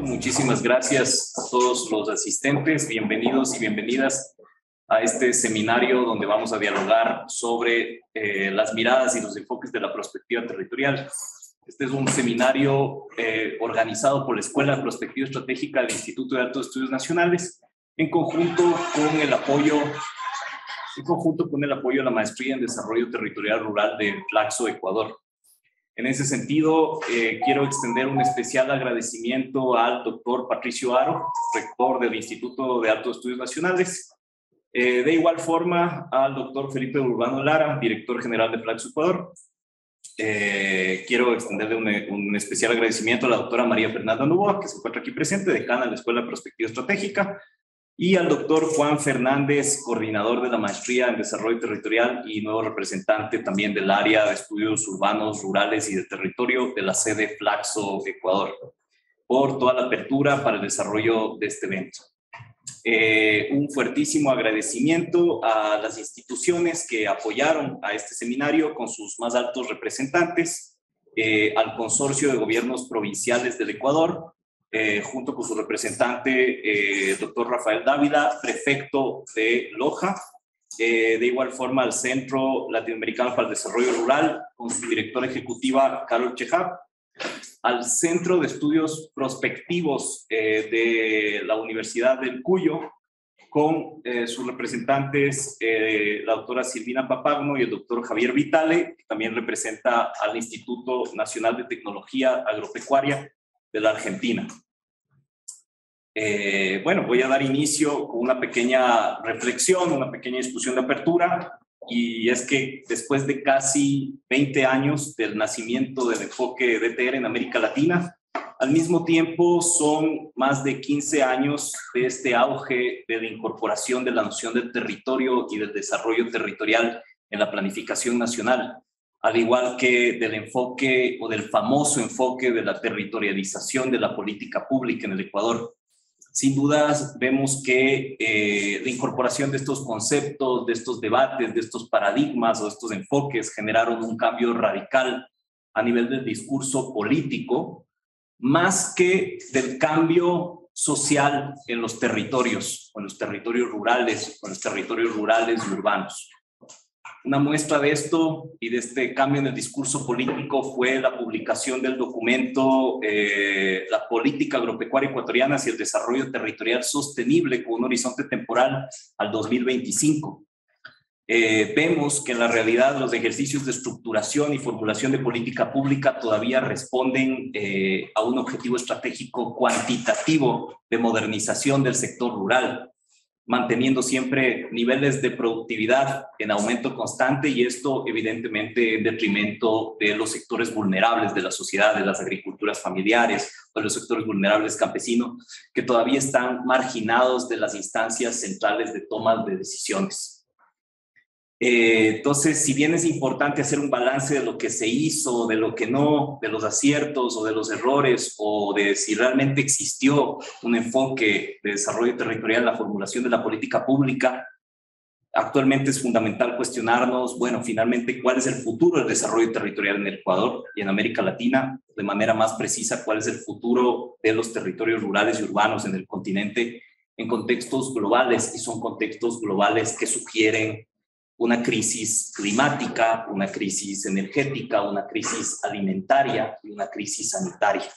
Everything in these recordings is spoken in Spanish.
Muchísimas gracias a todos los asistentes, bienvenidos y bienvenidas a este seminario donde vamos a dialogar sobre eh, las miradas y los enfoques de la perspectiva territorial. Este es un seminario eh, organizado por la Escuela de Prospectiva Estratégica del Instituto de Altos Estudios Nacionales en conjunto con el apoyo en conjunto con el apoyo a la Maestría en Desarrollo Territorial Rural de Flaxo, Ecuador. En ese sentido, eh, quiero extender un especial agradecimiento al doctor Patricio Aro, rector del Instituto de Altos Estudios Nacionales. Eh, de igual forma, al doctor Felipe Urbano Lara, director general de Flaxo, Ecuador. Eh, quiero extenderle un, especial agradecimiento a la doctora María Fernanda Novoa, que se encuentra aquí presente, decana de la Escuela de Prospectiva Estratégica, y al doctor Juan Fernández, coordinador de la maestría en desarrollo territorial y nuevo representante también del área de estudios urbanos, rurales y de territorio de la sede Flaxo, Ecuador, por toda la apertura para el desarrollo de este evento. Eh, un fuertísimo agradecimiento a las instituciones que apoyaron a este seminario con sus más altos representantes, eh, al Consorcio de Gobiernos Provinciales del Ecuador, eh, junto con su representante, eh, doctor Rafael Dávila, prefecto de Loja, eh, de igual forma al Centro Latinoamericano para el Desarrollo Rural, con su directora ejecutiva, Carol Chejab, al Centro de Estudios Prospectivos de la Universidad del Cuyo, con sus representantes, la doctora Silvina Papagno y el doctor Javier Vitale, que también representa al Instituto Nacional de Tecnología Agropecuaria de la Argentina. Eh, bueno, voy a dar inicio con una pequeña reflexión, una pequeña discusión de apertura, y es que después de casi 20 años del nacimiento del enfoque DTR en América Latina, al mismo tiempo son más de 15 años de este auge de la incorporación de la noción del territorio y del desarrollo territorial en la planificación nacional al igual que del enfoque o del famoso enfoque de la territorialización de la política pública en el Ecuador. Sin dudas, vemos que eh, la incorporación de estos conceptos, de estos debates, de estos paradigmas o estos enfoques generaron un cambio radical a nivel del discurso político, más que del cambio social en los territorios, en los territorios rurales, en los territorios rurales y urbanos. Una muestra de esto y de este cambio en el discurso político fue la publicación del documento eh, La política agropecuaria ecuatoriana hacia el desarrollo territorial sostenible con un horizonte temporal al 2025. Eh, vemos que en la realidad los ejercicios de estructuración y formulación de política pública todavía responden eh, a un objetivo estratégico cuantitativo de modernización del sector rural, manteniendo siempre niveles de productividad en aumento constante y esto evidentemente en detrimento de los sectores vulnerables de la sociedad, de las agriculturas familiares de los sectores vulnerables campesinos que todavía están marginados de las instancias centrales de toma de decisiones. Eh, entonces, si bien es importante hacer un balance de lo que se hizo, de lo que no, de los aciertos o de los errores, o de si realmente existió un enfoque de desarrollo territorial en la formulación de la política pública, actualmente es fundamental cuestionarnos, bueno, finalmente, cuál es el futuro del desarrollo territorial en Ecuador y en América Latina, de manera más precisa, cuál es el futuro de los territorios rurales y urbanos en el continente en contextos globales, y son contextos globales que sugieren una crisis climática, una crisis energética, una crisis alimentaria y una crisis sanitaria.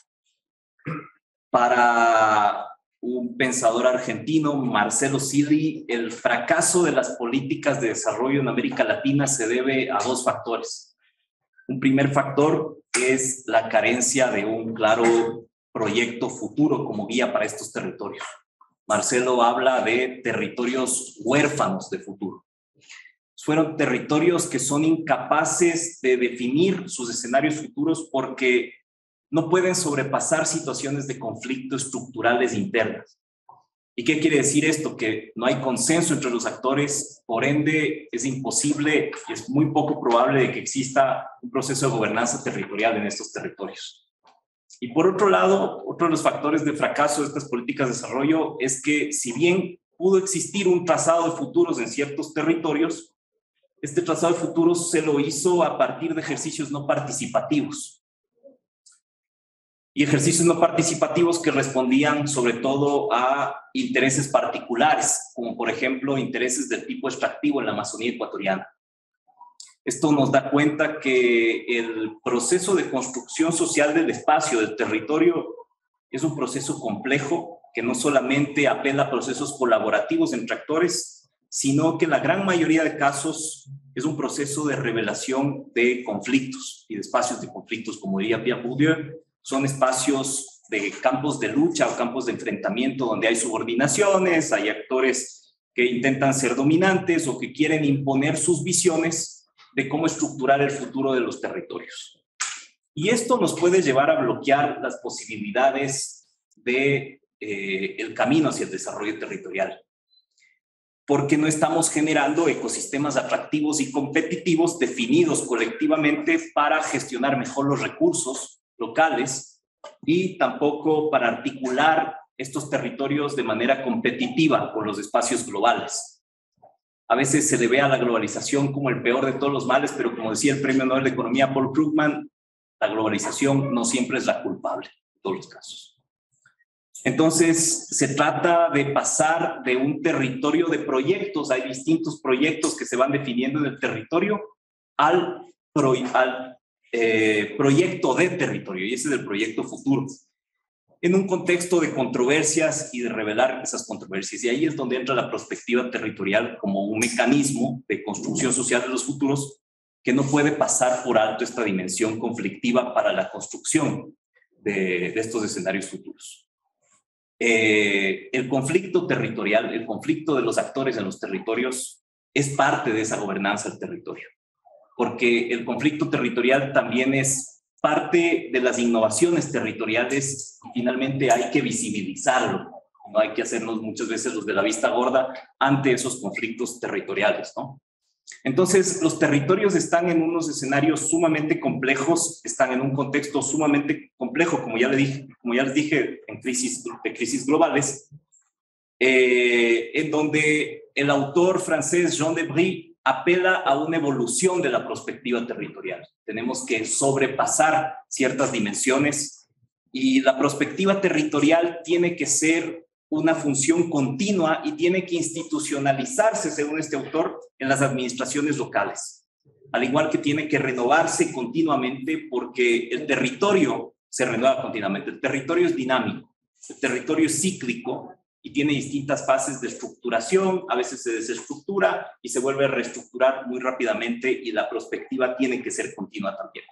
Para un pensador argentino, Marcelo Silli, el fracaso de las políticas de desarrollo en América Latina se debe a dos factores. Un primer factor es la carencia de un claro proyecto futuro como guía para estos territorios. Marcelo habla de territorios huérfanos de futuro fueron territorios que son incapaces de definir sus escenarios futuros porque no pueden sobrepasar situaciones de conflicto estructurales internas. ¿Y qué quiere decir esto? Que no hay consenso entre los actores, por ende es imposible es muy poco probable de que exista un proceso de gobernanza territorial en estos territorios. Y por otro lado, otro de los factores de fracaso de estas políticas de desarrollo es que si bien pudo existir un trazado de futuros en ciertos territorios, este trazado de futuro se lo hizo a partir de ejercicios no participativos. y ejercicios no participativos que respondían sobre todo a intereses particulares, como por ejemplo intereses del tipo extractivo en la Amazonía ecuatoriana. Esto nos da cuenta que el proceso de construcción social del espacio, del territorio, es un proceso complejo que no solamente apela a procesos colaborativos entre actores, sino que la gran mayoría de casos es un proceso de revelación de conflictos y de espacios de conflictos, como diría Pierre Bourdieu, son espacios de campos de lucha o campos de enfrentamiento donde hay subordinaciones, hay actores que intentan ser dominantes o que quieren imponer sus visiones de cómo estructurar el futuro de los territorios. Y esto nos puede llevar a bloquear las posibilidades de eh, el camino hacia el desarrollo territorial porque no estamos generando ecosistemas atractivos y competitivos definidos colectivamente para gestionar mejor los recursos locales y tampoco para articular estos territorios de manera competitiva con los espacios globales. A veces se le ve a la globalización como el peor de todos los males, pero como decía el Premio Nobel de Economía Paul Krugman, la globalización no siempre es la culpable en todos los casos. Entonces, se trata de pasar de un territorio de proyectos, hay distintos proyectos que se van definiendo en el territorio, al, eh, proyecto de territorio, y ese es el proyecto futuro, en un contexto de controversias y de revelar esas controversias. Y ahí es donde entra la perspectiva territorial como un mecanismo de construcción social de los futuros que no puede pasar por alto esta dimensión conflictiva para la construcción de, estos escenarios futuros. Eh, el conflicto territorial, el conflicto de los actores en los territorios es parte de esa gobernanza del territorio porque el conflicto territorial también es parte de las innovaciones territoriales y finalmente hay que visibilizarlo. No hay que hacernos muchas veces los de la vista gorda ante esos conflictos territoriales, ¿no? Entonces, los territorios están en unos escenarios sumamente complejos, están en un contexto sumamente complejo, como ya, le dije, como ya les dije, en crisis, de crisis globales, eh, en donde el autor francés Jean Debris apela a una evolución de la perspectiva territorial. Tenemos que sobrepasar ciertas dimensiones y la perspectiva territorial tiene que ser una función continua y tiene que institucionalizarse, según este autor, en las administraciones locales. Al igual que tiene que renovarse continuamente porque el territorio se renueva continuamente. El territorio es dinámico, el territorio es cíclico y tiene distintas fases de estructuración, a veces se desestructura y se vuelve a reestructurar muy rápidamente y la perspectiva tiene que ser continua también.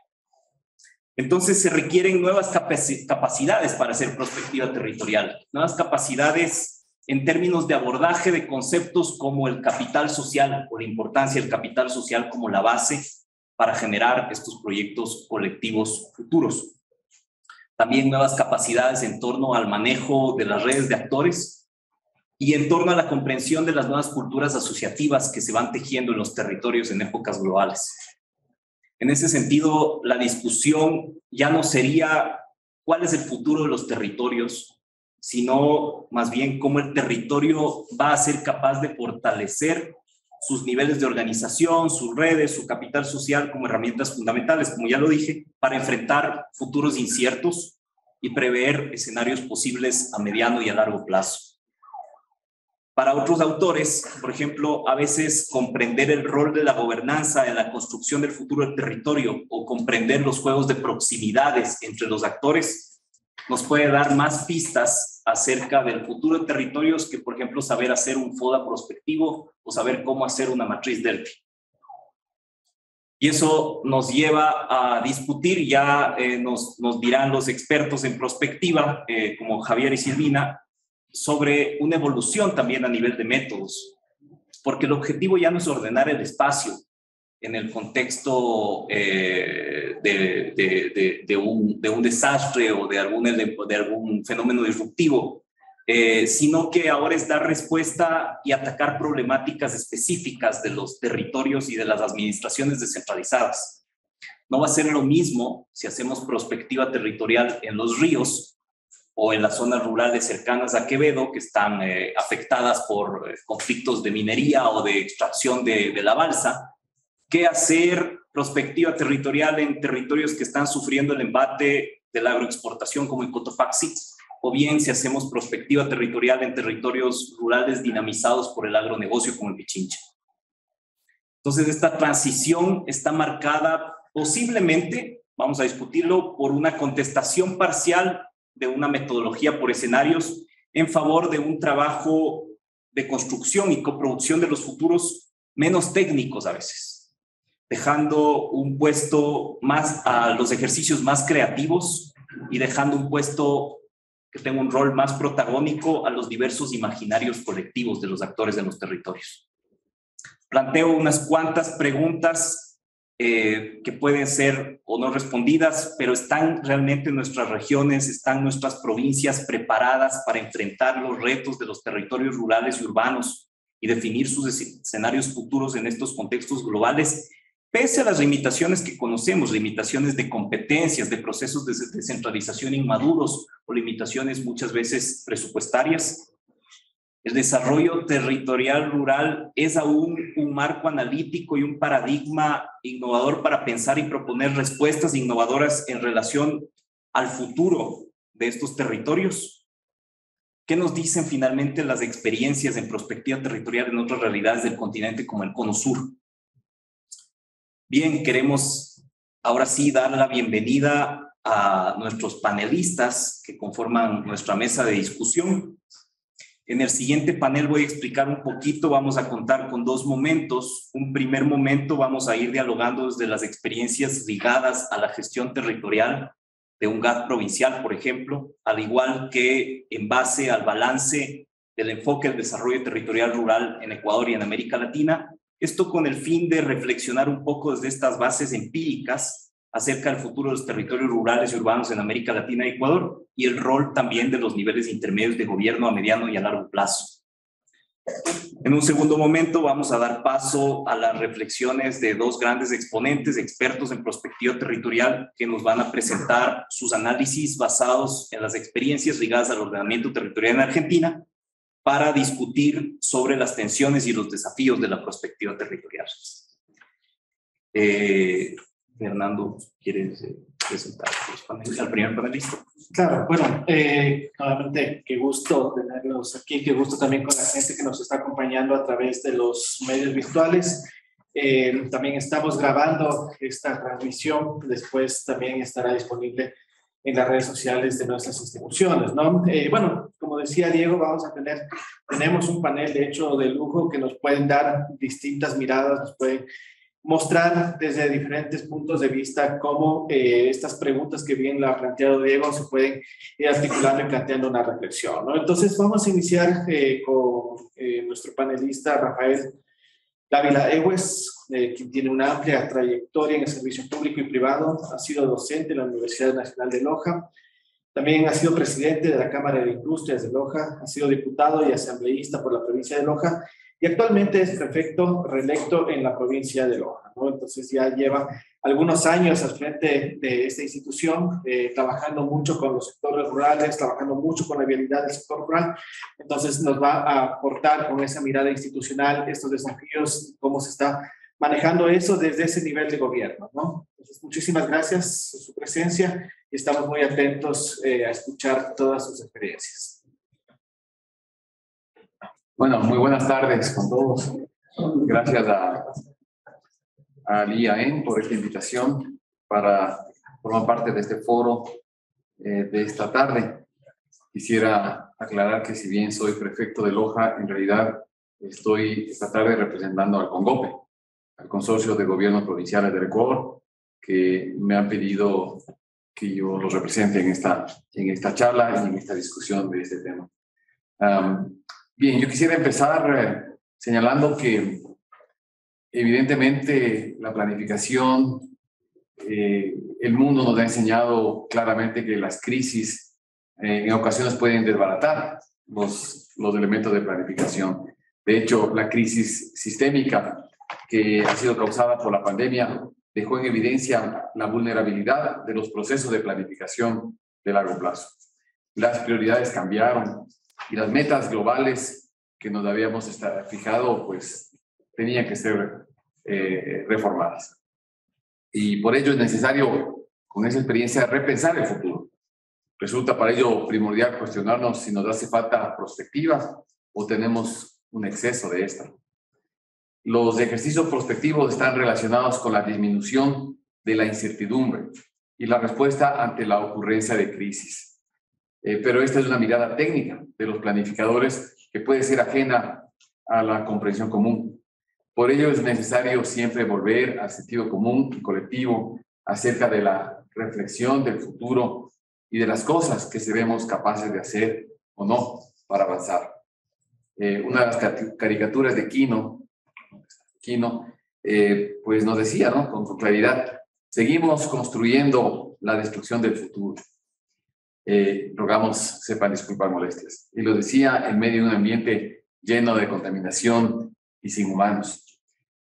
Entonces se requieren nuevas capacidades para hacer perspectiva territorial, nuevas capacidades en términos de abordaje de conceptos como el capital social o la importancia del capital social como la base para generar estos proyectos colectivos futuros. También nuevas capacidades en torno al manejo de las redes de actores, y en torno a la comprensión de las nuevas culturas asociativas que se van tejiendo en los territorios en épocas globales. En ese sentido, la discusión ya no sería cuál es el futuro de los territorios, sino más bien cómo el territorio va a ser capaz de fortalecer sus niveles de organización, sus redes, su capital social como herramientas fundamentales, como ya lo dije, para enfrentar futuros inciertos y prever escenarios posibles a mediano y a largo plazo. Para otros autores, por ejemplo, a veces comprender el rol de la gobernanza en la construcción del futuro del territorio o comprender los juegos de proximidades entre los actores nos puede dar más pistas acerca del futuro de territorios que, por ejemplo, saber hacer un FODA prospectivo o saber cómo hacer una matriz Delphi. Y eso nos lleva a discutir, ya eh, nos, nos, dirán los expertos en prospectiva, eh, como Javier y Silvina, sobre una evolución también a nivel de métodos, porque el objetivo ya no es ordenar el espacio en el contexto eh, de, un, desastre o de algún, fenómeno disruptivo, eh, sino que ahora es dar respuesta y atacar problemáticas específicas de los territorios y de las administraciones descentralizadas. No va a ser lo mismo si hacemos prospectiva territorial en los ríos o en las zonas rurales cercanas a Quevedo, que están eh, afectadas por eh, conflictos de minería o de extracción de, de, la balsa, que hacer prospectiva territorial en territorios que están sufriendo el embate de la agroexportación como en Cotopaxi, o bien si hacemos prospectiva territorial en territorios rurales dinamizados por el agronegocio como el Pichincha. Entonces, esta transición está marcada posiblemente, vamos a discutirlo, por una contestación parcial de una metodología por escenarios en favor de un trabajo de construcción y coproducción de los futuros menos técnicos a veces, dejando un puesto más a los ejercicios más creativos y dejando un puesto que tenga un rol más protagónico a los diversos imaginarios colectivos de los actores de los territorios. Planteo unas cuantas preguntas eh, que pueden ser o no respondidas, pero están realmente nuestras regiones, están nuestras provincias preparadas para enfrentar los retos de los territorios rurales y urbanos y definir sus escenarios futuros en estos contextos globales, pese a las limitaciones que conocemos, limitaciones de competencias, de procesos de descentralización inmaduros o limitaciones muchas veces presupuestarias. El desarrollo territorial rural es aún un marco analítico y un paradigma innovador para pensar y proponer respuestas innovadoras en relación al futuro de estos territorios. ¿Qué nos dicen finalmente las experiencias en prospectiva territorial en otras realidades del continente como el Cono Sur? Bien, queremos ahora sí dar la bienvenida a nuestros panelistas que conforman nuestra mesa de discusión. En el siguiente panel voy a explicar un poquito, vamos a contar con dos momentos. Un primer momento vamos a ir dialogando desde las experiencias ligadas a la gestión territorial de un GAT provincial, por ejemplo, al igual que en base al balance del enfoque del desarrollo territorial rural en Ecuador y en América Latina. Esto con el fin de reflexionar un poco desde estas bases empíricas acerca del futuro de los territorios rurales y urbanos en América Latina y Ecuador y el rol también de los niveles intermedios de gobierno a mediano y a largo plazo. En un segundo momento vamos a dar paso a las reflexiones de dos grandes exponentes, expertos en prospectiva territorial, que nos van a presentar sus análisis basados en las experiencias ligadas al ordenamiento territorial en Argentina para discutir sobre las tensiones y los desafíos de la prospectiva territorial. Eh, Fernando, ¿quieres eh, presentar al primer panelista? Claro, bueno, eh, nuevamente, qué gusto tenerlos aquí, qué gusto también con la gente que nos está acompañando a través de los medios virtuales. Eh, también estamos grabando esta transmisión, después también estará disponible en las redes sociales de nuestras instituciones, ¿no? Eh, bueno, como decía Diego, vamos a tener, tenemos un panel de hecho de lujo que nos pueden dar distintas miradas, nos pueden mostrar desde diferentes puntos de vista cómo eh, estas preguntas que bien la ha planteado Diego se pueden ir articulando y planteando una reflexión. ¿no? Entonces vamos a iniciar eh, con eh, nuestro panelista Rafael Dávila Ewes, quien tiene una amplia trayectoria en el servicio público y privado, ha sido docente en la Universidad Nacional de Loja, también ha sido presidente de la Cámara de Industrias de Loja, ha sido diputado y asambleísta por la provincia de Loja y actualmente es prefecto reelecto en la provincia de Loja. ¿no? Entonces ya lleva algunos años al frente de esta institución, eh, trabajando mucho con los sectores rurales, trabajando mucho con la vialidad del sector rural. Entonces nos va a aportar con esa mirada institucional estos desafíos, cómo se está manejando eso desde ese nivel de gobierno. ¿no? Entonces, muchísimas gracias por su presencia y estamos muy atentos eh, a escuchar todas sus experiencias. Bueno, muy buenas tardes con todos. Gracias a, a IAN por esta invitación para formar parte de este foro eh, de esta tarde. Quisiera aclarar que si bien soy prefecto de Loja, en realidad estoy esta tarde representando al CONGOPE, al Consorcio de Gobiernos Provinciales del Ecuador, que me han pedido que yo los represente en esta, en esta charla y en esta discusión de este tema. Bien, yo quisiera empezar eh, señalando que evidentemente la planificación, eh, el mundo nos ha enseñado claramente que las crisis eh, en ocasiones pueden desbaratar los, los elementos de planificación. De hecho, la crisis sistémica que ha sido causada por la pandemia dejó en evidencia la vulnerabilidad de los procesos de planificación de largo plazo. Las prioridades cambiaron, y las metas globales que nos habíamos fijado, pues tenían que ser eh, reformadas. Y por ello es necesario, con esa experiencia, repensar el futuro. Resulta para ello primordial cuestionarnos si nos hace falta prospectiva o tenemos un exceso de esta. Los ejercicios prospectivos están relacionados con la disminución de la incertidumbre y la respuesta ante la ocurrencia de crisis. Eh, pero esta es una mirada técnica de los planificadores que puede ser ajena a la comprensión común. Por ello es necesario siempre volver al sentido común y colectivo acerca de la reflexión del futuro y de las cosas que seremos capaces de hacer o no para avanzar. Eh, una de las caricaturas de Quino, Quino eh, pues nos decía, ¿no? Con claridad, seguimos construyendo la destrucción del futuro. Eh, rogamos sepan disculpar molestias. Y lo decía en medio de un ambiente lleno de contaminación y sin humanos.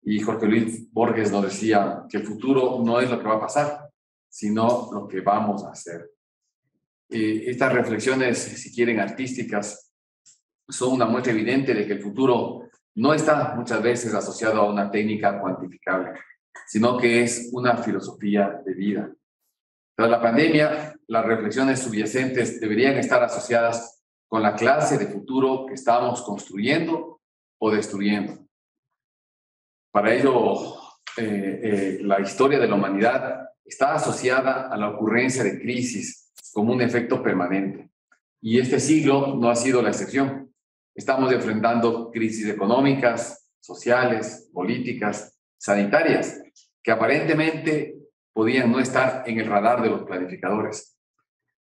Y Jorge Luis Borges nos decía que el futuro no es lo que va a pasar, sino lo que vamos a hacer. Eh, estas reflexiones, si quieren, artísticas, son una muestra evidente de que el futuro no está muchas veces asociado a una técnica cuantificable, sino que es una filosofía de vida. Tras la pandemia, las reflexiones subyacentes deberían estar asociadas con la clase de futuro que estamos construyendo o destruyendo. Para ello, eh, eh, la historia de la humanidad está asociada a la ocurrencia de crisis como un efecto permanente. Y este siglo no ha sido la excepción. Estamos enfrentando crisis económicas, sociales, políticas, sanitarias, que aparentemente podían no estar en el radar de los planificadores.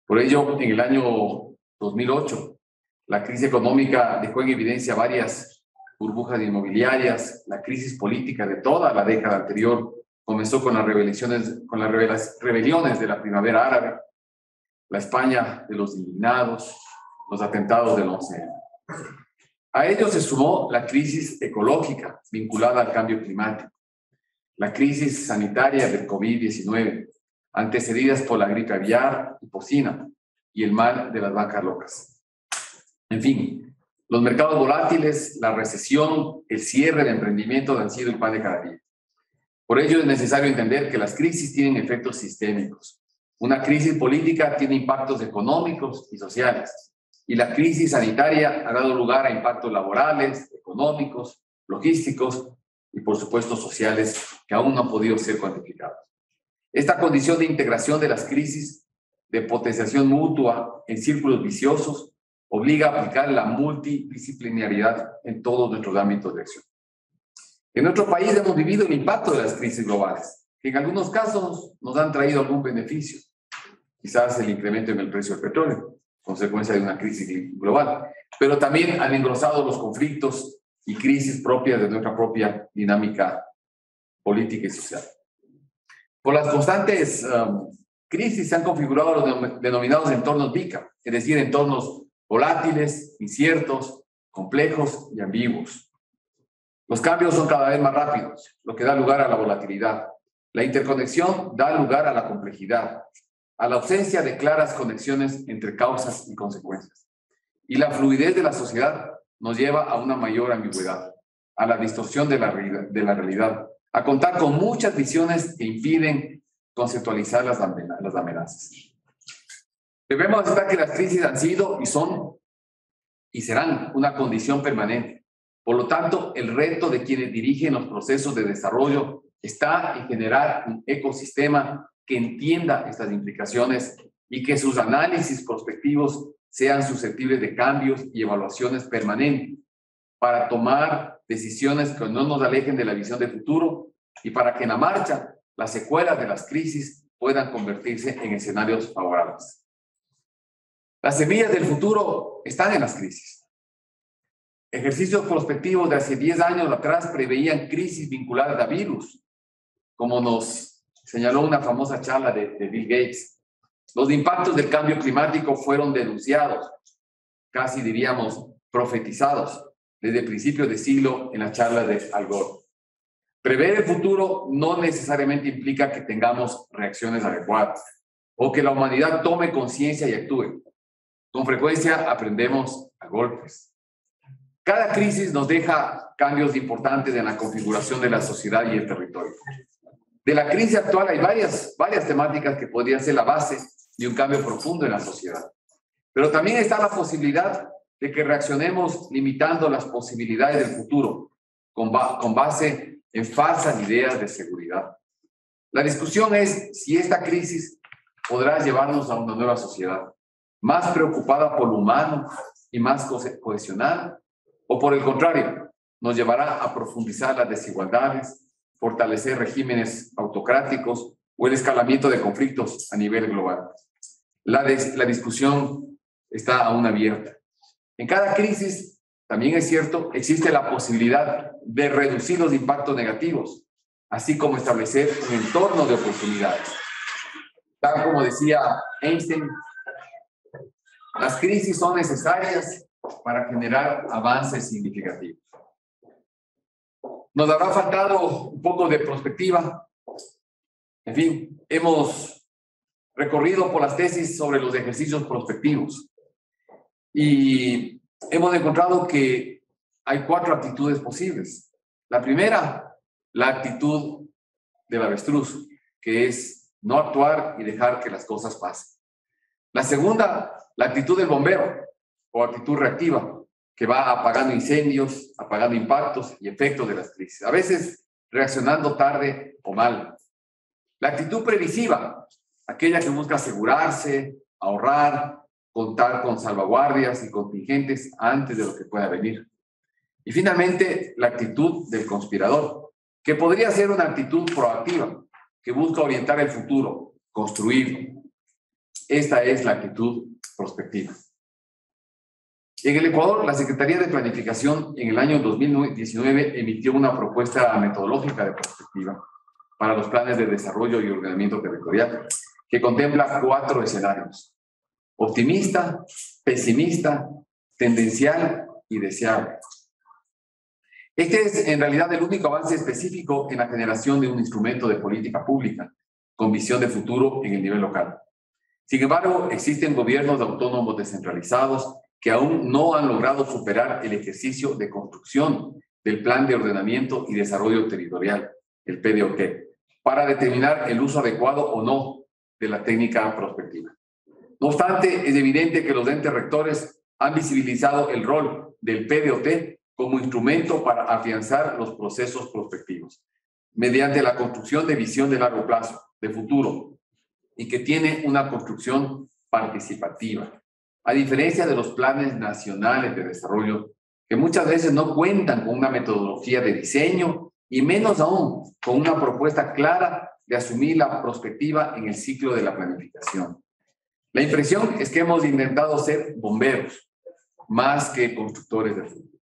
Por ello, en el año 2008, la crisis económica dejó en evidencia varias burbujas inmobiliarias, la crisis política de toda la década anterior comenzó con las rebeliones, de la primavera árabe, la España de los indignados, los atentados del 11 A ello se sumó la crisis ecológica vinculada al cambio climático, la crisis sanitaria del COVID-19, antecedidas por la gripe aviar y porcina y el mal de las vacas locas. En fin, los mercados volátiles, la recesión, el cierre de emprendimiento han sido el pan de cada día. Por ello es necesario entender que las crisis tienen efectos sistémicos una crisis política tiene impactos económicos y sociales. Y la crisis sanitaria ha dado lugar a impactos laborales, económicos, logísticos y, por supuesto, sociales que aún no han podido ser cuantificados. Esta condición de integración de las crisis, de potenciación mutua en círculos viciosos, obliga a aplicar la multidisciplinariedad en todos nuestros ámbitos de acción. En nuestro país hemos vivido el impacto de las crisis globales, que en algunos casos nos han traído algún beneficio, quizás el incremento en el precio del petróleo, consecuencia de una crisis global, pero también han engrosado los conflictos y crisis propias de nuestra propia dinámica política y social. Por las constantes um, crisis se han configurado los denominados entornos VICA, es decir, entornos volátiles, inciertos, complejos y ambiguos. Los cambios son cada vez más rápidos, lo que da lugar a la volatilidad. La interconexión da lugar a la complejidad a la ausencia de claras conexiones entre causas y consecuencias. Y la fluidez de la sociedad nos lleva a una mayor ambigüedad, a la distorsión de la, de la realidad, a contar con muchas visiones que impiden conceptualizar las, las amenazas. Debemos aceptar que las crisis han sido y son y serán una condición permanente. Por lo tanto, el reto de quienes dirigen los procesos de desarrollo está en generar un ecosistema que entienda estas implicaciones y que sus análisis prospectivos sean susceptibles de cambios y evaluaciones permanentes para tomar decisiones que no nos alejen de la visión de futuro y para que en la marcha las secuelas de las crisis puedan convertirse en escenarios favorables. Las semillas del futuro están en las crisis. Ejercicios prospectivos de hace 10 años atrás preveían crisis vinculadas a virus, como nos señaló una famosa charla de, Bill Gates. Los impactos del cambio climático fueron denunciados, casi diríamos profetizados, desde principios de siglo en la charla de Al Gore. Prever el futuro no necesariamente implica que tengamos reacciones adecuadas o que la humanidad tome conciencia y actúe. Con frecuencia aprendemos a golpes. Cada crisis nos deja cambios importantes en la configuración de la sociedad y el territorio. De la crisis actual hay varias, varias temáticas que podrían ser la base de un cambio profundo en la sociedad. Pero también está la posibilidad de que reaccionemos limitando las posibilidades del futuro con, con base en falsas ideas de seguridad. La discusión es si esta crisis podrá llevarnos a una nueva sociedad, más preocupada por lo humano y más cohesionada, o por el contrario, nos llevará a profundizar las desigualdades, fortalecer regímenes autocráticos o el escalamiento de conflictos a nivel global. La, la discusión está aún abierta. En cada crisis, también es cierto, existe la posibilidad de reducir los impactos negativos, así como establecer un entorno de oportunidades. Tal como decía Einstein, las crisis son necesarias para generar avances significativos. Nos habrá faltado un poco de perspectiva. En fin, hemos recorrido por las tesis sobre los ejercicios prospectivos y hemos encontrado que hay cuatro actitudes posibles. La primera, la actitud del avestruz, que es no actuar y dejar que las cosas pasen. La segunda, la actitud del bombero o actitud reactiva, que va apagando incendios, apagando impactos y efectos de las crisis, a veces reaccionando tarde o mal. La actitud previsiva, aquella que busca asegurarse, ahorrar, contar con salvaguardias y contingentes antes de lo que pueda venir. Y finalmente, la actitud del conspirador, que podría ser una actitud proactiva, que busca orientar el futuro, construirlo. Esta es la actitud prospectiva. En el Ecuador, la Secretaría de Planificación en el año 2019 emitió una propuesta metodológica de perspectiva para los planes de desarrollo y ordenamiento territorial, que contempla cuatro escenarios. Optimista, pesimista, tendencial y deseable. Este es en realidad el único avance específico en la generación de un instrumento de política pública con visión de futuro en el nivel local. Sin embargo, existen gobiernos autónomos descentralizados que aún no han logrado superar el ejercicio de construcción del Plan de Ordenamiento y Desarrollo Territorial, el PDOT, para determinar el uso adecuado o no de la técnica prospectiva. No obstante, es evidente que los entes rectores han visibilizado el rol del PDOT como instrumento para afianzar los procesos prospectivos, mediante la construcción de visión de largo plazo, de futuro, y que tiene una construcción participativa, a diferencia de los planes nacionales de desarrollo, que muchas veces no cuentan con una metodología de diseño y menos aún con una propuesta clara de asumir la perspectiva en el ciclo de la planificación. La impresión es que hemos intentado ser bomberos más que constructores de futuro.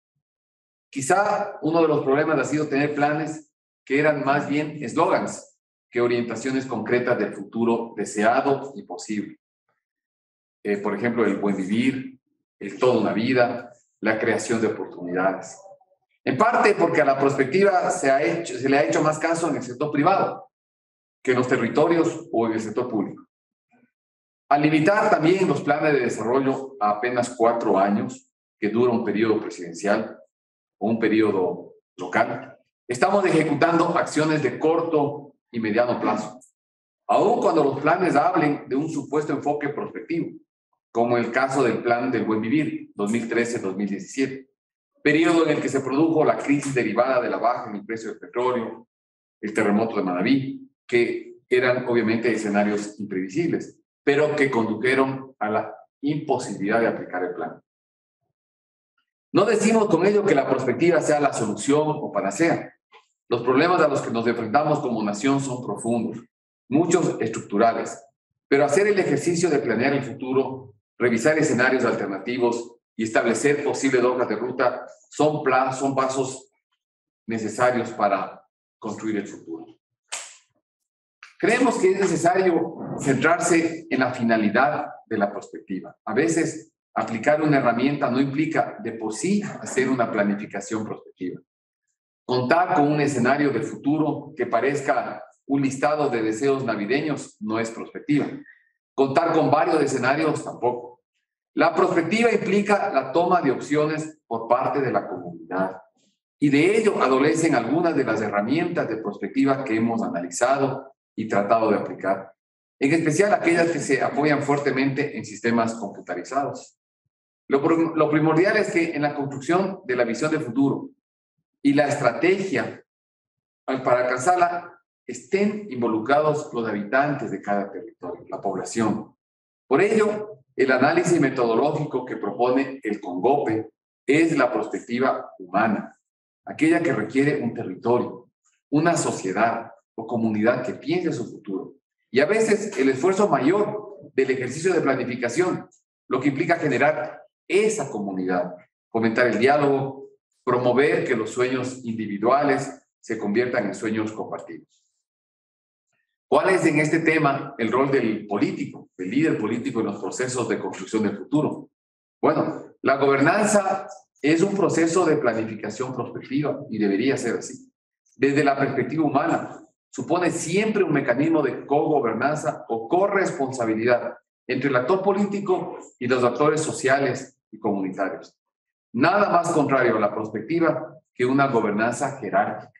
Quizá uno de los problemas ha sido tener planes que eran más bien eslogans que orientaciones concretas del futuro deseado y posible. Eh, por ejemplo, el buen vivir, el toda una vida, la creación de oportunidades. En parte porque a la hecho, se le ha hecho más caso en el sector privado que en los territorios o en el sector público. Al limitar también los planes de desarrollo a apenas cuatro años, que dura un periodo presidencial o un periodo local, estamos ejecutando acciones de corto y mediano plazo, aun cuando los planes hablen de un supuesto enfoque prospectivo como el caso del Plan del Buen Vivir 2013-2017, periodo en el que se produjo la crisis derivada de la baja en el precio del petróleo, el terremoto de Manaví, que eran obviamente escenarios imprevisibles, pero que condujeron a la imposibilidad de aplicar el plan. No decimos con ello que la perspectiva sea la solución o panacea. Los problemas a los que nos enfrentamos como nación son profundos, muchos estructurales, pero hacer el ejercicio de planear el futuro revisar escenarios alternativos y establecer posibles hojas de ruta son, son pasos necesarios para construir el futuro. Creemos que es necesario centrarse en la finalidad de la perspectiva. A veces, aplicar una herramienta no implica de por sí hacer una planificación prospectiva. Contar con un escenario de futuro que parezca un listado de deseos navideños no es prospectiva. Contar con varios escenarios tampoco. La prospectiva implica la toma de opciones por parte de la comunidad. Y de ello adolecen algunas de las herramientas de perspectiva que hemos analizado y tratado de aplicar, en especial aquellas que se apoyan fuertemente en sistemas computarizados. Lo, lo primordial es que en la construcción de la visión de futuro y la estrategia para alcanzarla estén involucrados los habitantes de cada territorio, la población. Por ello, el análisis metodológico que propone el CONGOPE es la perspectiva humana, aquella que requiere un territorio, una sociedad o comunidad que piense su futuro. Y a veces el esfuerzo mayor del ejercicio de planificación, lo que implica generar esa comunidad, fomentar el diálogo, promover que los sueños individuales se conviertan en sueños compartidos. ¿Cuál es en este tema el rol del político, del líder político en los procesos de construcción del futuro? Bueno, la gobernanza es un proceso de planificación prospectiva y debería ser así. Desde la perspectiva humana, supone siempre un mecanismo de cogobernanza o corresponsabilidad entre el actor político y los actores sociales y comunitarios. Nada más contrario a la perspectiva que una gobernanza jerárquica,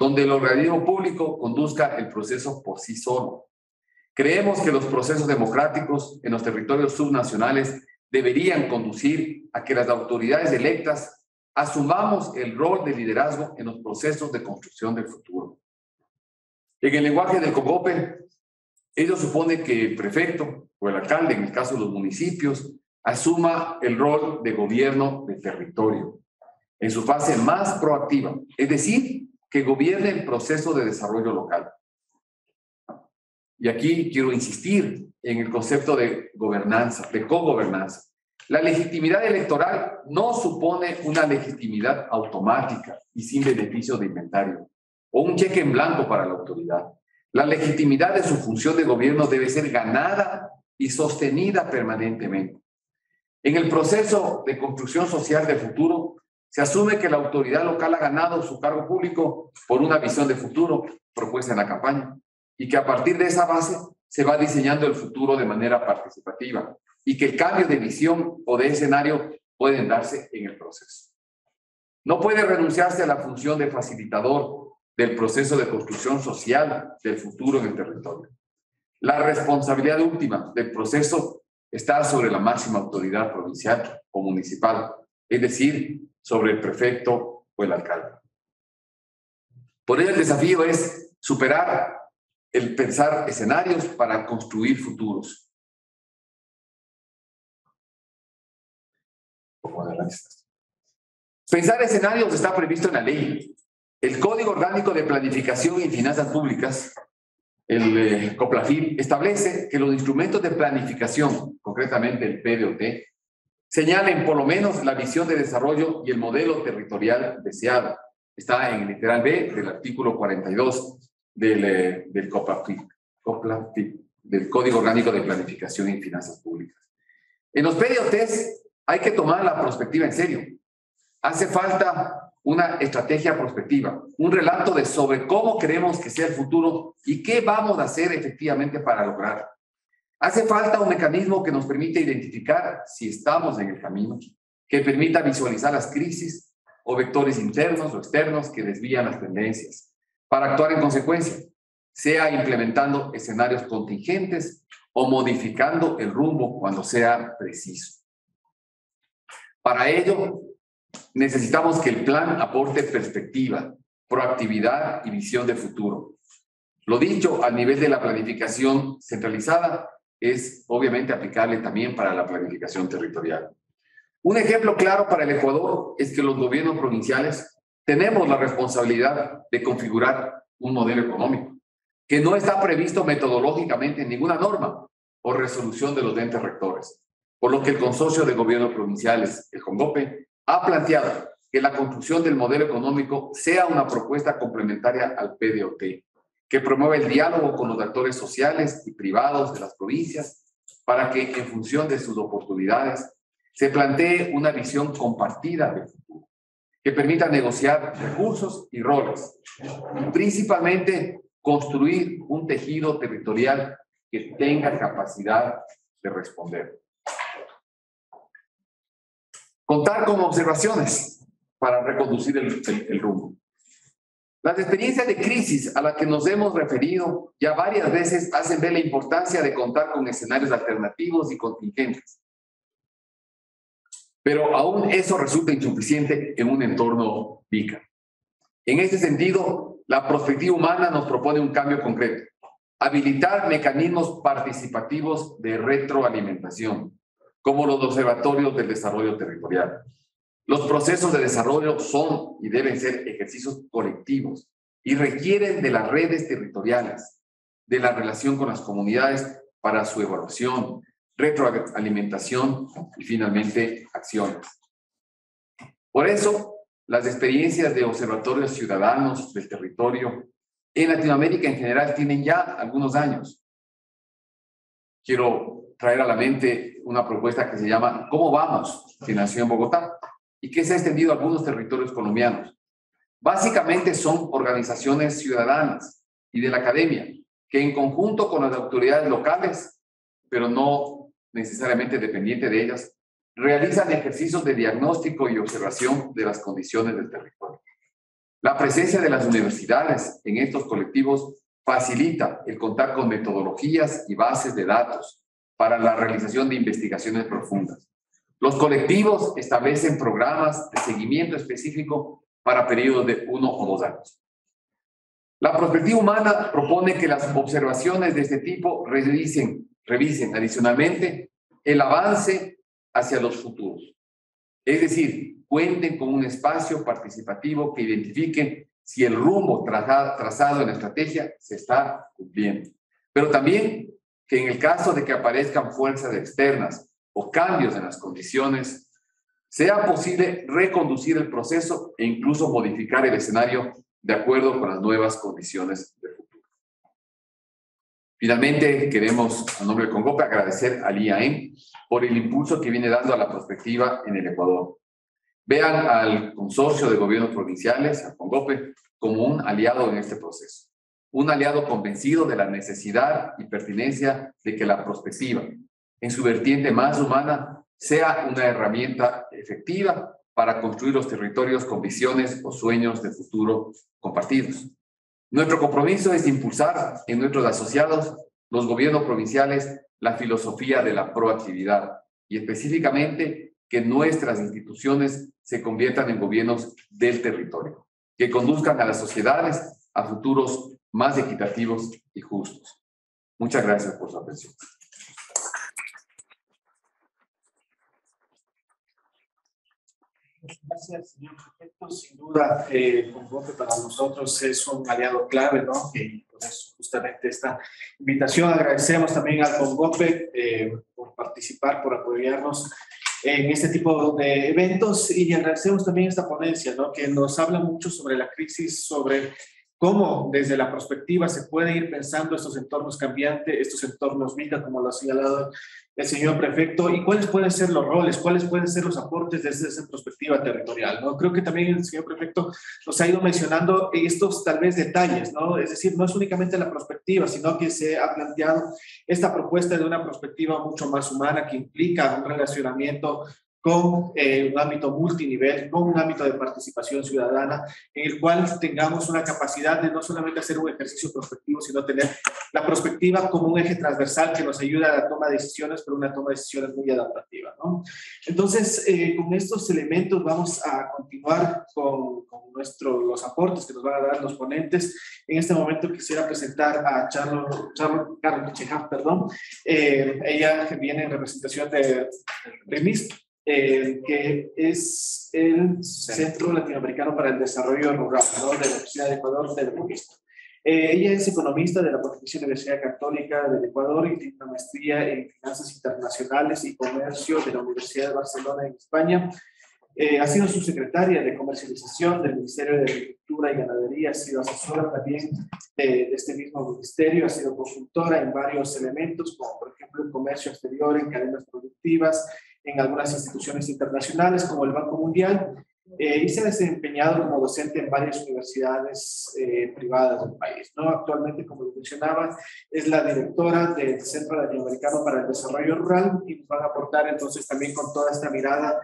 donde el organismo público conduzca el proceso por sí solo. Creemos que los procesos democráticos en los territorios subnacionales deberían conducir a que las autoridades electas asumamos el rol de liderazgo en los procesos de construcción del futuro. En el lenguaje del COGOPE, ello supone que el prefecto o el alcalde, en el caso de los municipios, asuma el rol de gobierno de territorio en su fase más proactiva, es decir, que gobierne el proceso de desarrollo local. Y aquí quiero insistir en el concepto de gobernanza, de cogobernanza. La legitimidad electoral no supone una legitimidad automática y sin beneficio de inventario o un cheque en blanco para la autoridad. La legitimidad de su función de gobierno debe ser ganada y sostenida permanentemente. En el proceso de construcción social del futuro, se asume que la autoridad local ha ganado su cargo público por una visión de futuro propuesta en la campaña y que a partir de esa base se va diseñando el futuro de manera participativa y que el cambio de visión o de escenario pueden darse en el proceso. No puede renunciarse a la función de facilitador del proceso de construcción social del futuro en el territorio. La responsabilidad última del proceso está sobre la máxima autoridad provincial o municipal, es decir, sobre el prefecto o el alcalde. Por ello el desafío es superar el pensar escenarios para construir futuros. Pensar escenarios está previsto en la ley. El Código Orgánico de Planificación y Finanzas Públicas, el eh, COPLAFIL, establece que los instrumentos de planificación, concretamente el PDOT, señalen por lo menos la visión de desarrollo y el modelo territorial deseado. Está en literal B del artículo 42 del, eh, del del Código Orgánico de Planificación y Finanzas Públicas. En los PDOTs hay que tomar la prospectiva en serio. Hace falta una estrategia prospectiva, un relato de sobre cómo queremos que sea el futuro y qué vamos a hacer efectivamente para lograr. Hace falta un mecanismo que nos permita identificar si estamos en el camino, que permita visualizar las crisis o vectores internos o externos que desvían las tendencias, para actuar en consecuencia, sea implementando escenarios contingentes o modificando el rumbo cuando sea preciso. Para ello, necesitamos que el plan aporte perspectiva, proactividad y visión de futuro. Lo dicho a nivel de la planificación centralizada es obviamente aplicable también para la planificación territorial. Un ejemplo claro para el Ecuador es que los gobiernos provinciales tenemos la responsabilidad de configurar un modelo económico que no está previsto metodológicamente en ninguna norma o resolución de los entes rectores, por lo que el Consorcio de Gobiernos Provinciales, el CONGOPE, ha planteado que la construcción del modelo económico sea una propuesta complementaria al PDOT, que promueva el diálogo con los actores sociales y privados de las provincias para que, en función de sus oportunidades, se plantee una visión compartida del futuro que permita negociar recursos y roles. Principalmente, construir un tejido territorial que tenga capacidad de responder. Contar con observaciones. para reconducir el, el rumbo. Las experiencias de crisis a las que nos hemos referido ya varias veces hacen ver la importancia de contar con escenarios alternativos y contingentes. Pero aún eso resulta insuficiente en un entorno VICA. En este sentido, la perspectiva humana nos propone un cambio concreto. Habilitar mecanismos participativos de retroalimentación, como los observatorios del desarrollo territorial. Los procesos de desarrollo son y deben ser ejercicios colectivos y requieren de las redes territoriales, de la relación con las comunidades para su evaluación, retroalimentación y finalmente acciones. Por eso, las experiencias de observatorios ciudadanos del territorio en Latinoamérica en general tienen ya algunos años. Quiero traer a la mente una propuesta que se llama ¿Cómo vamos? que nació en Bogotá y que se ha extendido a algunos territorios colombianos. Básicamente son organizaciones ciudadanas y de la academia que en conjunto con las autoridades locales, pero no necesariamente dependiente de ellas, realizan ejercicios de diagnóstico y observación de las condiciones del territorio. La presencia de las universidades en estos colectivos facilita el contar con metodologías y bases de datos para la realización de investigaciones profundas. Los colectivos establecen programas de seguimiento específico para periodos de uno o dos años. La perspectiva humana propone que las observaciones de este tipo revisen revisen adicionalmente el avance hacia los futuros. Es decir, cuenten con un espacio participativo que identifique si el rumbo trazado, en la estrategia se está cumpliendo. Pero también que en el caso de que aparezcan fuerzas externas o cambios en las condiciones, sea posible reconducir el proceso e incluso modificar el escenario de acuerdo con las nuevas condiciones de futuro. Finalmente, queremos, a nombre de Congope, agradecer al IAM por el impulso que viene dando a la prospectiva en el Ecuador. Vean al consorcio de gobiernos provinciales, a Congope, como un aliado en este proceso. Un aliado convencido de la necesidad y pertinencia de que la prospectiva, en su vertiente más humana, sea una herramienta efectiva para construir los territorios con visiones o sueños de futuro compartidos. Nuestro compromiso es impulsar en nuestros asociados, los gobiernos provinciales, la filosofía de la proactividad y específicamente que nuestras instituciones se conviertan en gobiernos del territorio, que conduzcan a las sociedades a futuros más equitativos y justos. Muchas gracias por su atención. Gracias, señor prefecto. Sin duda, eh, para nosotros es un aliado clave, ¿no? Y por eso justamente esta invitación. Agradecemos también al Congope eh, por participar, por apoyarnos en este tipo de eventos y agradecemos también esta ponencia, ¿no? Que nos habla mucho sobre la crisis, sobre cómo desde la perspectiva se puede ir pensando estos entornos cambiantes, estos entornos vida, como lo ha señalado el señor prefecto, y cuáles pueden ser los roles, cuáles pueden ser los aportes desde esa perspectiva territorial. ¿no? Creo que también el señor prefecto nos ha ido mencionando estos tal vez detalles, ¿no? es decir, no es únicamente la perspectiva, sino que se ha planteado esta propuesta de una perspectiva mucho más humana que implica un relacionamiento con eh, un ámbito multinivel, con un ámbito de participación ciudadana, en el cual tengamos una capacidad de no solamente hacer un ejercicio prospectivo, sino tener la perspectiva como un eje transversal que nos ayuda a la toma de decisiones, pero una toma de decisiones muy adaptativa. ¿no? Entonces, eh, con estos elementos vamos a continuar con, con nuestro, los aportes que nos van a dar los ponentes. En este momento quisiera presentar a Charlo, Charlo Carlos perdón. Eh, ella viene en representación de REMIS, eh, que es el Centro Latinoamericano para el Desarrollo Rural de la Universidad de Ecuador del Ministro. Eh, ella es economista de la Pontificia Universidad Católica del Ecuador y tiene una maestría en Finanzas Internacionales y Comercio de la Universidad de Barcelona en España. Eh, ha sido subsecretaria de Comercialización del Ministerio de Agricultura y Ganadería, ha sido asesora también de, este mismo ministerio, ha sido consultora en varios elementos, como por ejemplo el comercio exterior, en cadenas productivas, en algunas instituciones internacionales como el Banco Mundial eh, y se ha desempeñado como docente en varias universidades eh, privadas del país. ¿no? Actualmente, como mencionaba, es la directora del Centro Latinoamericano para el Desarrollo Rural y nos van a aportar entonces también con toda esta mirada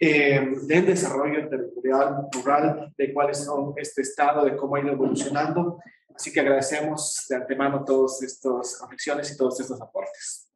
eh, del desarrollo territorial rural, de cuáles son este estado, de cómo ha ido evolucionando. Así que agradecemos de antemano todas estas reflexiones y todos estos aportes.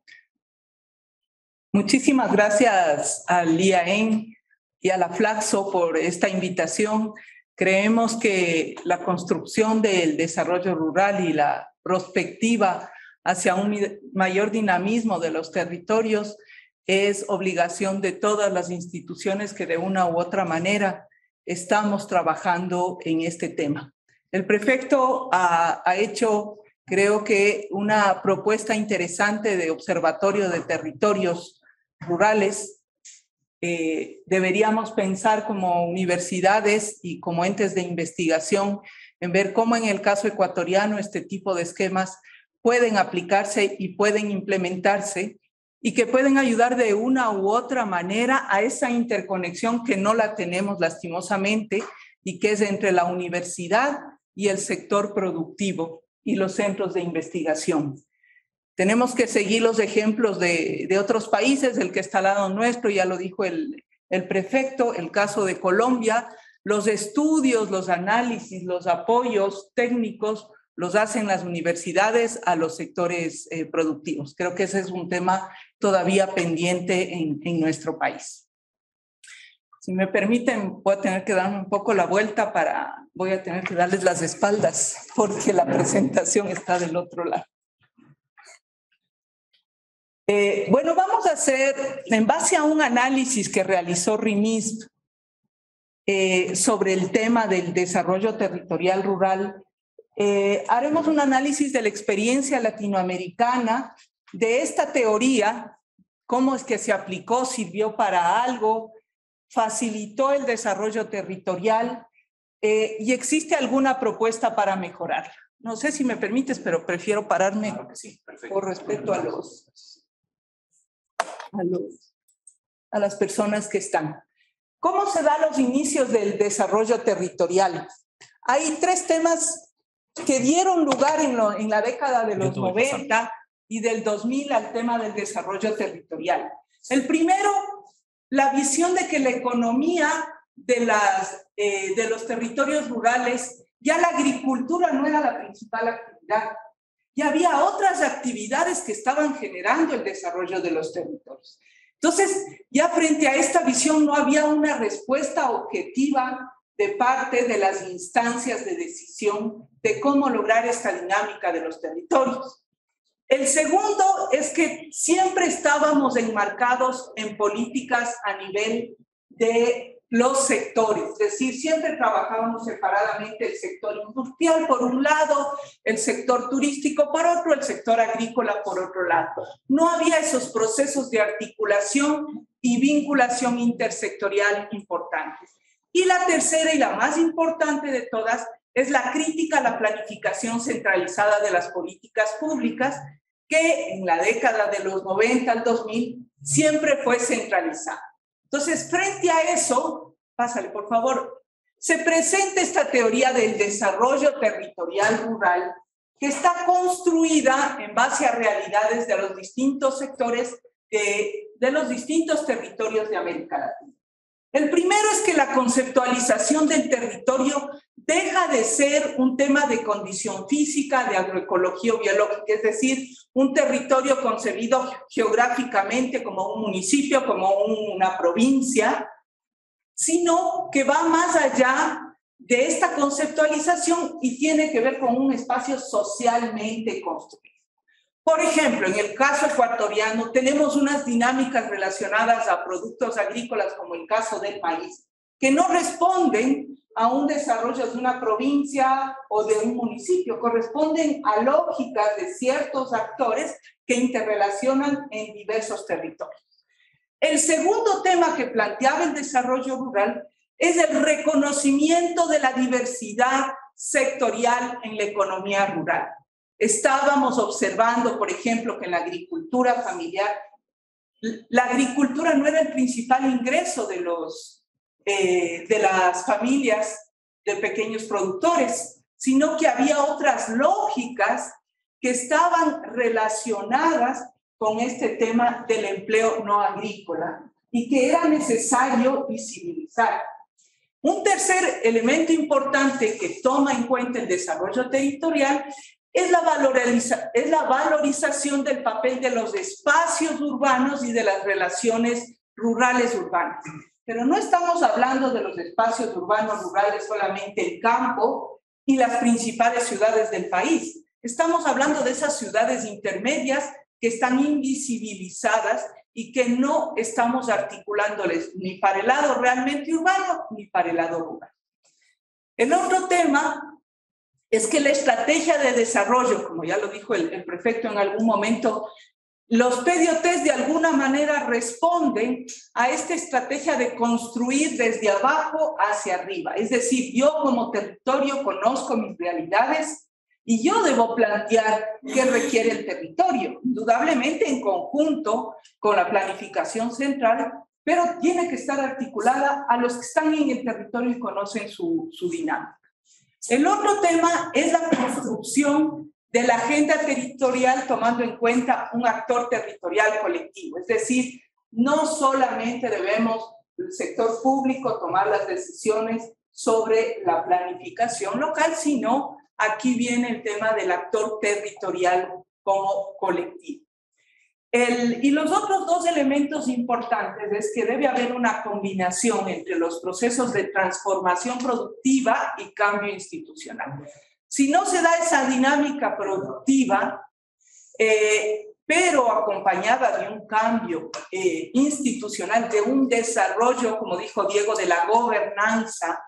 Muchísimas gracias al IAEN y a la Flaxo por esta invitación. Creemos que la construcción del desarrollo rural y la prospectiva hacia un mayor dinamismo de los territorios es obligación de todas las instituciones que de una u otra manera estamos trabajando en este tema. El prefecto ha, hecho, creo que, una propuesta interesante de observatorio de territorios rurales. Eh, deberíamos pensar como universidades y como entes de investigación en ver cómo en el caso ecuatoriano este tipo de esquemas pueden aplicarse y pueden implementarse y que pueden ayudar de una u otra manera a esa interconexión que no la tenemos lastimosamente y que es entre la universidad y el sector productivo y los centros de investigación. Tenemos que seguir los ejemplos de, otros países, el que está al lado nuestro, ya lo dijo el, el prefecto, el caso de Colombia, los estudios, los análisis, los apoyos técnicos los hacen las universidades a los sectores eh, productivos. Creo que ese es un tema todavía pendiente en, en, nuestro país. Si me permiten, voy a tener que darme un poco la vuelta para, voy a tener que darles las espaldas porque la presentación está del otro lado. Eh, bueno, vamos a hacer, en base a un análisis que realizó RIMISP eh, sobre el tema del desarrollo territorial rural, eh, haremos un análisis de la experiencia latinoamericana, de esta teoría, cómo es que se aplicó, sirvió para algo, facilitó el desarrollo territorial eh, y existe alguna propuesta para mejorarla. No sé si me permites, pero prefiero pararme por respeto a los, a los a las personas que están. ¿Cómo se dan los inicios del desarrollo territorial? Hay tres temas que dieron lugar en, en la década de los 90 y del 2000 al tema del desarrollo territorial. El primero, la visión de que la economía de, las, eh, de los territorios rurales, ya la agricultura no era la principal actividad, y había otras actividades que estaban generando el desarrollo de los territorios. Entonces, ya frente a esta visión no había una respuesta objetiva de parte de las instancias de decisión de cómo lograr esta dinámica de los territorios. El segundo es que siempre estábamos enmarcados en políticas a nivel de los sectores, es decir, siempre trabajábamos separadamente el sector industrial por un lado, el sector turístico por otro, el sector agrícola por otro lado. No había esos procesos de articulación y vinculación intersectorial importantes. Y la tercera y la más importante de todas es la crítica a la planificación centralizada de las políticas públicas, que en la década de los 90 al 2000 siempre fue centralizada. Entonces, frente a eso, pásale por favor, se presenta esta teoría del desarrollo territorial rural que está construida en base a realidades de los distintos sectores de, de los distintos territorios de América Latina. El primero es que la conceptualización del territorio deja de ser un tema de condición física, de agroecología o biológica, es decir, un territorio concebido geográficamente como un municipio, como una provincia, sino que va más allá de esta conceptualización y tiene que ver con un espacio socialmente construido. Por ejemplo, en el caso ecuatoriano tenemos unas dinámicas relacionadas a productos agrícolas, como el caso del maíz, que no responden a un desarrollo de una provincia o de un municipio, corresponden a lógicas de ciertos actores que interrelacionan en diversos territorios. El segundo tema que planteaba el desarrollo rural es el reconocimiento de la diversidad sectorial en la economía rural. Estábamos observando, por ejemplo, que en la agricultura familiar, la agricultura no era el principal ingreso de, los, eh, de las familias de pequeños productores, sino que había otras lógicas que estaban relacionadas con este tema del empleo no agrícola y que era necesario visibilizar. Un tercer elemento importante que toma en cuenta el desarrollo territorial es la, valorización del papel de los espacios urbanos y de las relaciones rurales urbanas. Pero no estamos hablando de los espacios urbanos rurales solamente el campo y las principales ciudades del país. Estamos hablando de esas ciudades intermedias que están invisibilizadas y que no estamos articulándoles ni para el lado realmente urbano ni para el lado rural. El otro tema es que la estrategia de desarrollo, como ya lo dijo el, el prefecto en algún momento, los PDOTs de alguna manera responden a esta estrategia de construir desde abajo hacia arriba. Es decir, yo como territorio conozco mis realidades y yo debo plantear qué requiere el territorio, indudablemente en conjunto con la planificación central, pero tiene que estar articulada a los que están en el territorio y conocen su, su dinámica. El otro tema es la construcción de la agenda territorial tomando en cuenta un actor territorial colectivo. Es decir, no solamente debemos el sector público tomar las decisiones sobre la planificación local, sino aquí viene el tema del actor territorial como colectivo. El, y los otros dos elementos importantes es que debe haber una combinación entre los procesos de transformación productiva y cambio institucional. Si no se da esa dinámica productiva, eh, pero acompañada de un cambio eh, institucional, de un desarrollo, como dijo Diego, de la gobernanza,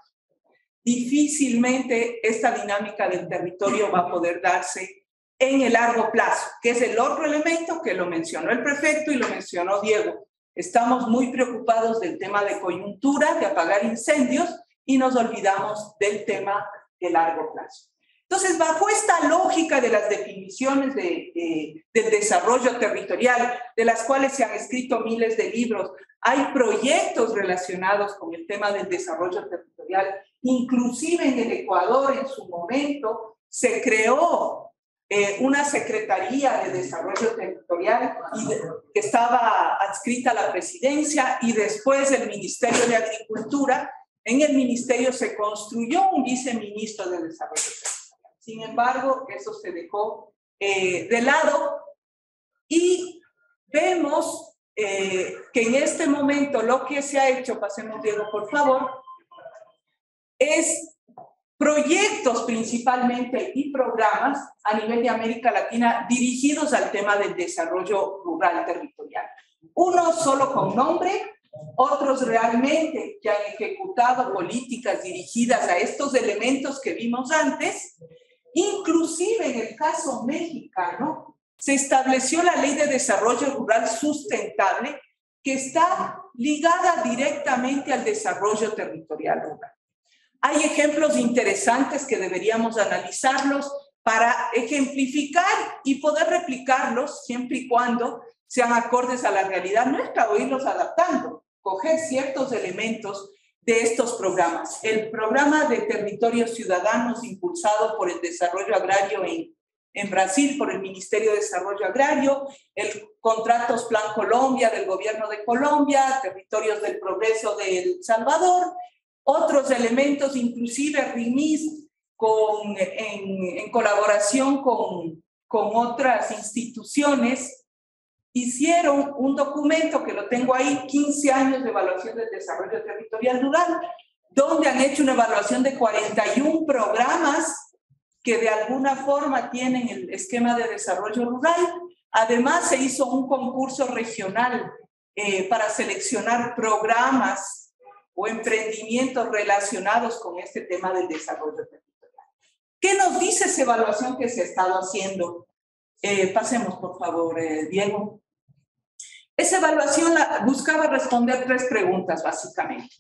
difícilmente esta dinámica del territorio va a poder darse en el largo plazo, que es el otro elemento que lo mencionó el prefecto y lo mencionó Diego. Estamos muy preocupados del tema de coyuntura, de apagar incendios, y nos olvidamos del tema de largo plazo. Entonces, bajo esta lógica de las definiciones de, del desarrollo territorial, de las cuales se han escrito miles de libros, hay proyectos relacionados con el tema del desarrollo territorial, inclusive en el Ecuador en su momento se creó eh, una Secretaría de Desarrollo Territorial que estaba adscrita a la presidencia y después el Ministerio de Agricultura. En el ministerio se construyó un viceministro de Desarrollo Territorial sin embargo, eso se dejó eh, de lado y vemos eh, que en este momento lo que se ha hecho, pasemos Diego, por favor, es proyectos principalmente y programas a nivel de América Latina dirigidos al tema del desarrollo rural territorial. Unos solo con nombre, otros realmente que han ejecutado políticas dirigidas a estos elementos que vimos antes Inclusive en el caso mexicano, se estableció la Ley de Desarrollo Rural Sustentable que está ligada directamente al desarrollo territorial rural. Hay ejemplos interesantes que deberíamos analizarlos para ejemplificar y poder replicarlos siempre y cuando sean acordes a la realidad nuestra o irlos adaptando, coger ciertos elementos de estos programas. El programa de territorios ciudadanos impulsado por el desarrollo agrario en, en Brasil, por el Ministerio de Desarrollo Agrario, el Contratos Plan Colombia del Gobierno de Colombia, Territorios del Progreso de El Salvador, otros elementos, inclusive RIMIS, con, en, en colaboración con, con otras instituciones hicieron un documento que lo tengo ahí, 15 años de evaluación del desarrollo territorial rural, donde han hecho una evaluación de 41 programas que de alguna forma tienen el esquema de desarrollo rural. Además, se hizo un concurso regional eh, para seleccionar programas o emprendimientos relacionados con este tema del desarrollo territorial. ¿Qué nos dice esa evaluación que se ha estado haciendo? Eh, pasemos, por favor, eh, Diego. Esa evaluación buscaba responder tres preguntas, básicamente.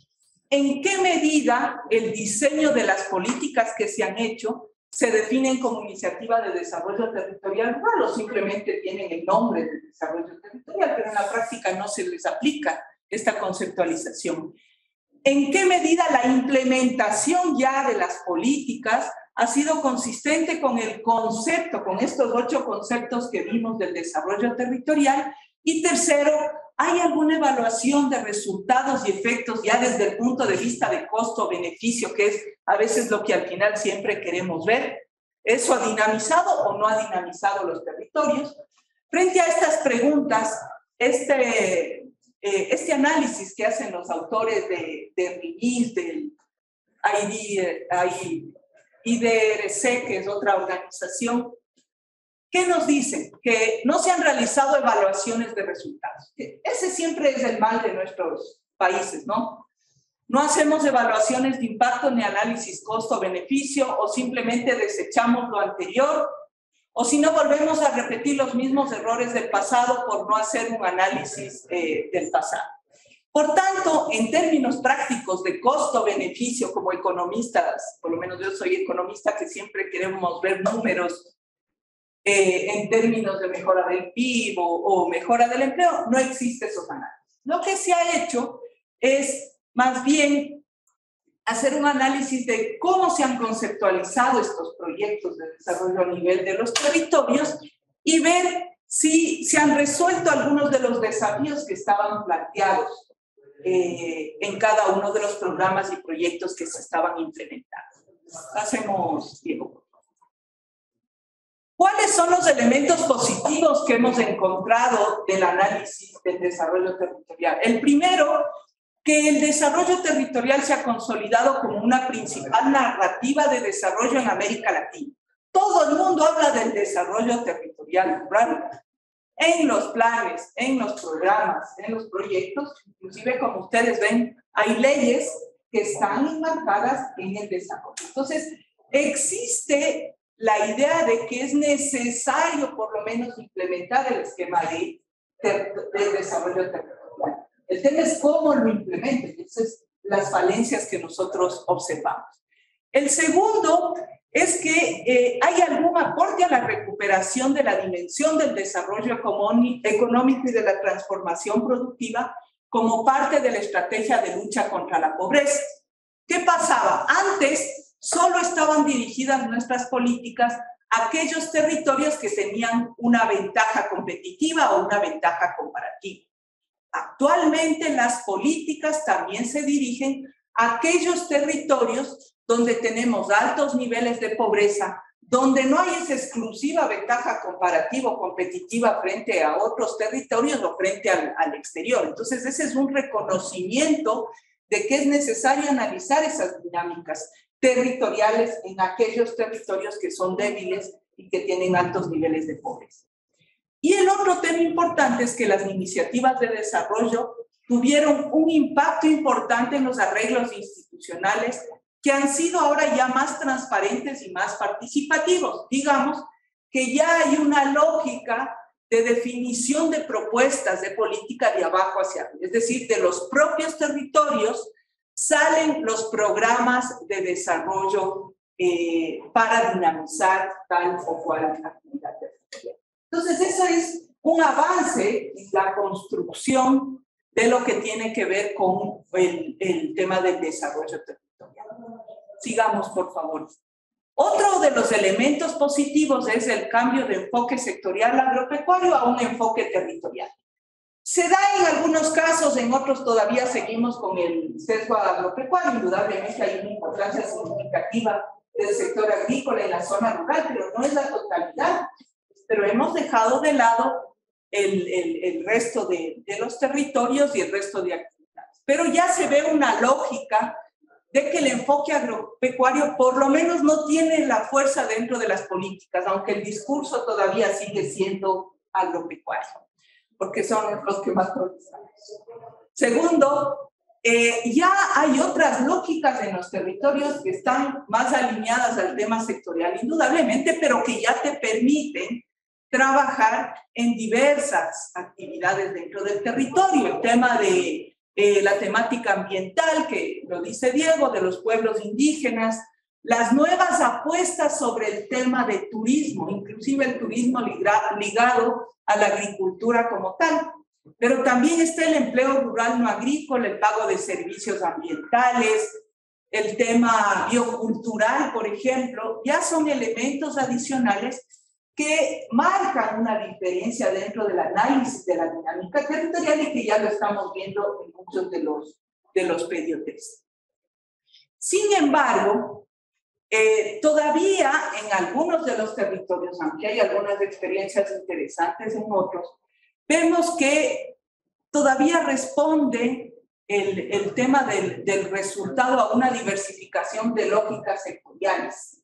¿En qué medida el diseño de las políticas que se han hecho se definen como iniciativa de desarrollo territorial rural o simplemente tienen el nombre de desarrollo territorial, pero en la práctica no se les aplica esta conceptualización? ¿En qué medida la implementación ya de las políticas ha sido consistente con el concepto, con estos ocho conceptos que vimos del desarrollo territorial y tercero, ¿Hay alguna evaluación de resultados y efectos ya desde el punto de vista de costo-beneficio, que es a veces lo que al final siempre queremos ver? ¿Eso ha dinamizado o no ha dinamizado los territorios? Frente a estas preguntas, este, eh, este análisis que hacen los autores de, de RIGIS, del ID, IDRC, que es otra organización, ¿Qué nos dicen? Que no se han realizado evaluaciones de resultados. Ese siempre es el mal de nuestros países, ¿no? No hacemos evaluaciones de impacto ni análisis costo-beneficio o simplemente desechamos lo anterior o si no volvemos a repetir los mismos errores del pasado por no hacer un análisis eh, del pasado. Por tanto, en términos prácticos de costo-beneficio como economistas, por lo menos yo soy economista que siempre queremos ver números eh, en términos de mejora del PIB o, mejora del empleo, no existe esos análisis. Lo que se ha hecho es más bien hacer un análisis de cómo se han conceptualizado estos proyectos de desarrollo a nivel de los territorios y ver si se han resuelto algunos de los desafíos que estaban planteados eh, en cada uno de los programas y proyectos que se estaban implementando. Hacemos, Diego. ¿Cuáles son los elementos positivos que hemos encontrado del análisis del desarrollo territorial? El primero, que el desarrollo territorial se ha consolidado como una principal narrativa de desarrollo en América Latina. Todo el mundo habla del desarrollo territorial rural en los planes, en los programas, en los proyectos, inclusive como ustedes ven, hay leyes que están enmarcadas en el desarrollo. Entonces, existe la idea de que es necesario por lo menos implementar el esquema de, desarrollo territorial. El tema es cómo lo implementen, entonces las falencias que nosotros observamos. El segundo es que eh, hay algún aporte a la recuperación de la dimensión del desarrollo económico y de la transformación productiva como parte de la estrategia de lucha contra la pobreza. ¿Qué pasaba? Antes solo estaban dirigidas nuestras políticas a aquellos territorios que tenían una ventaja competitiva o una ventaja comparativa. Actualmente las políticas también se dirigen a aquellos territorios donde tenemos altos niveles de pobreza, donde no hay esa exclusiva ventaja comparativa o competitiva frente a otros territorios o frente al, al exterior. Entonces, ese es un reconocimiento de que es necesario analizar esas dinámicas territoriales en aquellos territorios que son débiles y que tienen altos niveles de pobreza. Y el otro tema importante es que las iniciativas de desarrollo tuvieron un impacto importante en los arreglos institucionales que han sido ahora ya más transparentes y más participativos. Digamos que ya hay una lógica de definición de propuestas de política de abajo hacia arriba, es decir, de los propios territorios salen los programas de desarrollo eh, para dinamizar tal o cual actividad territorial. Entonces, eso es un avance en la construcción de lo que tiene que ver con el, el tema del desarrollo territorial. Sigamos, por favor. Otro de los elementos positivos es el cambio de enfoque sectorial agropecuario a un enfoque territorial. Se da en algunos casos, en otros todavía seguimos con el sesgo agropecuario. Indudablemente hay una importancia significativa del sector agrícola en la zona rural, pero no es la totalidad. Pero hemos dejado de lado el, resto de, de los territorios y el resto de actividades. Pero ya se ve una lógica de que el enfoque agropecuario por lo menos no tiene la fuerza dentro de las políticas, aunque el discurso todavía sigue siendo agropecuario porque son los que más progresamos. Segundo, eh, ya hay otras lógicas en los territorios que están más alineadas al tema sectorial, indudablemente, pero que ya te permiten trabajar en diversas actividades dentro del territorio. El tema de eh, la temática ambiental, que lo dice Diego, de los pueblos indígenas, las nuevas apuestas sobre el tema de turismo, inclusive el turismo ligado a la agricultura como tal. Pero también está el empleo rural no agrícola, el pago de servicios ambientales, el tema biocultural, por ejemplo, ya son elementos adicionales que marcan una diferencia dentro del análisis de la dinámica territorial y que ya lo estamos viendo en muchos de los, de los. Sin embargo, eh, todavía en algunos de los territorios, aunque hay algunas experiencias interesantes en otros, vemos que todavía responde el, el tema del, del, resultado a una diversificación de lógicas sectoriales.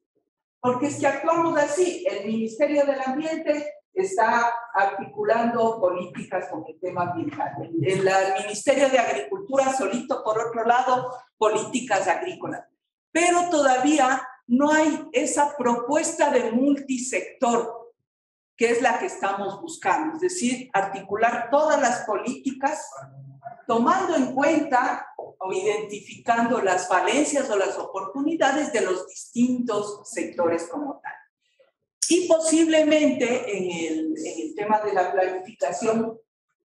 Porque es que actuamos así, el Ministerio del Ambiente está articulando políticas con el tema ambiental. El, el Ministerio de Agricultura solito, por otro lado, políticas agrícolas. Pero todavía no hay esa propuesta de multisector que es la que estamos buscando, es decir, articular todas las políticas tomando en cuenta o identificando las falencias o las oportunidades de los distintos sectores como tal. Y posiblemente en el, en el tema de la planificación,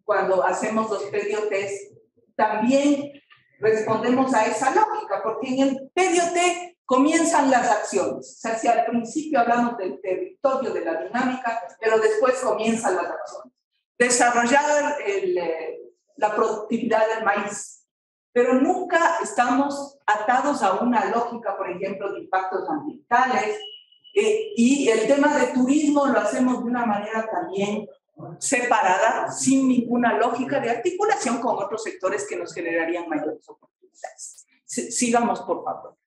cuando hacemos los PDOTs, también respondemos a esa lógica, porque en el PDOT comienzan las acciones. O sea, si al principio hablamos del territorio, de la dinámica, pero después comienzan las acciones. Desarrollar eh, la productividad del maíz, pero nunca estamos atados a una lógica, por ejemplo, de impactos ambientales. Eh, y el tema de turismo lo hacemos de una manera también separada, sin ninguna lógica de articulación con otros sectores que nos generarían mayores oportunidades. Sigamos, por favor.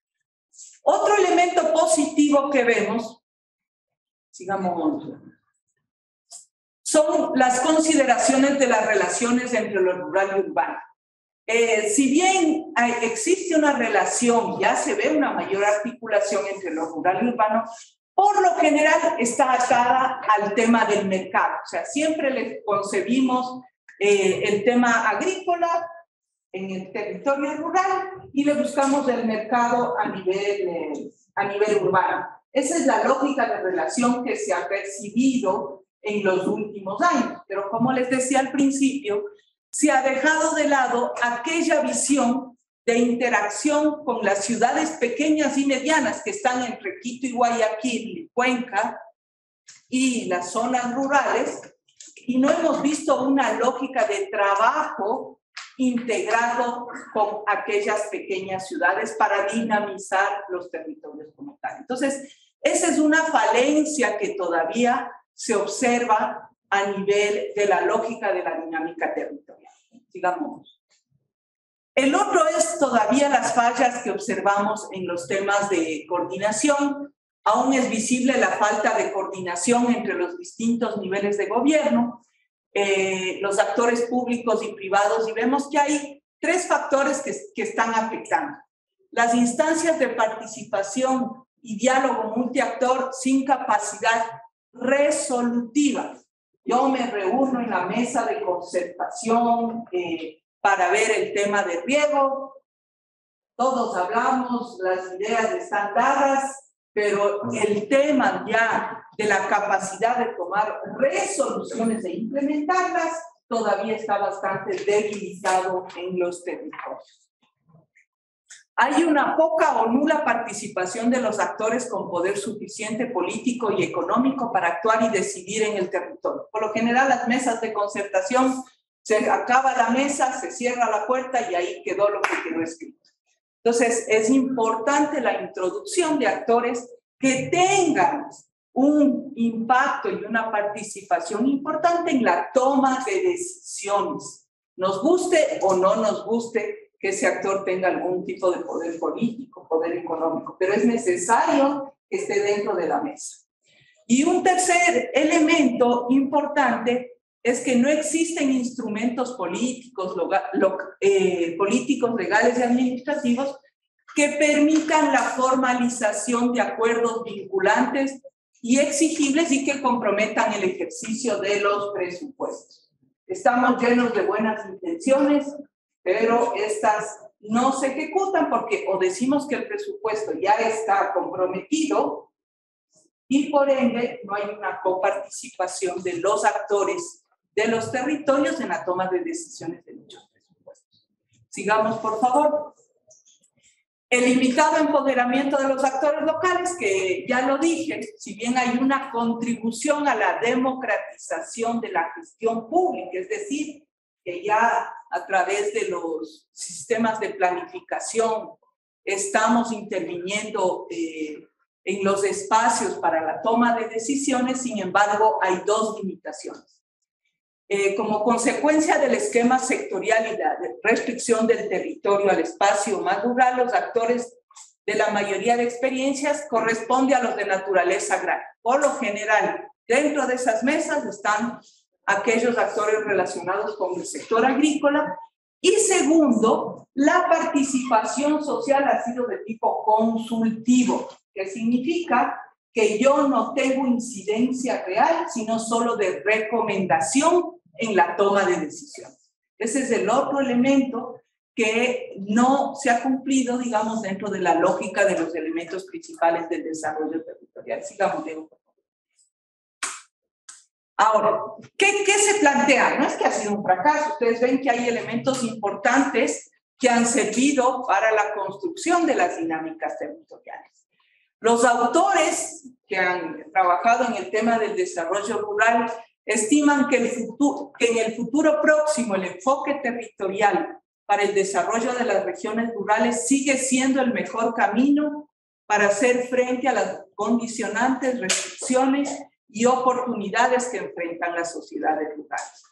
Otro elemento positivo que vemos, sigamos, son las consideraciones de las relaciones entre lo rural y urbano. Eh, si bien existe una relación, ya se ve una mayor articulación entre lo rural y urbano, por lo general está atada al tema del mercado. O sea, siempre le concebimos eh, el tema agrícola en el territorio rural y le buscamos el mercado a nivel, eh, a nivel urbano. Esa es la lógica de relación que se ha percibido en los últimos años. Pero como les decía al principio, se ha dejado de lado aquella visión de interacción con las ciudades pequeñas y medianas que están entre Quito y Guayaquil, Cuenca y las zonas rurales, y no hemos visto una lógica de trabajo integrado con aquellas pequeñas ciudades para dinamizar los territorios como tal. Entonces, esa es una falencia que todavía se observa a nivel de la lógica de la dinámica territorial. Sigamos. El otro es todavía las fallas que observamos en los temas de coordinación. Aún es visible la falta de coordinación entre los distintos niveles de gobierno eh, los actores públicos y privados y vemos que hay tres factores que, que están afectando. Las instancias de participación y diálogo multiactor sin capacidad resolutiva. Yo me reúno en la mesa de concertación eh, para ver el tema de riego. Todos hablamos, las ideas están dadas, pero el tema ya de la capacidad de tomar resoluciones e implementarlas todavía está bastante debilitado en los territorios. Hay una poca o nula participación de los actores con poder suficiente político y económico para actuar y decidir en el territorio. Por lo general, las mesas de concertación, se acaba la mesa, se cierra la puerta y ahí quedó lo que quedó escrito. Entonces, es importante la introducción de actores que tengan un impacto y una participación importante en la toma de decisiones. Nos guste o no nos guste que ese actor tenga algún tipo de poder político, poder económico, pero es necesario que esté dentro de la mesa. Y un tercer elemento importante es que no existen instrumentos políticos, eh, políticos, legales y administrativos que permitan la formalización de acuerdos vinculantes y exigibles y que comprometan el ejercicio de los presupuestos. Estamos llenos de buenas intenciones, pero estas no se ejecutan porque o decimos que el presupuesto ya está comprometido y por ende no hay una coparticipación de los actores de los territorios en la toma de decisiones de dichos presupuestos. Sigamos, por favor. El limitado empoderamiento de los actores locales, que ya lo dije, si bien hay una contribución a la democratización de la gestión pública, es decir, que ya a través de los sistemas de planificación estamos interviniendo eh, en los espacios para la toma de decisiones, sin embargo, hay dos limitaciones. Eh, como consecuencia del esquema sectorial y la restricción del territorio al espacio más rural, los actores de la mayoría de experiencias corresponde a los de naturaleza agraria. Por lo general, dentro de esas mesas están aquellos actores relacionados con el sector agrícola. Y segundo, la participación social ha sido de tipo consultivo, que significa que yo no tengo incidencia real, sino solo de recomendación en la toma de decisiones. Ese es el otro elemento que no se ha cumplido, digamos, dentro de la lógica de los elementos principales del desarrollo territorial. Sigamos, Diego. Ahora, ¿qué, ¿qué se plantea? No es que ha sido un fracaso, ustedes ven que hay elementos importantes que han servido para la construcción de las dinámicas territoriales. Los autores que han trabajado en el tema del desarrollo rural estiman que, en el futuro próximo el enfoque territorial para el desarrollo de las regiones rurales sigue siendo el mejor camino para hacer frente a las condicionantes restricciones y oportunidades que enfrentan las sociedades rurales.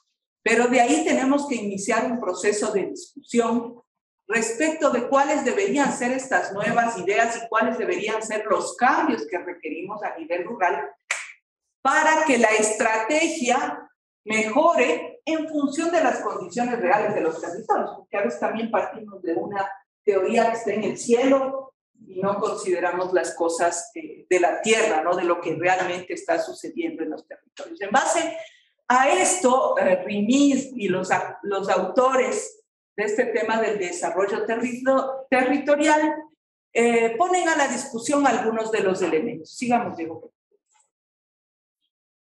Pero de ahí tenemos que iniciar un proceso de discusión respecto de cuáles deberían ser estas nuevas ideas y cuáles deberían ser los cambios que requerimos a nivel rural para que la estrategia mejore en función de las condiciones reales de los territorios, porque a veces también partimos de una teoría que está en el cielo y no consideramos las cosas de, la tierra, ¿no? de lo que realmente está sucediendo en los territorios. En base a esto, eh, y los, los autores de este tema del desarrollo territorial eh, ponen a la discusión algunos de los elementos. Sigamos, Diego.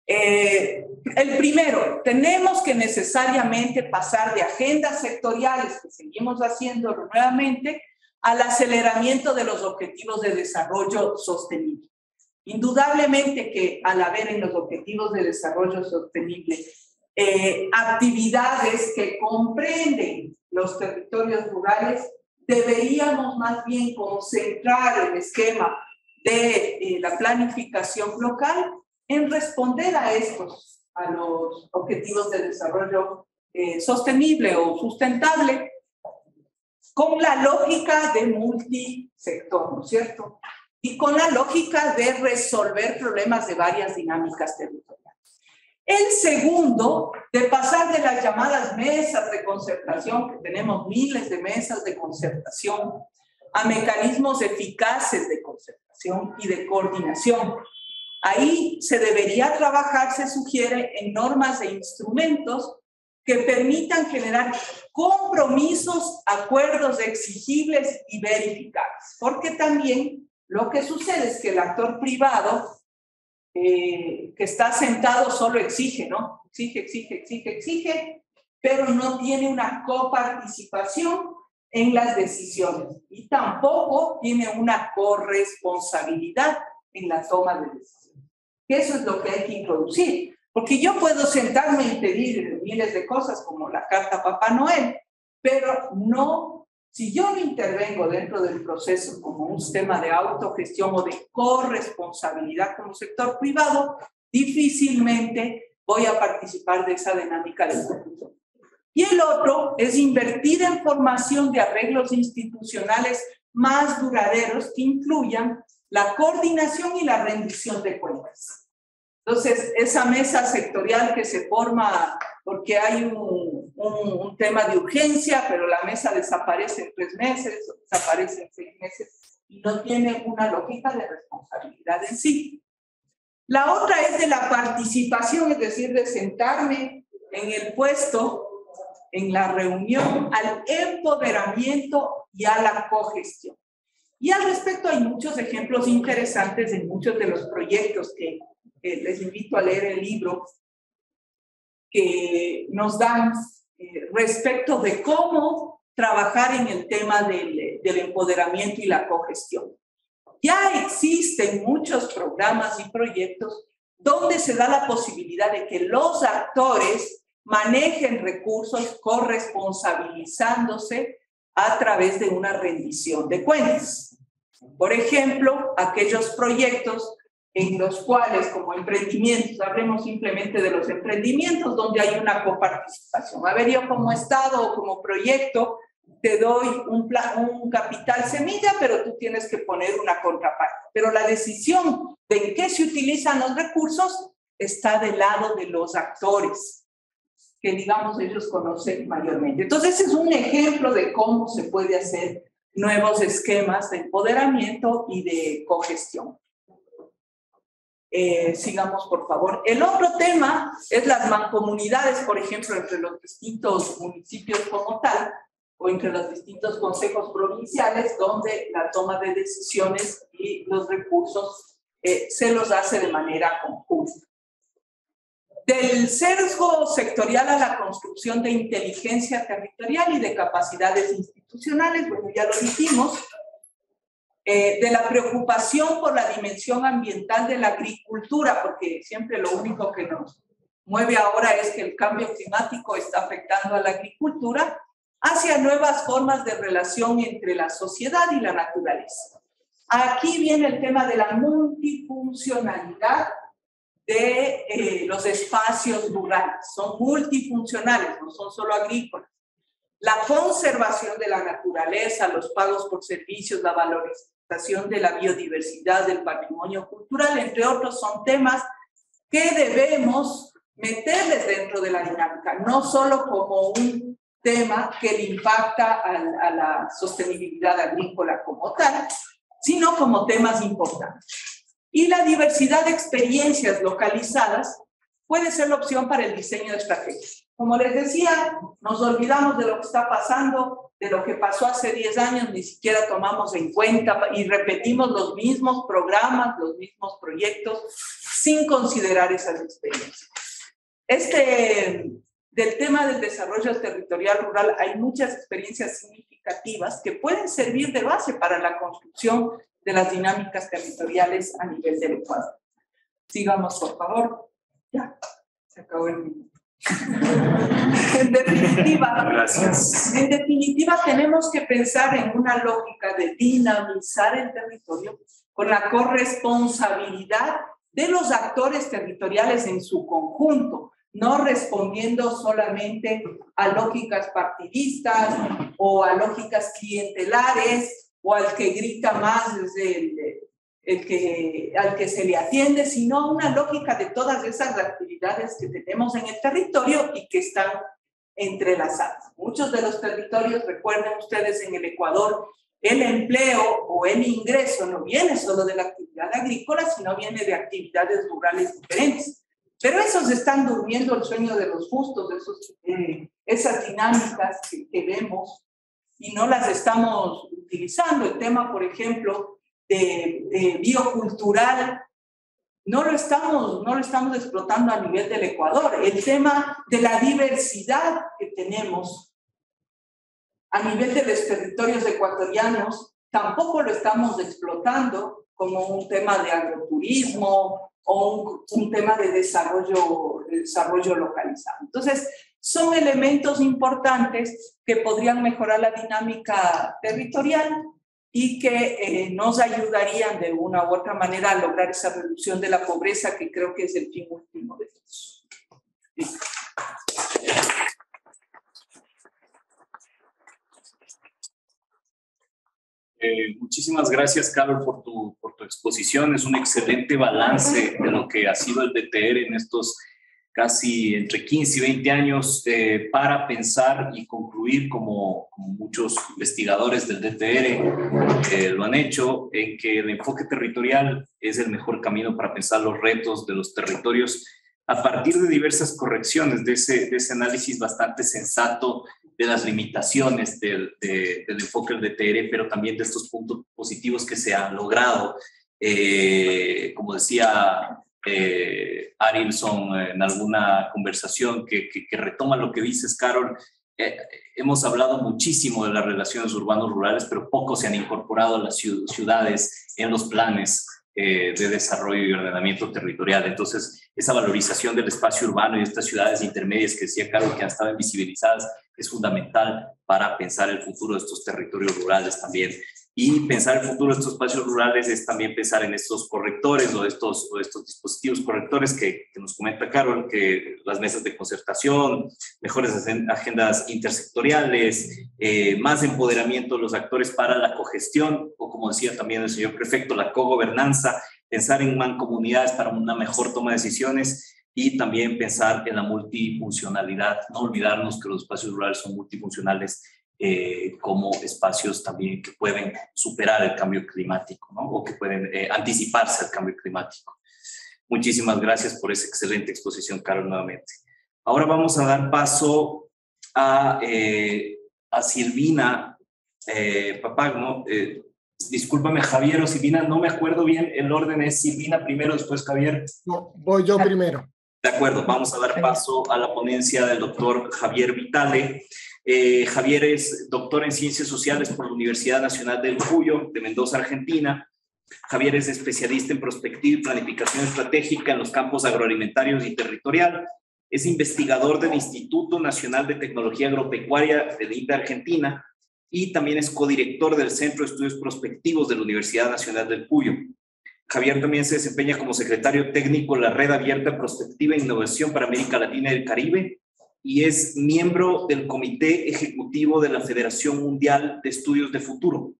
Eh, el primero, tenemos que necesariamente pasar de agendas sectoriales, que seguimos haciéndolo nuevamente, al aceleramiento de los objetivos de desarrollo sostenible. Indudablemente que al haber en los objetivos de desarrollo sostenible eh, actividades que comprenden los territorios rurales, deberíamos más bien concentrar el esquema de eh, la planificación local en responder a estos, a los objetivos de desarrollo eh, sostenible o sustentable, con la lógica de multisector, ¿no es cierto? Y con la lógica de resolver problemas de varias dinámicas territoriales. El segundo, de pasar de las llamadas mesas de concertación, que tenemos miles de mesas de concertación, a mecanismos eficaces de concertación y de coordinación, Ahí se debería trabajar, se sugiere, en normas e instrumentos que permitan generar compromisos, acuerdos exigibles y verificables. Porque también lo que sucede es que el actor privado eh, que está sentado solo exige, ¿no? Exige, exige, exige, exige, pero no tiene una coparticipación en las decisiones y tampoco tiene una corresponsabilidad en la toma de decisiones. Eso es lo que hay que introducir. Porque yo puedo sentarme y pedir miles de cosas como la carta Papá Noel, pero no, si yo no intervengo dentro del proceso como un sistema de autogestión o de corresponsabilidad como sector privado, difícilmente voy a participar de esa dinámica de futuro. Y el otro es invertir en formación de arreglos institucionales más duraderos que incluyan la coordinación y la rendición de cuentas. Entonces, esa mesa sectorial que se forma porque hay un, un, tema de urgencia, pero la mesa desaparece en tres meses, desaparece en seis meses y no tiene una lógica de responsabilidad en sí. La otra es de la participación, es decir, de sentarme en el puesto, en la reunión, al empoderamiento y a la cogestión. Y al respecto hay muchos ejemplos interesantes en muchos de los proyectos que les invito a leer el libro que nos dan eh, respecto de cómo trabajar en el tema del, del empoderamiento y la cogestión. Ya existen muchos programas y proyectos donde se da la posibilidad de que los actores manejen recursos corresponsabilizándose a través de una rendición de cuentas. Por ejemplo, aquellos proyectos en los cuales como emprendimientos, hablemos simplemente de los emprendimientos donde hay una coparticipación. A ver, yo como Estado o como proyecto te doy un, plan, un capital semilla, pero tú tienes que poner una contraparte. Pero la decisión de en qué se utilizan los recursos está del lado de los actores, que digamos ellos conocen mayormente. Entonces, es un ejemplo de cómo se puede hacer nuevos esquemas de empoderamiento y de cogestión. Eh, sigamos, por favor. El otro tema es las mancomunidades, por ejemplo, entre los distintos municipios como tal, o entre los distintos consejos provinciales, donde la toma de decisiones y los recursos eh, se los hace de manera conjunta. Del sesgo sectorial a la construcción de inteligencia territorial y de capacidades institucionales, bueno, ya lo dijimos, eh, de la preocupación por la dimensión ambiental de la agricultura, porque siempre lo único que nos mueve ahora es que el cambio climático está afectando a la agricultura, hacia nuevas formas de relación entre la sociedad y la naturaleza. Aquí viene el tema de la multifuncionalidad de eh, los espacios rurales. Son multifuncionales, no son solo agrícolas. La conservación de la naturaleza, los pagos por servicios, la valorización de la biodiversidad, del patrimonio cultural, entre otros, son temas que debemos meterles dentro de la dinámica, no solo como un tema que le impacta a, la sostenibilidad agrícola como tal, sino como temas importantes. Y la diversidad de experiencias localizadas puede ser la opción para el diseño de estrategias. Como les decía, nos olvidamos de lo que está pasando, de lo que pasó hace 10 años, ni siquiera tomamos en cuenta y repetimos los mismos programas, los mismos proyectos, sin considerar esas experiencias. Este del tema del desarrollo territorial rural hay muchas experiencias significativas que pueden servir de base para la construcción de las dinámicas territoriales a nivel del Ecuador. Sigamos, por favor. Ya, se acabó el minuto. En definitiva, Gracias. en definitiva, tenemos que pensar en una lógica de dinamizar el territorio con la corresponsabilidad de los actores territoriales en su conjunto, no respondiendo solamente a lógicas partidistas o a lógicas clientelares o al que grita más desde el, que, al que se le atiende, sino una lógica de todas esas actividades que tenemos en el territorio y que están entrelazadas. Muchos de los territorios, recuerden ustedes en el Ecuador, el empleo o el ingreso no viene solo de la actividad agrícola, sino viene de actividades rurales diferentes. Pero esos están durmiendo el sueño de los justos, esos, eh, esas dinámicas que, vemos y no las estamos utilizando. El tema, por ejemplo, de, biocultural, no lo, estamos, no lo estamos explotando a nivel del Ecuador. El tema de la diversidad que tenemos a nivel de los territorios ecuatorianos, tampoco lo estamos explotando como un tema de agroturismo o un, tema de desarrollo, desarrollo localizado. Entonces, son elementos importantes que podrían mejorar la dinámica territorial y que eh, nos ayudarían de una u otra manera a lograr esa reducción de la pobreza que creo que es el fin último de todos. Eh, muchísimas gracias, Carol, por tu, por tu exposición. Es un excelente balance de lo que ha sido el DTR en estos casi entre 15 y 20 años eh, para pensar y concluir, como, muchos investigadores del DTR eh, lo han hecho, en que el enfoque territorial es el mejor camino para pensar los retos de los territorios a partir de diversas correcciones de ese, de ese análisis bastante sensato de las limitaciones del, del enfoque del DTR, pero también de estos puntos positivos que se han logrado. Eh, como decía eh, Arilson en alguna conversación que, retoma lo que dices, Carol, eh, hemos hablado muchísimo de las relaciones urbanos-rurales, pero poco se han incorporado las ciudades en los planes eh, de desarrollo y ordenamiento territorial. Entonces, esa valorización del espacio urbano y estas ciudades intermedias que decía Carlos que han estado invisibilizadas es fundamental para pensar el futuro de estos territorios rurales también. Y pensar el futuro de estos espacios rurales es también pensar en estos correctores o estos, o estos dispositivos correctores que, nos comenta Carol, que las mesas de concertación, mejores agendas intersectoriales, eh, más empoderamiento de los actores para la cogestión, o como decía también el señor prefecto, la cogobernanza, pensar en mancomunidades para una mejor toma de decisiones y también pensar en la multifuncionalidad, no olvidarnos que los espacios rurales son multifuncionales eh, como espacios también que pueden superar el cambio climático ¿no? o que pueden eh, anticiparse al cambio climático. Muchísimas gracias por esa excelente exposición, Carol, nuevamente. Ahora vamos a dar paso a, eh, a Silvina Papagno. discúlpame, Javier o Silvina, no me acuerdo bien, el orden es Silvina primero, después Javier. No, voy yo primero. De acuerdo, vamos a dar paso a la ponencia del doctor Javier Vitale. Eh, Javier es doctor en Ciencias Sociales por la Universidad Nacional del Cuyo, de Mendoza, Argentina. Javier es especialista en prospectiva y planificación estratégica en los campos agroalimentarios y territorial. Es investigador del Instituto Nacional de Tecnología Agropecuaria de INTA Argentina y también es codirector del Centro de Estudios Prospectivos de la Universidad Nacional del Cuyo. Javier también se desempeña como secretario técnico de la Red Abierta Prospectiva e Innovación para América Latina y el Caribe y es miembro del Comité Ejecutivo de la Federación Mundial de Estudios de Futuro.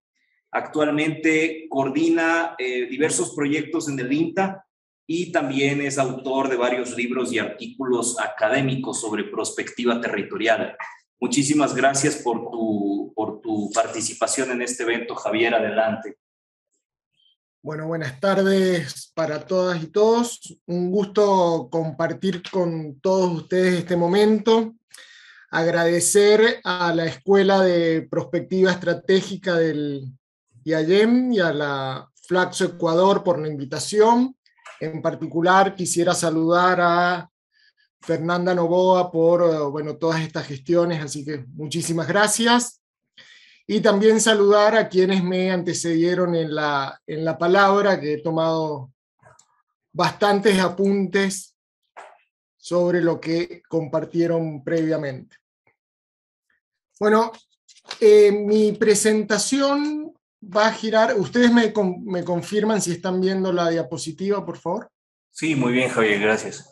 Actualmente coordina eh, diversos proyectos en el INTA y también es autor de varios libros y artículos académicos sobre prospectiva territorial. Muchísimas gracias por tu, por tu participación en este evento, Javier. Adelante. Bueno, buenas tardes para todas y todos. Un gusto compartir con todos ustedes este momento. Agradecer a la Escuela de Prospectiva Estratégica del IAYEM y a la Flaxo Ecuador por la invitación. En particular, quisiera saludar a Fernanda Novoa por bueno, todas estas gestiones, así que muchísimas gracias. Y también saludar a quienes me antecedieron en la, en la palabra, que he tomado bastantes apuntes sobre lo que compartieron previamente. Bueno, eh, mi presentación va a girar, ustedes me, me, confirman si están viendo la diapositiva, por favor. Sí, muy bien, Javier, gracias.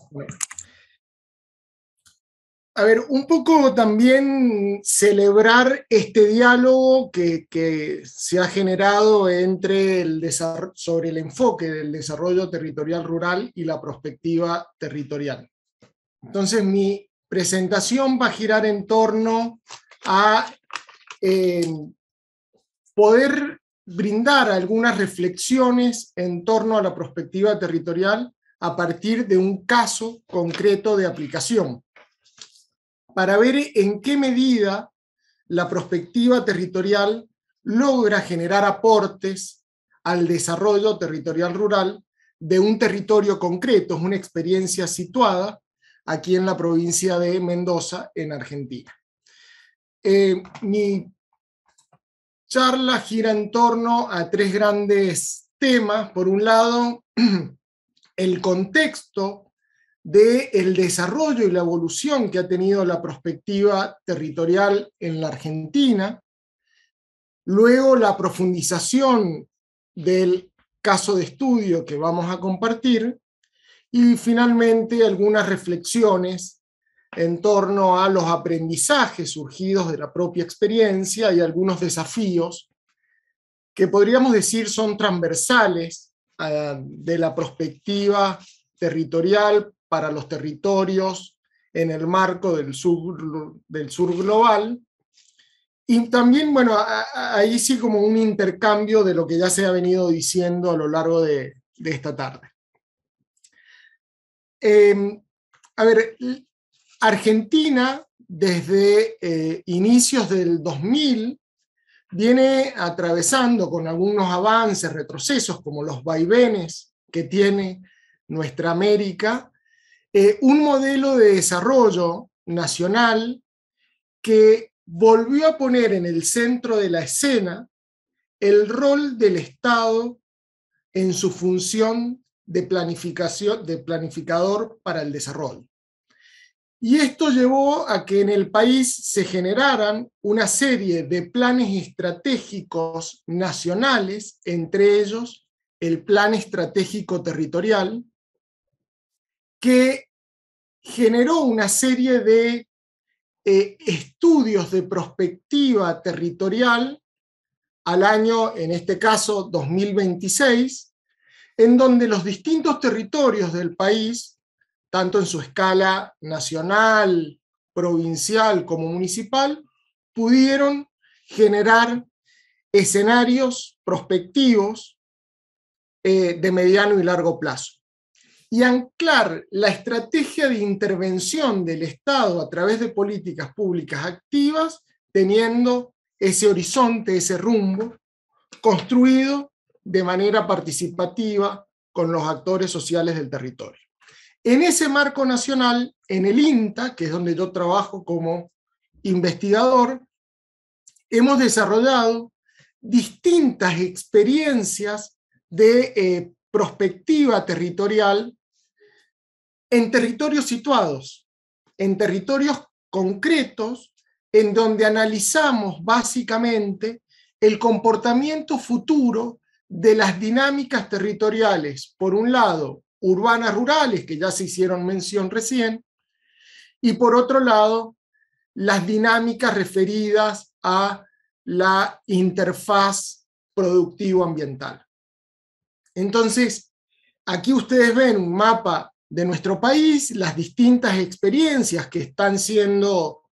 A ver, un poco también celebrar este diálogo que, se ha generado entre el sobre el enfoque del desarrollo territorial rural y la perspectiva territorial. Entonces, mi presentación va a girar en torno a eh, poder brindar algunas reflexiones en torno a la perspectiva territorial a partir de un caso concreto de aplicación para ver en qué medida la perspectiva territorial logra generar aportes al desarrollo territorial rural de un territorio concreto, es una experiencia situada aquí en la provincia de Mendoza, en Argentina. Eh, mi charla gira en torno a tres grandes temas. Por un lado, el contexto del el desarrollo y la evolución que ha tenido la perspectiva territorial en la Argentina, luego la profundización del caso de estudio que vamos a compartir. Y finalmente algunas reflexiones en torno a los aprendizajes surgidos de la propia experiencia y algunos desafíos que podríamos decir son transversales ah, de la perspectiva territorial para los territorios en el marco del sur, del sur global. Y también, bueno, ahí sí como un intercambio de lo que ya se ha venido diciendo a lo largo de, esta tarde. Em, a ver, Argentina desde eh, inicios del 2000 viene atravesando con algunos avances, retrocesos, como los vaivenes que tiene nuestra América, eh, un modelo de desarrollo nacional que volvió a poner en el centro de la escena el rol del Estado en su función de planificación, de planificador para el desarrollo. Y esto llevó a que en el país se generaran una serie de planes estratégicos nacionales, entre ellos el Plan Estratégico Territorial, que generó una serie de eh, estudios de prospectiva territorial al año, en este caso 2026, en donde los distintos territorios del país, tanto en su escala nacional, provincial como municipal, pudieron generar escenarios prospectivos eh, de mediano y largo plazo y anclar la estrategia de intervención del Estado a través de políticas públicas activas, teniendo ese horizonte, ese rumbo, construido de manera participativa con los actores sociales del territorio. En ese marco nacional, en el INTA, que es donde yo trabajo como investigador, hemos desarrollado distintas experiencias de eh, prospectiva territorial en territorios situados, en territorios concretos, en donde analizamos básicamente el comportamiento futuro de las dinámicas territoriales, por un lado, urbanas rurales, que ya se hicieron mención recién, y por otro lado, las dinámicas referidas a la interfaz productivo-ambiental. Entonces, aquí ustedes ven un mapa de nuestro país, las distintas experiencias que están siendo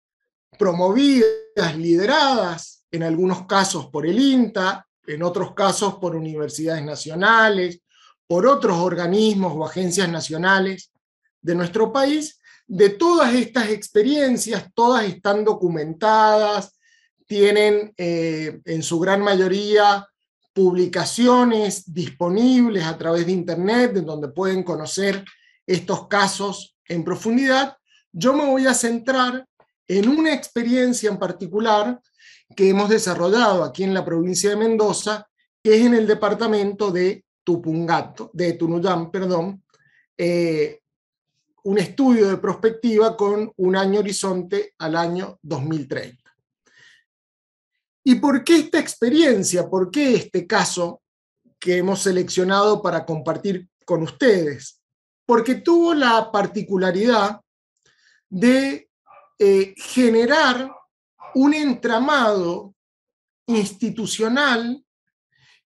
promovidas, lideradas, en algunos casos por el INTA, en otros casos por universidades nacionales, por otros organismos o agencias nacionales de nuestro país. De todas estas experiencias, todas están documentadas, tienen eh, en su gran mayoría publicaciones disponibles a través de Internet, en donde pueden conocer estos casos en profundidad, yo me voy a centrar en una experiencia en particular que hemos desarrollado aquí en la provincia de Mendoza, que es en el departamento de Tupungato, de Tunuyán, perdón, eh, un estudio de prospectiva con un año horizonte al año 2030. ¿Y por qué esta experiencia? ¿Por qué este caso que hemos seleccionado para compartir con ustedes? porque tuvo la particularidad de eh, generar un entramado institucional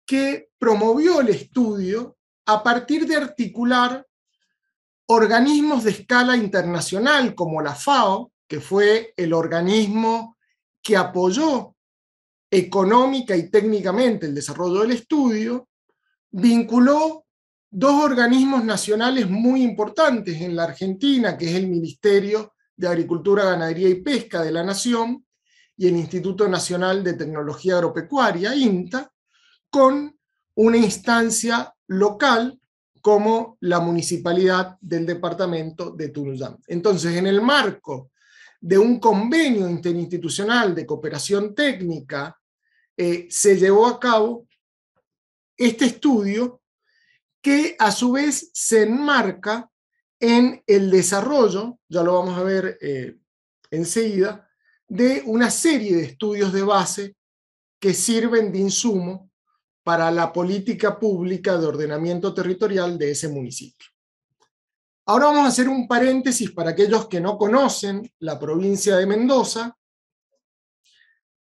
que promovió el estudio a partir de articular organismos de escala internacional como la FAO, que fue el organismo que apoyó económica y técnicamente el desarrollo del estudio, vinculó dos organismos nacionales muy importantes en la Argentina, que es el Ministerio de Agricultura, Ganadería y Pesca de la Nación y el Instituto Nacional de Tecnología Agropecuaria, INTA, con una instancia local como la municipalidad del departamento de Tunuyán. Entonces, en el marco de un convenio interinstitucional de cooperación técnica, eh, se llevó a cabo este estudio que a su vez se enmarca en el desarrollo, ya lo vamos a ver eh, enseguida, de una serie de estudios de base que sirven de insumo para la política pública de ordenamiento territorial de ese municipio. Ahora vamos a hacer un paréntesis para aquellos que no conocen la provincia de Mendoza.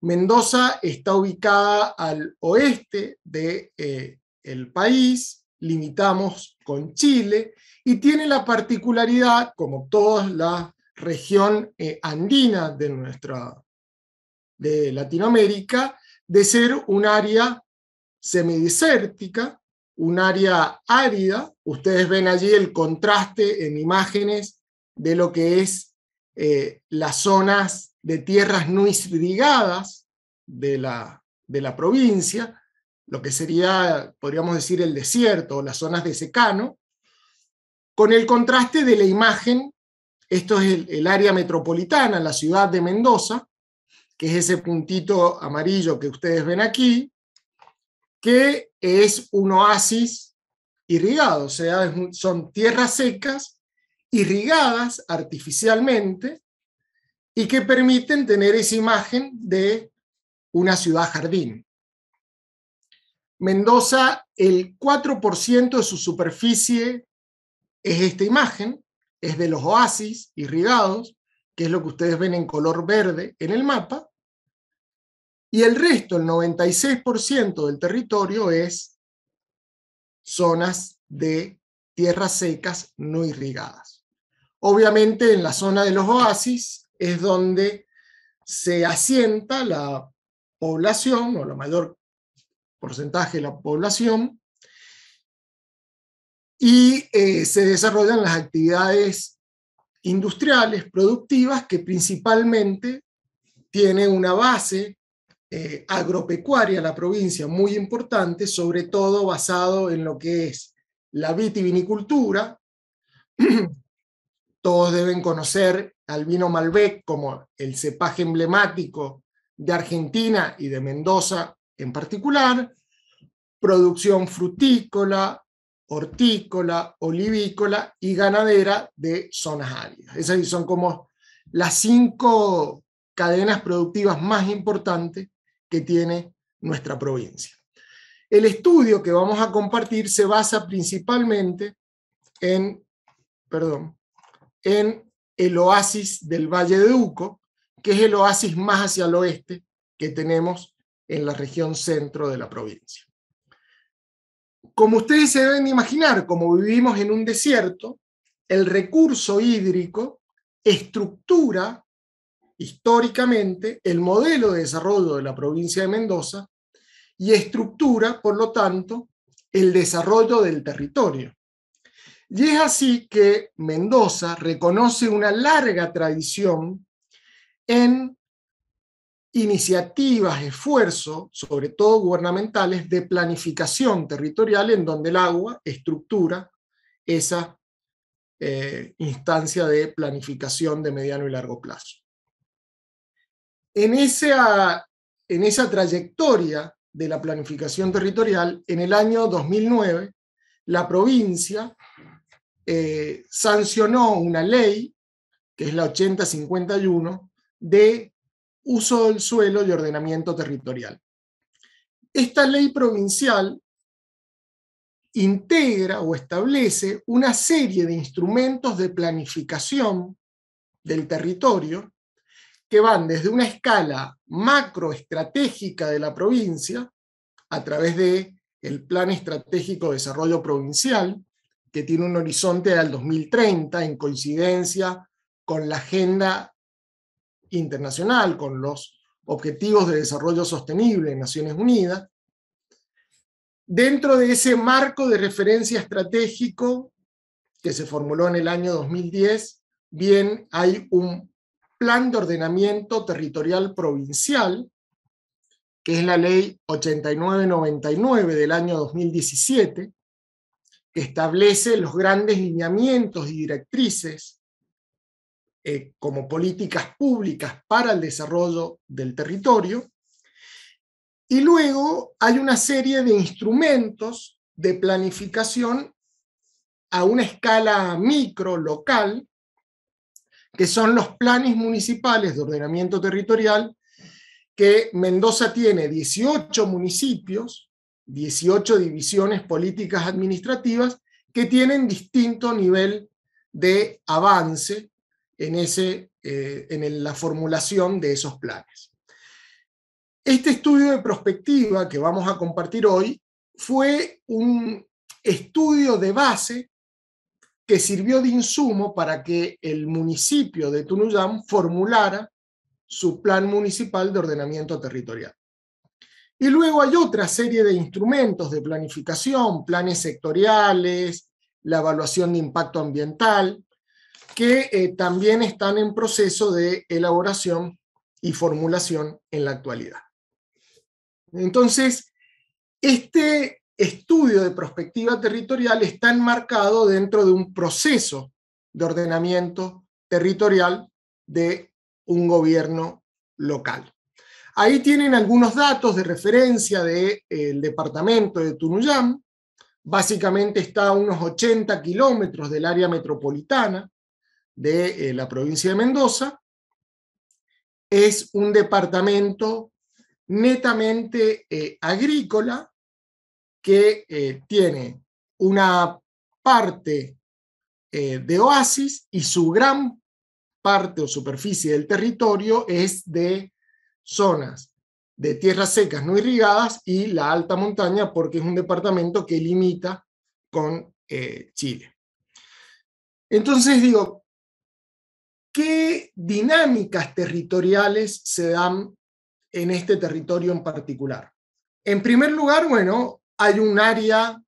Mendoza está ubicada al oeste del de, eh, país, limitamos con Chile y tiene la particularidad, como toda la región eh, andina de nuestra de Latinoamérica, de ser un área semidesértica, un área árida. Ustedes ven allí el contraste en imágenes de lo que es eh, las zonas de tierras no irrigadas de la, de la provincia, lo que sería, podríamos decir, el desierto o las zonas de secano, con el contraste de la imagen, esto es el, área metropolitana, la ciudad de Mendoza, que es ese puntito amarillo que ustedes ven aquí, que es un oasis irrigado, o sea, son tierras secas irrigadas artificialmente y que permiten tener esa imagen de una ciudad jardín. Mendoza, el 4% de su superficie es esta imagen, es de los oasis irrigados, que es lo que ustedes ven en color verde en el mapa, y el resto, el 96% del territorio es zonas de tierras secas no irrigadas. Obviamente en la zona de los oasis es donde se asienta la población o la mayor porcentaje de la población y eh, se desarrollan las actividades industriales, productivas, que principalmente tienen una base eh, agropecuaria, la provincia, muy importante, sobre todo basado en lo que es la vitivinicultura. Todos deben conocer al vino Malbec como el cepaje emblemático de Argentina y de Mendoza en particular, producción frutícola, hortícola, olivícola y ganadera de zonas áridas. Esas son como las cinco cadenas productivas más importantes que tiene nuestra provincia. El estudio que vamos a compartir se basa principalmente en, perdón, en el oasis del Valle de Uco, que es el oasis más hacia el oeste que tenemos en la región centro de la provincia. Como ustedes se deben imaginar, como vivimos en un desierto, el recurso hídrico estructura históricamente el modelo de desarrollo de la provincia de Mendoza y estructura, por lo tanto, el desarrollo del territorio. Y es así que Mendoza reconoce una larga tradición en iniciativas, esfuerzos, sobre todo gubernamentales, de planificación territorial en donde el agua estructura esa eh, instancia de planificación de mediano y largo plazo. En esa, en esa trayectoria de la planificación territorial, en el año 2009, la provincia eh, sancionó una ley, que es la 8051, de uso del suelo y ordenamiento territorial. Esta ley provincial integra o establece una serie de instrumentos de planificación del territorio que van desde una escala macroestratégica de la provincia a través de el Plan Estratégico de Desarrollo Provincial, que tiene un horizonte al 2030 en coincidencia con la Agenda internacional, con los Objetivos de Desarrollo Sostenible en Naciones Unidas, dentro de ese marco de referencia estratégico que se formuló en el año 2010, bien hay un plan de ordenamiento territorial provincial, que es la ley 8999 del año 2017, que establece los grandes lineamientos y directrices eh, como políticas públicas para el desarrollo del territorio. Y luego hay una serie de instrumentos de planificación a una escala micro, local, que son los planes municipales de ordenamiento territorial, que Mendoza tiene 18 municipios, 18 divisiones políticas administrativas, que tienen distinto nivel de avance en, ese, eh, en la formulación de esos planes. Este estudio de prospectiva que vamos a compartir hoy fue un estudio de base que sirvió de insumo para que el municipio de Tunuyán formulara su plan municipal de ordenamiento territorial. Y luego hay otra serie de instrumentos de planificación, planes sectoriales, la evaluación de impacto ambiental, que eh, también están en proceso de elaboración y formulación en la actualidad. Entonces, este estudio de perspectiva territorial está enmarcado dentro de un proceso de ordenamiento territorial de un gobierno local. Ahí tienen algunos datos de referencia del departamento de Tunuyán. Básicamente está a unos 80 kilómetros del área metropolitana de eh, la provincia de Mendoza. Es un departamento netamente eh, agrícola que eh, tiene una parte de oasis y su gran parte o superficie del territorio es de zonas de tierras secas no irrigadas y la alta montaña porque es un departamento que limita con Chile. Entonces digo, ¿qué dinámicas territoriales se dan en este territorio en particular? En primer lugar, bueno, hay un área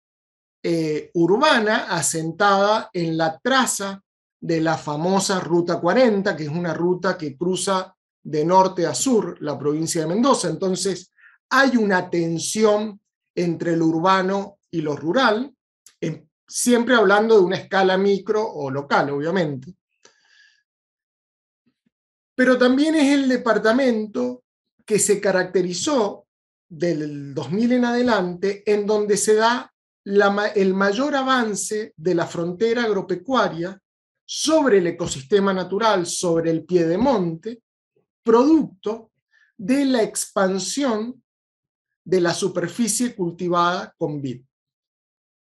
eh, urbana asentada en la traza de la famosa Ruta 40, que es una ruta que cruza de norte a sur la provincia de Mendoza. Entonces, hay una tensión entre lo urbano y lo rural, siempre hablando de una escala micro o local, obviamente. Pero también es el departamento que se caracterizó del 2000 en adelante, en donde se da el mayor avance de la frontera agropecuaria sobre el ecosistema natural, sobre el pie de monte, producto de la expansión de la superficie cultivada con vid.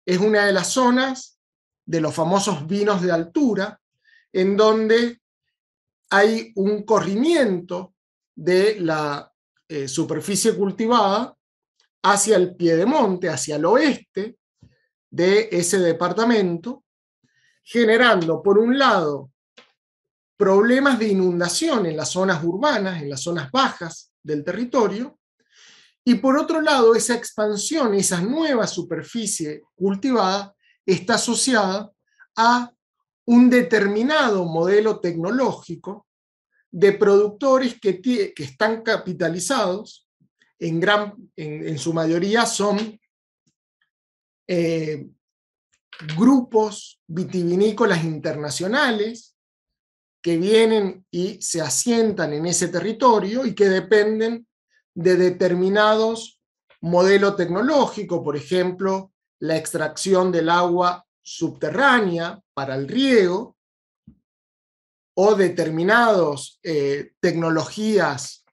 Es una de las zonas de los famosos vinos de altura, en donde hay un corrimiento de la eh, superficie cultivada hacia el pie de monte, hacia el oeste de ese departamento, generando, por un lado, problemas de inundación en las zonas urbanas, en las zonas bajas del territorio, y por otro lado, esa expansión, esa nueva superficie cultivada está asociada a un determinado modelo tecnológico de productores que, que están capitalizados, en, gran, en, su mayoría son eh, grupos vitivinícolas internacionales que vienen y se asientan en ese territorio y que dependen de determinados modelos tecnológicos, por ejemplo, la extracción del agua subterránea para el riego o determinadas eh, tecnologías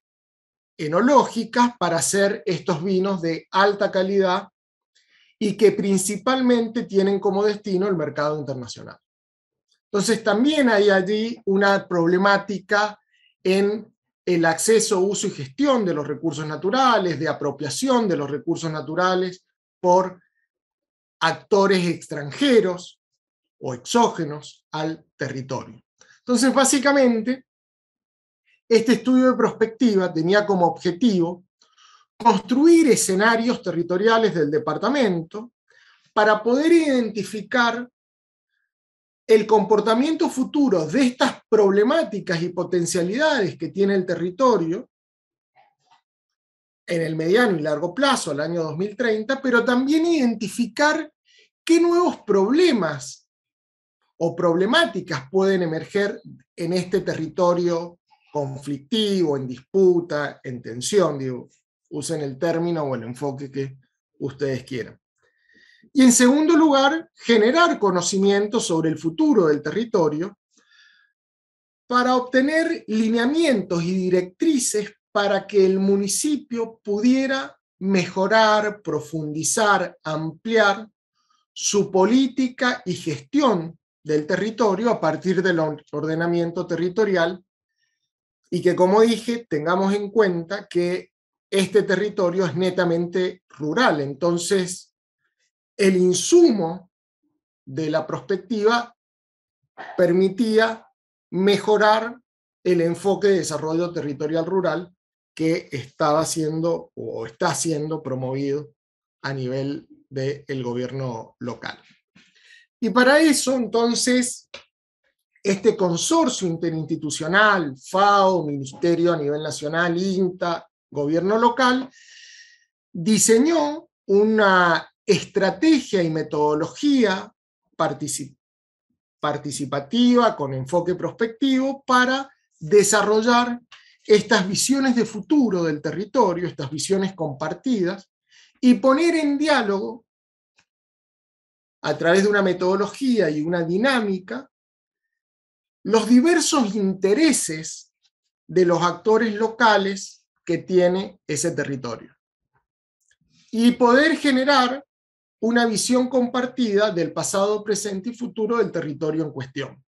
enológicas para hacer estos vinos de alta calidad y que principalmente tienen como destino el mercado internacional. Entonces también hay allí una problemática en el acceso, uso y gestión de los recursos naturales, de apropiación de los recursos naturales por actores extranjeros o exógenos al territorio. Entonces, básicamente, este estudio de prospectiva tenía como objetivo construir escenarios territoriales del departamento para poder identificar el comportamiento futuro de estas problemáticas y potencialidades que tiene el territorio en el mediano y largo plazo, al año 2030, pero también identificar qué nuevos problemas o problemáticas pueden emerger en este territorio conflictivo, en disputa, en tensión, digo, usen el término o el enfoque que ustedes quieran. Y en segundo lugar, generar conocimiento sobre el futuro del territorio para obtener lineamientos y directrices para que el municipio pudiera mejorar, profundizar, ampliar su política y gestión del territorio a partir del ordenamiento territorial y que, como dije, tengamos en cuenta que este territorio es netamente rural. Entonces, el insumo de la prospectiva permitía mejorar el enfoque de desarrollo territorial rural que estaba siendo o está siendo promovido a nivel del gobierno local. Y para eso, entonces, este consorcio interinstitucional, FAO, Ministerio a nivel nacional, INTA, gobierno local, diseñó una estrategia y metodología participativa con enfoque prospectivo para desarrollar estas visiones de futuro del territorio, estas visiones compartidas, y poner en diálogo, a través de una metodología y una dinámica, los diversos intereses de los actores locales que tiene ese territorio. Y poder generar una visión compartida del pasado, presente y futuro del territorio en cuestión,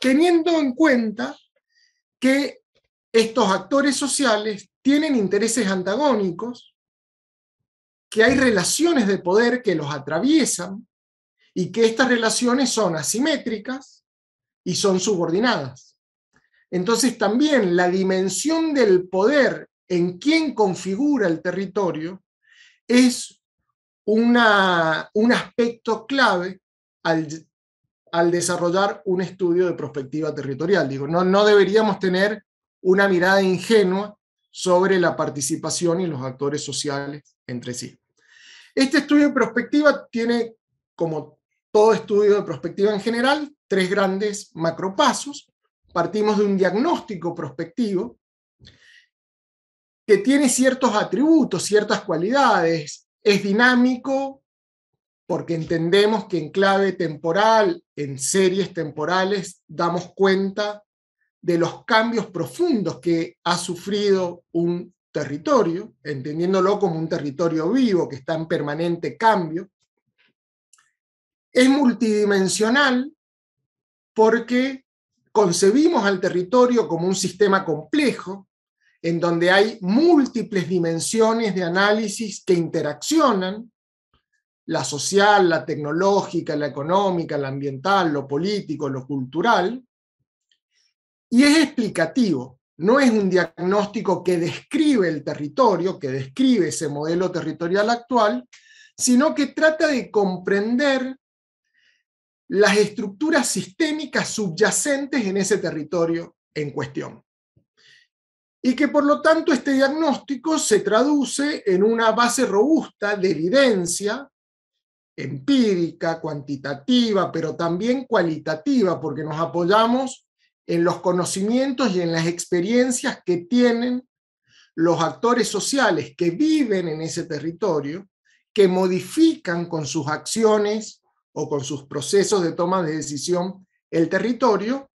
teniendo en cuenta que estos actores sociales tienen intereses antagónicos, que hay relaciones de poder que los atraviesan y que estas relaciones son asimétricas y son subordinadas. Entonces también la dimensión del poder en quien configura el territorio es un aspecto clave al, desarrollar un estudio de perspectiva territorial. Digo, no, no deberíamos tener una mirada ingenua sobre la participación y los actores sociales entre sí. Este estudio de prospectiva tiene, como todo estudio de prospectiva en general, tres grandes macropasos. Partimos de un diagnóstico prospectivo que tiene ciertos atributos, ciertas cualidades, es dinámico porque entendemos que en clave temporal, en series temporales, damos cuenta de los cambios profundos que ha sufrido un territorio, entendiéndolo como un territorio vivo que está en permanente cambio. Es multidimensional porque concebimos al territorio como un sistema complejo en donde hay múltiples dimensiones de análisis que interaccionan, la social, la tecnológica, la económica, la ambiental, lo político, lo cultural, y es explicativo, no es un diagnóstico que describe el territorio, que describe ese modelo territorial actual, sino que trata de comprender las estructuras sistémicas subyacentes en ese territorio en cuestión y que por lo tanto este diagnóstico se traduce en una base robusta de evidencia empírica, cuantitativa, pero también cualitativa, porque nos apoyamos en los conocimientos y en las experiencias que tienen los actores sociales que viven en ese territorio, que modifican con sus acciones o con sus procesos de toma de decisión el territorio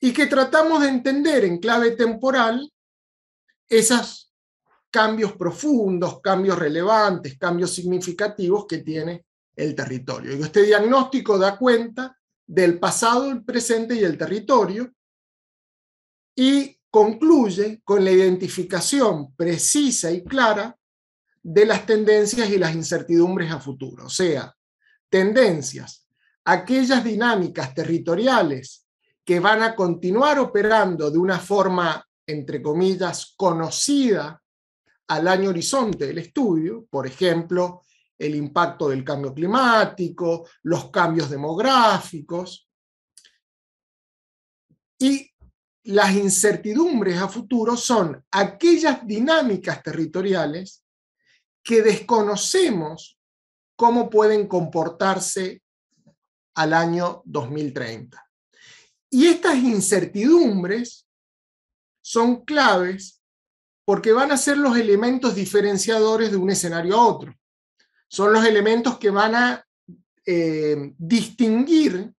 y que tratamos de entender en clave temporal esos cambios profundos, cambios relevantes, cambios significativos que tiene el territorio. Y este diagnóstico da cuenta del pasado, el presente y el territorio y concluye con la identificación precisa y clara de las tendencias y las incertidumbres a futuro. O sea, tendencias, aquellas dinámicas territoriales que van a continuar operando de una forma, entre comillas, conocida al año horizonte del estudio, por ejemplo, el impacto del cambio climático, los cambios demográficos, y las incertidumbres a futuro son aquellas dinámicas territoriales que desconocemos cómo pueden comportarse al año 2030. Y estas incertidumbres son claves porque van a ser los elementos diferenciadores de un escenario a otro. Son los elementos que van a eh, distinguir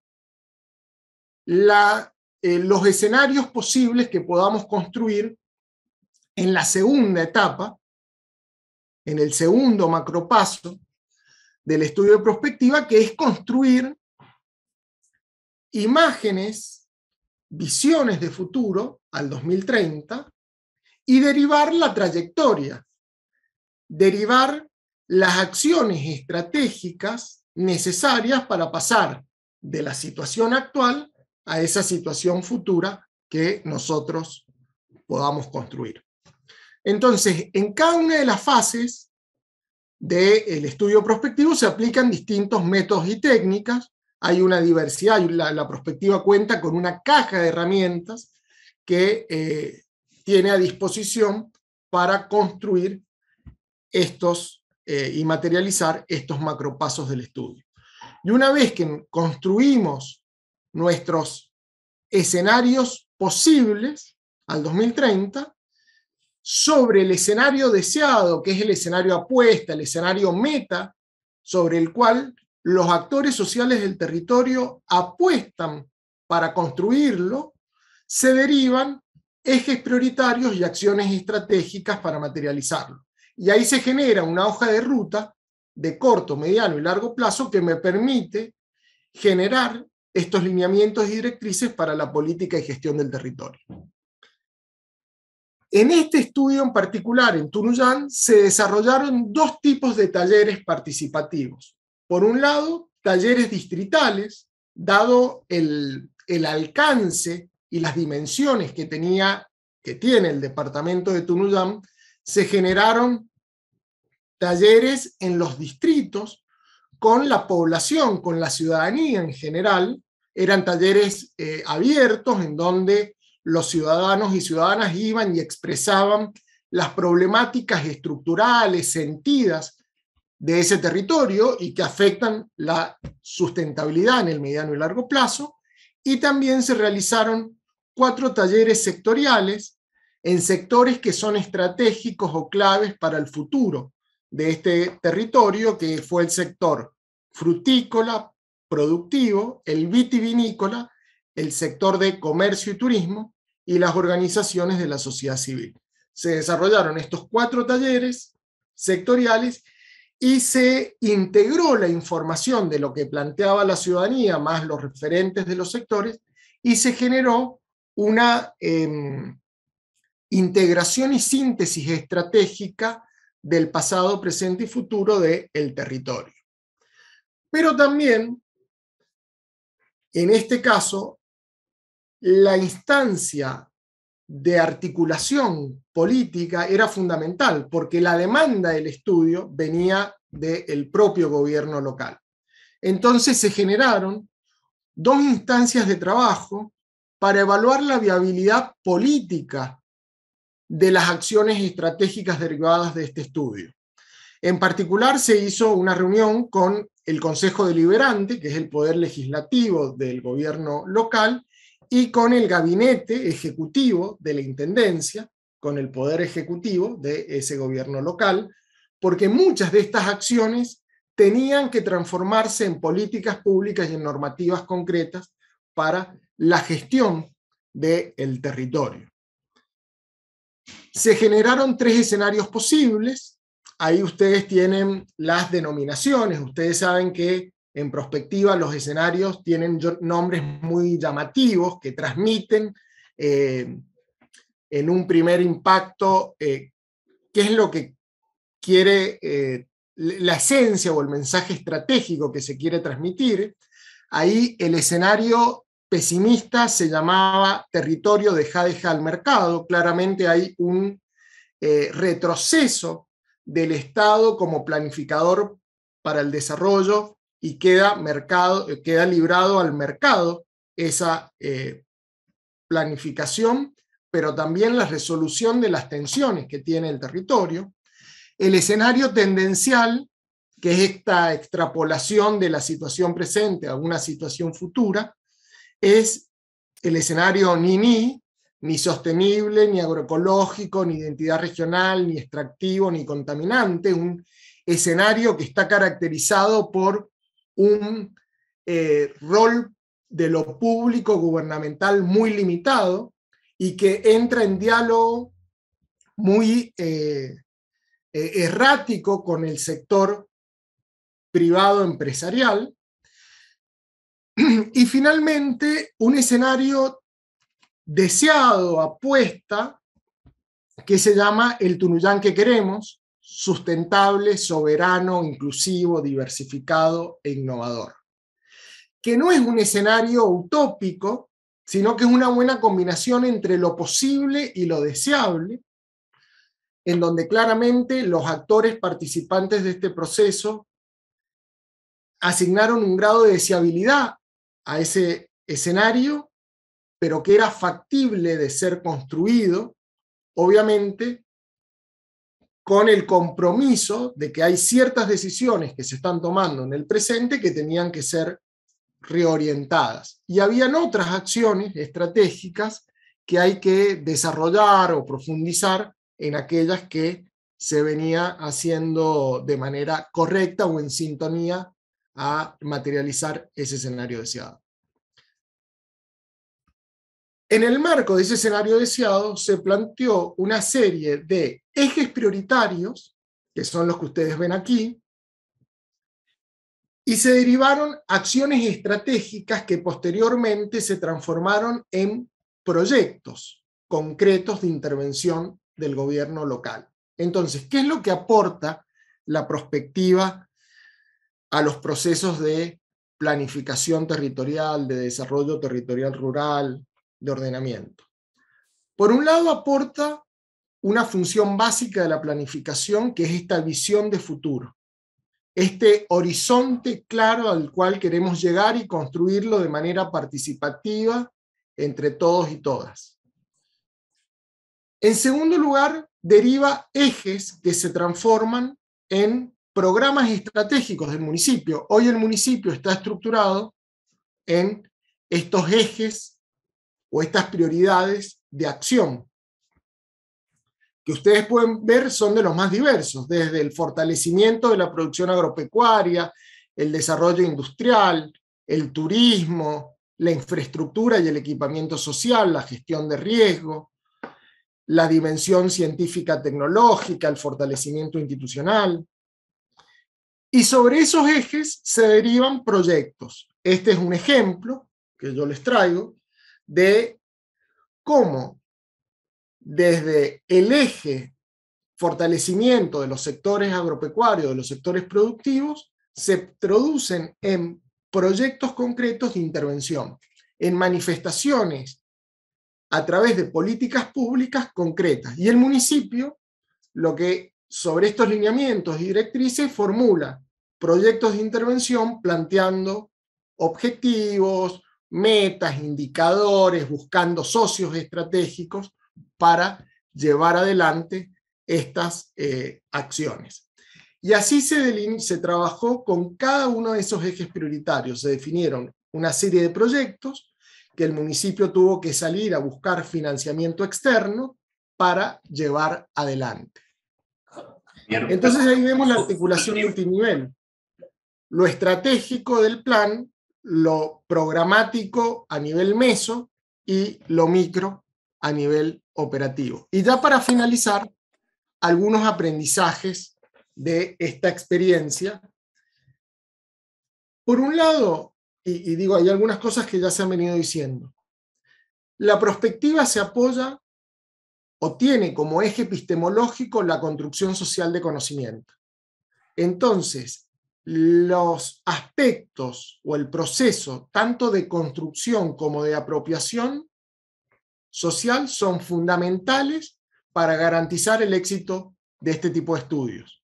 eh, los escenarios posibles que podamos construir en la segunda etapa, en el segundo macropaso del estudio de prospectiva, que es construir imágenes visiones de futuro al 2030 y derivar la trayectoria, derivar las acciones estratégicas necesarias para pasar de la situación actual a esa situación futura que nosotros podamos construir. Entonces, en cada una de las fases del estudio prospectivo se aplican distintos métodos y técnicas hay una diversidad, la, la perspectiva cuenta con una caja de herramientas que eh, tiene a disposición para construir estos eh, y materializar estos macropasos del estudio. Y una vez que construimos nuestros escenarios posibles, al 2030, sobre el escenario deseado, que es el escenario apuesta, el escenario meta, sobre el cual los actores sociales del territorio apuestan para construirlo, se derivan ejes prioritarios y acciones estratégicas para materializarlo. Y ahí se genera una hoja de ruta de corto, mediano y largo plazo que me permite generar estos lineamientos y directrices para la política y gestión del territorio. En este estudio en particular, en Tunuyán, se desarrollaron dos tipos de talleres participativos. Por un lado, talleres distritales, dado el, alcance y las dimensiones que tenía, que tiene el departamento de Tunuyán, se generaron talleres en los distritos con la población, con la ciudadanía en general. Eran talleres eh, abiertos en donde los ciudadanos y ciudadanas iban y expresaban las problemáticas estructurales, sentidas de ese territorio y que afectan la sustentabilidad en el mediano y largo plazo. Y también se realizaron cuatro talleres sectoriales en sectores que son estratégicos o claves para el futuro de este territorio, que fue el sector frutícola, productivo, el vitivinícola, el sector de comercio y turismo y las organizaciones de la sociedad civil. Se desarrollaron estos cuatro talleres sectoriales y se integró la información de lo que planteaba la ciudadanía más los referentes de los sectores y se generó una em, integración y síntesis estratégica del pasado, presente y futuro del el territorio. Pero también, en este caso, la instancia de articulación política era fundamental porque la demanda del estudio venía del propio gobierno local. Entonces se generaron dos instancias de trabajo para evaluar la viabilidad política de las acciones estratégicas derivadas de este estudio. En particular, se hizo una reunión con el Consejo Deliberante, que es el poder legislativo del gobierno local, y con el gabinete ejecutivo de la Intendencia, con el poder ejecutivo de ese gobierno local, porque muchas de estas acciones tenían que transformarse en políticas públicas y en normativas concretas para la gestión del territorio. Se generaron tres escenarios posibles. Ahí ustedes tienen las denominaciones. Ustedes saben que en perspectiva los escenarios tienen nombres muy llamativos que transmiten eh, en un primer impacto eh, qué es lo que quiere eh, la esencia o el mensaje estratégico que se quiere transmitir. Ahí el escenario pesimista se llamaba territorio deja deja al mercado. Claramente hay un retroceso del Estado como planificador para el desarrollo y queda, mercado, queda librado al mercado esa eh, planificación, pero también la resolución de las tensiones que tiene el territorio. El escenario tendencial, que es esta extrapolación de la situación presente a una situación futura, es el escenario ni ni, ni sostenible, ni agroecológico, ni identidad regional, ni extractivo, ni contaminante, un escenario que está caracterizado por un eh, rol de lo público gubernamental muy limitado y que entra en diálogo muy eh, eh, errático con el sector privado empresarial. Y finalmente, un escenario deseado, apuesta, que se llama el Tunuyán que queremos, sustentable, soberano, inclusivo, diversificado e innovador. Que no es un escenario utópico, sino que es una buena combinación entre lo posible y lo deseable, en donde claramente los actores participantes de este proceso asignaron un grado de deseabilidad a ese escenario, pero que era factible de ser construido, obviamente con el compromiso de que hay ciertas decisiones que se están tomando en el presente que tenían que ser reorientadas. Y habían otras acciones estratégicas que hay que desarrollar o profundizar en aquellas que se venía haciendo de manera correcta o en sintonía a materializar ese escenario deseado. En el marco de ese escenario deseado se planteó una serie de ejes prioritarios, que son los que ustedes ven aquí, y se derivaron acciones estratégicas que posteriormente se transformaron en proyectos concretos de intervención del gobierno local. Entonces, ¿qué es lo que aporta la perspectiva a los procesos de planificación territorial, de desarrollo territorial rural, de ordenamiento? Por un lado, aporta una función básica de la planificación, que es esta visión de futuro este horizonte claro al cual queremos llegar y construirlo de manera participativa entre todos y todas. En segundo lugar, deriva ejes que se transforman en programas estratégicos del municipio. Hoy el municipio está estructurado en estos ejes o estas prioridades de acción que ustedes pueden ver son de los más diversos, desde el fortalecimiento de la producción agropecuaria, el desarrollo industrial, el turismo, la infraestructura y el equipamiento social, la gestión de riesgo, la dimensión científica tecnológica, el fortalecimiento institucional. Y sobre esos ejes se derivan proyectos. Este es un ejemplo que yo les traigo de cómo desde el eje fortalecimiento de los sectores agropecuarios, de los sectores productivos, se traducen en proyectos concretos de intervención, en manifestaciones a través de políticas públicas concretas. Y el municipio, lo que sobre estos lineamientos y directrices formula proyectos de intervención planteando objetivos, metas, indicadores, buscando socios estratégicos para llevar adelante estas eh, acciones. Y así se, se trabajó con cada uno de esos ejes prioritarios. Se definieron una serie de proyectos que el municipio tuvo que salir a buscar financiamiento externo para llevar adelante. Entonces ahí vemos la articulación multinivel. Lo estratégico del plan, lo programático a nivel meso y lo micro a nivel operativo. Y ya para finalizar, algunos aprendizajes de esta experiencia. Por un lado, y, digo, hay algunas cosas que ya se han venido diciendo. La prospectiva se apoya o tiene como eje epistemológico la construcción social de conocimiento. Entonces, los aspectos o el proceso tanto de construcción como de apropiación social son fundamentales para garantizar el éxito de este tipo de estudios.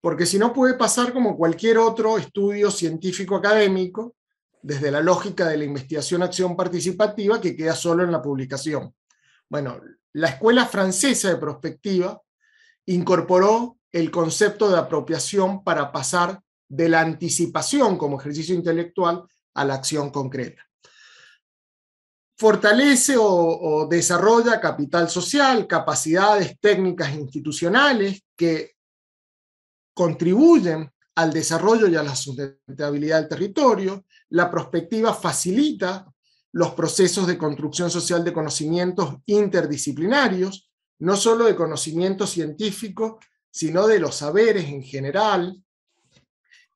Porque si no puede pasar como cualquier otro estudio científico académico, desde la lógica de la investigación-acción participativa que queda solo en la publicación. Bueno, la Escuela Francesa de Prospectiva incorporó el concepto de apropiación para pasar de la anticipación como ejercicio intelectual a la acción concreta fortalece o, desarrolla capital social, capacidades técnicas institucionales que contribuyen al desarrollo y a la sustentabilidad del territorio. La prospectiva facilita los procesos de construcción social de conocimientos interdisciplinarios, no solo de conocimiento científico, sino de los saberes en general.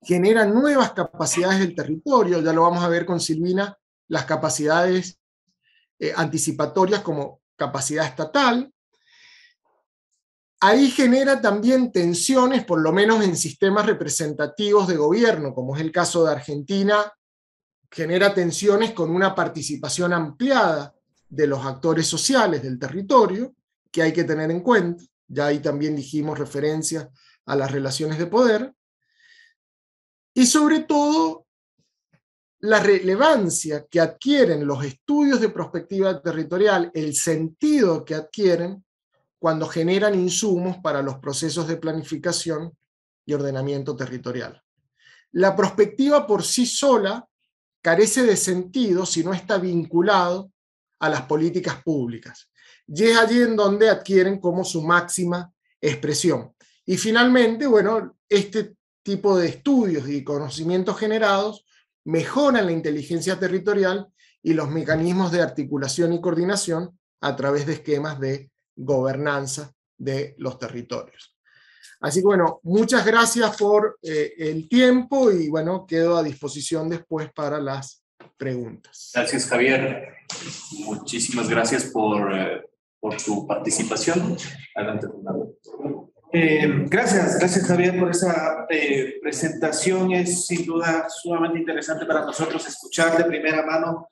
Genera nuevas capacidades del territorio, ya lo vamos a ver con Silvina, las capacidades eh, anticipatorias como capacidad estatal. Ahí genera también tensiones, por lo menos en sistemas representativos de gobierno, como es el caso de Argentina, genera tensiones con una participación ampliada de los actores sociales del territorio, que hay que tener en cuenta. Ya ahí también dijimos referencia a las relaciones de poder. Y sobre todo la relevancia que adquieren los estudios de prospectiva territorial, el sentido que adquieren cuando generan insumos para los procesos de planificación y ordenamiento territorial. La prospectiva por sí sola carece de sentido si no está vinculado a las políticas públicas. Y es allí en donde adquieren como su máxima expresión. Y finalmente, bueno, este tipo de estudios y conocimientos generados mejoran la inteligencia territorial y los mecanismos de articulación y coordinación a través de esquemas de gobernanza de los territorios. Así que bueno, muchas gracias por eh, el tiempo y bueno, quedo a disposición después para las preguntas. Gracias Javier, muchísimas gracias por, eh, tu participación. Adelante, Fernando. Eh, gracias, gracias Javier por esa presentación. Es sin duda sumamente interesante para nosotros escuchar de primera mano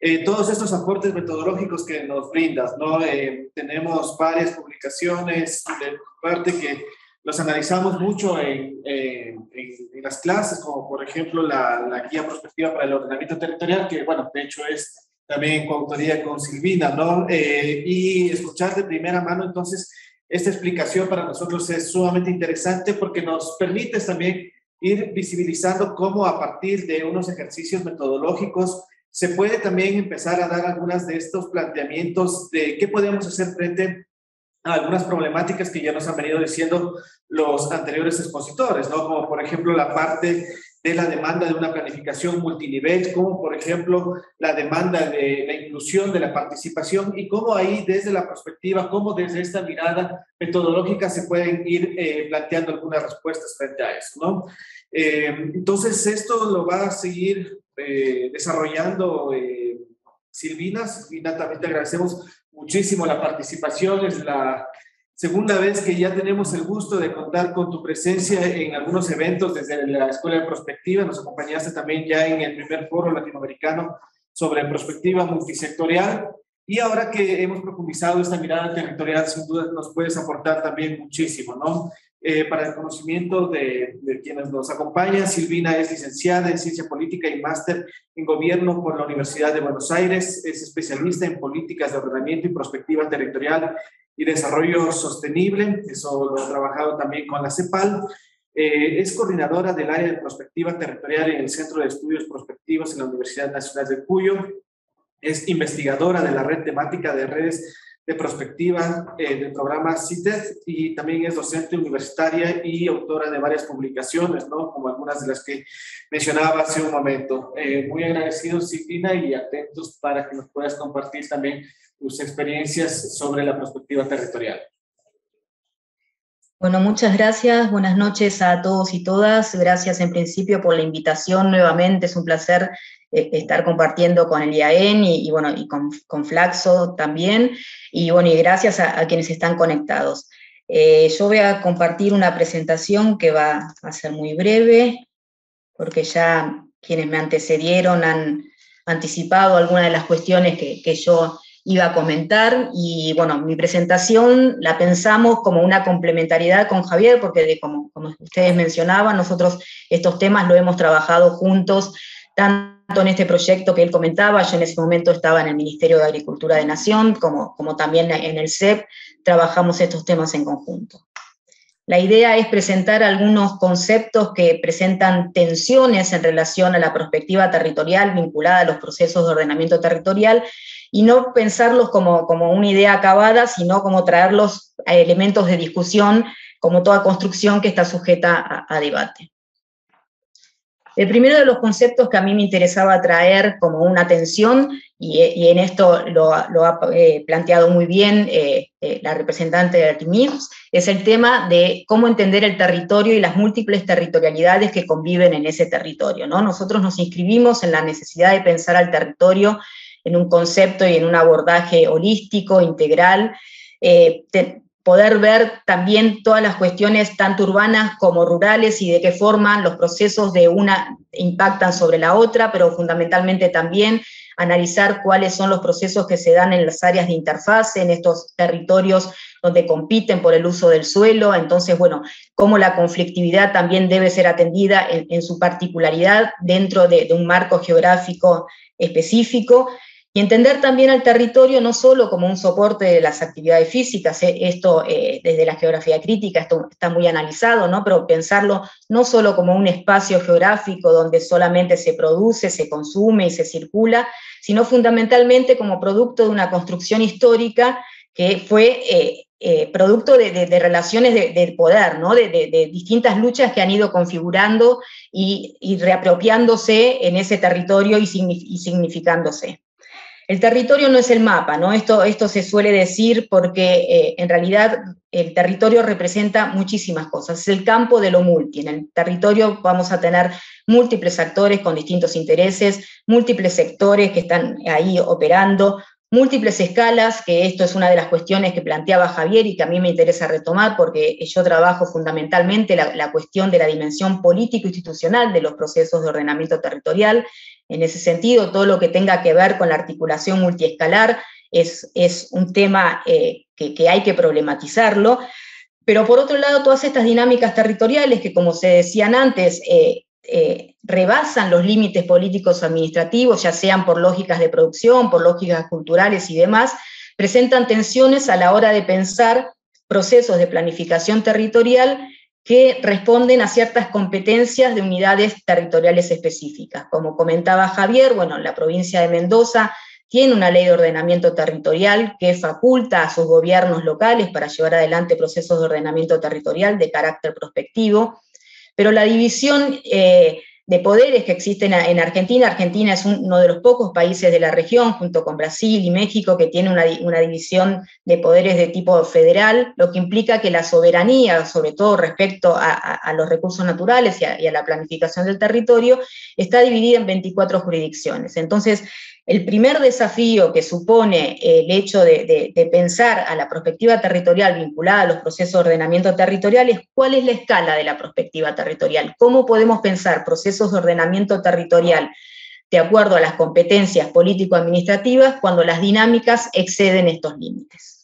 eh, todos estos aportes metodológicos que nos brindas, ¿no? Eh, tenemos varias publicaciones de parte que los analizamos mucho en, en, las clases, como por ejemplo la, la, guía prospectiva para el ordenamiento territorial, que bueno, de hecho es también coautoría con Silvina, ¿no? Eh, y escuchar de primera mano, entonces, esta explicación para nosotros es sumamente interesante porque nos permite también ir visibilizando cómo a partir de unos ejercicios metodológicos se puede también empezar a dar algunas de estos planteamientos de qué podemos hacer frente a algunas problemáticas que ya nos han venido diciendo los anteriores expositores, ¿no? Como por ejemplo la parte de la demanda de una planificación multinivel, como por ejemplo la demanda de la inclusión de la participación y cómo ahí desde la perspectiva, cómo desde esta mirada metodológica se pueden ir eh, planteando algunas respuestas frente a eso, ¿no? Eh, entonces esto lo va a seguir eh, desarrollando eh, Silvina. Silvina, también te agradecemos muchísimo la participación. Es la segunda vez que ya tenemos el gusto de contar con tu presencia en algunos eventos desde la Escuela de Prospectiva. Nos acompañaste también ya en el primer foro latinoamericano sobre perspectiva multisectorial. Y ahora que hemos profundizado esta mirada territorial, sin duda nos puedes aportar también muchísimo, ¿no? Eh, para el conocimiento de, de, quienes nos acompañan, Silvina es licenciada en Ciencia Política y máster en Gobierno por la Universidad de Buenos Aires. Es especialista en políticas de ordenamiento y prospectiva territorial y desarrollo sostenible. Eso lo ha trabajado también con la CEPAL. Eh, es coordinadora del área de prospectiva territorial en el Centro de Estudios Prospectivos en la Universidad Nacional de Cuyo. Es investigadora de la red temática de redes de prospectiva eh, del programa CITES y también es docente universitaria y autora de varias publicaciones, ¿no? Como algunas de las que mencionaba hace un momento. Eh, muy agradecidos, Silvina, y atentos para que nos puedas compartir también tus experiencias sobre la perspectiva territorial. Bueno, muchas gracias. Buenas noches a todos y todas. Gracias en principio por la invitación nuevamente. Es un placer eh, estar compartiendo con el IAEN y, bueno, y con, Flaxo también. Y bueno, y gracias a, quienes están conectados. Eh, yo voy a compartir una presentación que va a ser muy breve, porque ya quienes me antecedieron han anticipado algunas de las cuestiones que, que yo iba a comentar y bueno, mi presentación la pensamos como una complementariedad con Javier, porque de, como, como ustedes mencionaban, nosotros estos temas lo hemos trabajado juntos, tanto en este proyecto que él comentaba, yo en ese momento estaba en el Ministerio de Agricultura de Nación, como, como también en el CEP, trabajamos estos temas en conjunto. La idea es presentar algunos conceptos que presentan tensiones en relación a la perspectiva territorial vinculada a los procesos de ordenamiento territorial y no pensarlos como, como una idea acabada, sino como traerlos a elementos de discusión, como toda construcción que está sujeta a, debate. El primero de los conceptos que a mí me interesaba traer como una tensión, y, y en esto lo, ha eh, planteado muy bien eh, eh, la representante de Artimius, es el tema de cómo entender el territorio y las múltiples territorialidades que conviven en ese territorio. ¿no? Nosotros nos inscribimos en la necesidad de pensar al territorio en un concepto y en un abordaje holístico, integral, eh, poder ver también todas las cuestiones tanto urbanas como rurales y de qué forma los procesos de una impactan sobre la otra, pero fundamentalmente también analizar cuáles son los procesos que se dan en las áreas de interfase, en estos territorios donde compiten por el uso del suelo. Entonces, bueno, cómo la conflictividad también debe ser atendida en, su particularidad dentro de, de, un marco geográfico específico y entender también al territorio no solo como un soporte de las actividades físicas, eh, esto eh, desde la geografía crítica esto está muy analizado, ¿no? pero pensarlo no solo como un espacio geográfico donde solamente se produce, se consume y se circula, sino fundamentalmente como producto de una construcción histórica que fue eh, producto de, relaciones de, poder, ¿no? de, distintas luchas que han ido configurando y, reapropiándose en ese territorio y significándose. El territorio no es el mapa, ¿no? Esto, esto se suele decir porque eh, en realidad el territorio representa muchísimas cosas, es el campo de lo multi. En el territorio vamos a tener múltiples actores con distintos intereses, múltiples sectores que están ahí operando, múltiples escalas, que esto es una de las cuestiones que planteaba Javier y que a mí me interesa retomar porque yo trabajo fundamentalmente la, la cuestión de la dimensión político-institucional de los procesos de ordenamiento territorial en ese sentido, todo lo que tenga que ver con la articulación multiescalar es, un tema eh, que, hay que problematizarlo. Pero por otro lado, todas estas dinámicas territoriales que, como se decían antes, eh, eh, rebasan los límites políticos administrativos, ya sean por lógicas de producción, por lógicas culturales y demás, presentan tensiones a la hora de pensar procesos de planificación territorial que responden a ciertas competencias de unidades territoriales específicas. Como comentaba Javier, bueno, la provincia de Mendoza tiene una ley de ordenamiento territorial que faculta a sus gobiernos locales para llevar adelante procesos de ordenamiento territorial de carácter prospectivo, pero la división eh, de poderes que existen en Argentina. Argentina es uno de los pocos países de la región, junto con Brasil y México, que tiene una, división de poderes de tipo federal, lo que implica que la soberanía, sobre todo respecto a, los recursos naturales y a, la planificación del territorio, está dividida en 24 jurisdicciones. Entonces, el primer desafío que supone el hecho de, pensar a la perspectiva territorial vinculada a los procesos de ordenamiento territorial es cuál es la escala de la perspectiva territorial, cómo podemos pensar procesos de ordenamiento territorial de acuerdo a las competencias político-administrativas cuando las dinámicas exceden estos límites.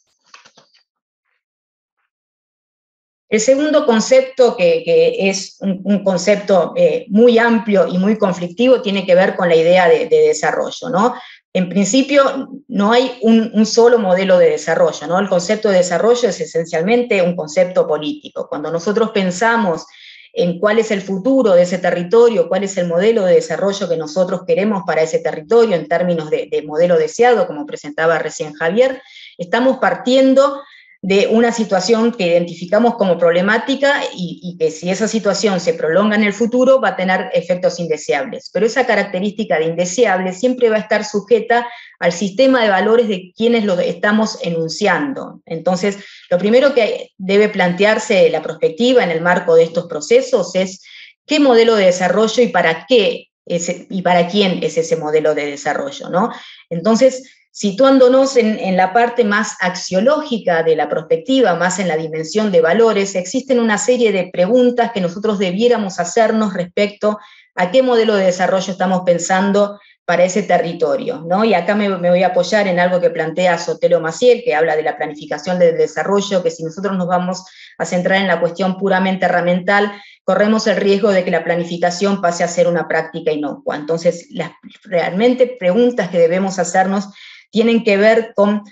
El segundo concepto, que, es un, concepto eh, muy amplio y muy conflictivo, tiene que ver con la idea de, desarrollo. ¿no? En principio, no hay un, solo modelo de desarrollo. ¿no? El concepto de desarrollo es esencialmente un concepto político. Cuando nosotros pensamos en cuál es el futuro de ese territorio, cuál es el modelo de desarrollo que nosotros queremos para ese territorio en términos de, de modelo deseado, como presentaba recién Javier, estamos partiendo de una situación que identificamos como problemática y, que si esa situación se prolonga en el futuro va a tener efectos indeseables. Pero esa característica de indeseable siempre va a estar sujeta al sistema de valores de quienes lo estamos enunciando. Entonces, lo primero que debe plantearse la perspectiva en el marco de estos procesos es qué modelo de desarrollo y para qué y para quién es ese modelo de desarrollo, ¿no? Entonces, Situándonos en, la parte más axiológica de la perspectiva, más en la dimensión de valores, existen una serie de preguntas que nosotros debiéramos hacernos respecto a qué modelo de desarrollo estamos pensando para ese territorio. ¿no? Y acá me, voy a apoyar en algo que plantea Sotelo Maciel, que habla de la planificación del desarrollo, que si nosotros nos vamos a centrar en la cuestión puramente herramental, corremos el riesgo de que la planificación pase a ser una práctica inocua. Entonces, las realmente preguntas que debemos hacernos tienen que ver con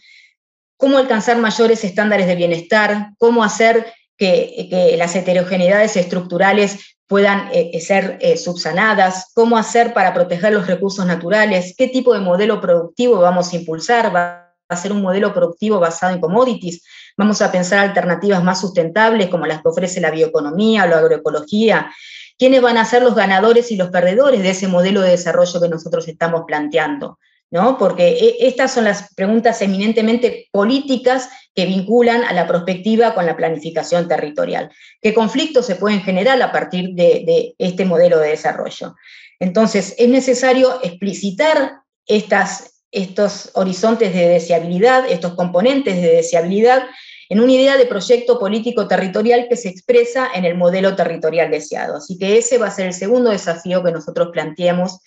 cómo alcanzar mayores estándares de bienestar, cómo hacer que, las heterogeneidades estructurales puedan eh, ser eh, subsanadas, cómo hacer para proteger los recursos naturales, qué tipo de modelo productivo vamos a impulsar, va a ser un modelo productivo basado en commodities, vamos a pensar alternativas más sustentables como las que ofrece la bioeconomía o la agroecología, quiénes van a ser los ganadores y los perdedores de ese modelo de desarrollo que nosotros estamos planteando. ¿No? Porque e, estas son las preguntas eminentemente políticas que vinculan a la perspectiva con la planificación territorial. ¿Qué conflictos se pueden generar a partir de, este modelo de desarrollo? Entonces, es necesario explicitar estas, estos horizontes de deseabilidad, estos componentes de deseabilidad, en una idea de proyecto político territorial que se expresa en el modelo territorial deseado. Así que ese va a ser el segundo desafío que nosotros planteemos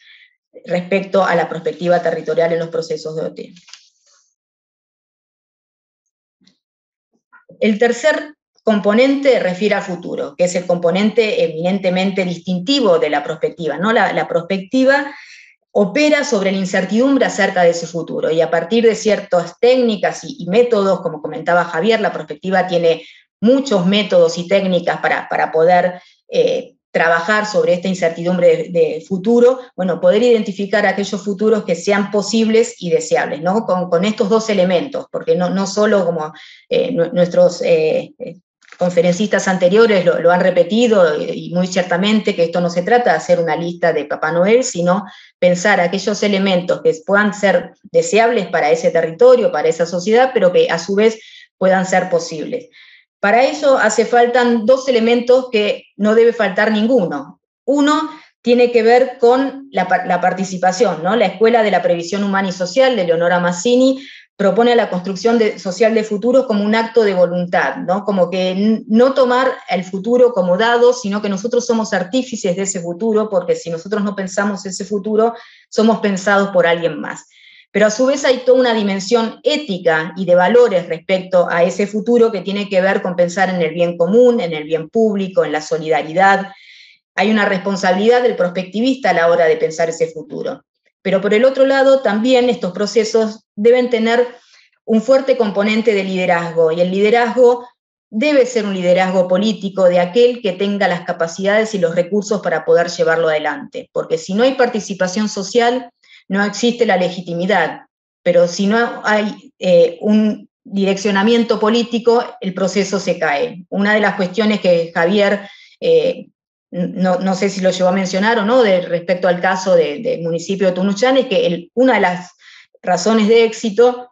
respecto a la perspectiva territorial en los procesos de OT. El tercer componente refiere al futuro, que es el componente eminentemente distintivo de la perspectiva. ¿no? La, la opera sobre la incertidumbre acerca de ese futuro y a partir de ciertas técnicas y, métodos, como comentaba Javier, la perspectiva tiene muchos métodos y técnicas para, para poder eh, trabajar sobre esta incertidumbre de, futuro, bueno, poder identificar aquellos futuros que sean posibles y deseables, ¿no? Con, estos dos elementos, porque no, no solo como eh, nuestros eh, conferencistas anteriores lo, han repetido y muy ciertamente que esto no se trata de hacer una lista de Papá Noel, sino pensar aquellos elementos que puedan ser deseables para ese territorio, para esa sociedad, pero que a su vez puedan ser posibles. Para eso hace faltan dos elementos que no debe faltar ninguno. Uno tiene que ver con la, participación, ¿no? La Escuela de la Previsión Humana y Social de Leonora Massini propone la construcción social de futuros como un acto de voluntad, ¿no? Como que no tomar el futuro como dado, sino que nosotros somos artífices de ese futuro, porque si nosotros no pensamos ese futuro, somos pensados por alguien más. Pero a su vez hay toda una dimensión ética y de valores respecto a ese futuro que tiene que ver con pensar en el bien común, en el bien público, en la solidaridad. Hay una responsabilidad del prospectivista a la hora de pensar ese futuro. Pero por el otro lado, también estos procesos deben tener un fuerte componente de liderazgo y el liderazgo debe ser un liderazgo político de aquel que tenga las capacidades y los recursos para poder llevarlo adelante, porque si no hay participación social, no existe la legitimidad, pero si no hay eh, un direccionamiento político, el proceso se cae. Una de las cuestiones que Javier eh, no, sé si lo llevó a mencionar o no, de, respecto al caso del municipio de Tunuchán, es que una de las razones de éxito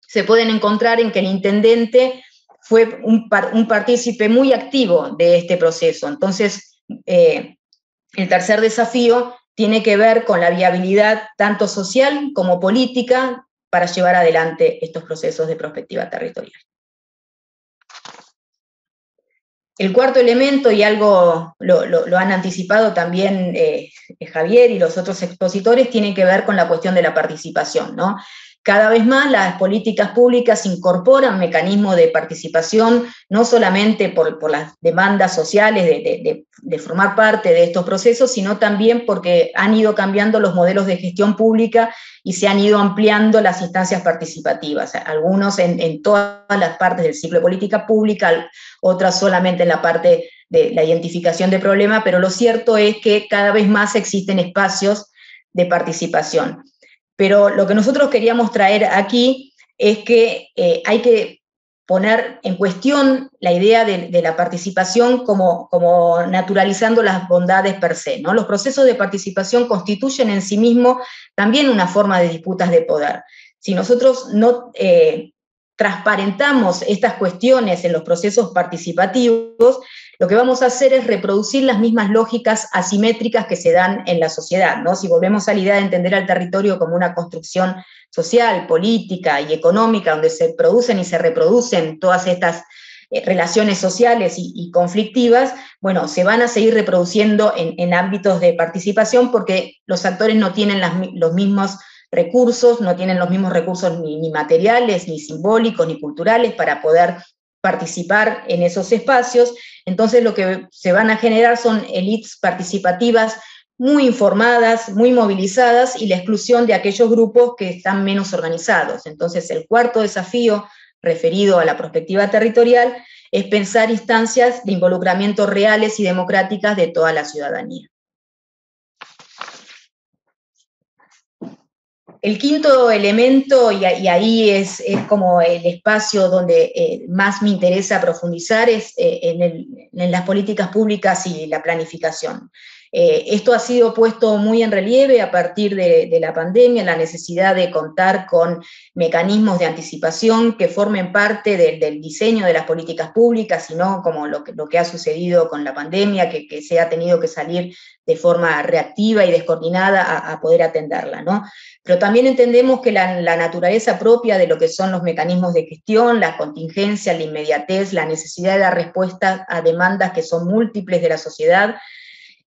se pueden encontrar en que el intendente fue un, partícipe muy activo de este proceso. Entonces, eh, el tercer desafío tiene que ver con la viabilidad tanto social como política para llevar adelante estos procesos de perspectiva territorial. El cuarto elemento, y algo lo, han anticipado también eh, Javier y los otros expositores, tiene que ver con la cuestión de la participación. ¿no? Cada vez más las políticas públicas incorporan mecanismos de participación, no solamente por, las demandas sociales de, formar parte de estos procesos, sino también porque han ido cambiando los modelos de gestión pública y se han ido ampliando las instancias participativas, algunos en, todas las partes del ciclo de política pública, otras solamente en la parte de la identificación de problemas, pero lo cierto es que cada vez más existen espacios de participación. Pero lo que nosotros queríamos traer aquí es que eh, hay que poner en cuestión la idea de, la participación como, como, naturalizando las bondades per se. Los procesos de participación constituyen en sí mismos también una forma de disputas de poder. Si nosotros no eh, transparentamos estas cuestiones en los procesos participativos, lo que vamos a hacer es reproducir las mismas lógicas asimétricas que se dan en la sociedad. ¿no? Si volvemos a la idea de entender al territorio como una construcción social, política y económica, donde se producen y se reproducen todas estas eh, relaciones sociales y, conflictivas, bueno, se van a seguir reproduciendo en, ámbitos de participación porque los actores no tienen los mismos recursos, no tienen los mismos recursos ni, materiales, ni simbólicos, ni culturales para poder participar en esos espacios. Entonces lo que se van a generar son élites participativas muy informadas, muy movilizadas y la exclusión de aquellos grupos que están menos organizados. Entonces el cuarto desafío referido a la perspectiva territorial es pensar instancias de involucramiento reales y democráticas de toda la ciudadanía. El quinto elemento, y, ahí es, como el espacio donde eh, más me interesa profundizar, es eh, en, las políticas públicas y la planificación. Eh, esto ha sido puesto muy en relieve a partir de, la pandemia, la necesidad de contar con mecanismos de anticipación que formen parte del diseño de las políticas públicas, y no como lo que, ha sucedido con la pandemia, que, se ha tenido que salir de forma reactiva y descoordinada a, poder atenderla. ¿no? Pero también entendemos que la, la naturaleza propia de lo que son los mecanismos de gestión, la contingencia, la inmediatez, la necesidad de dar respuesta a demandas que son múltiples de la sociedad,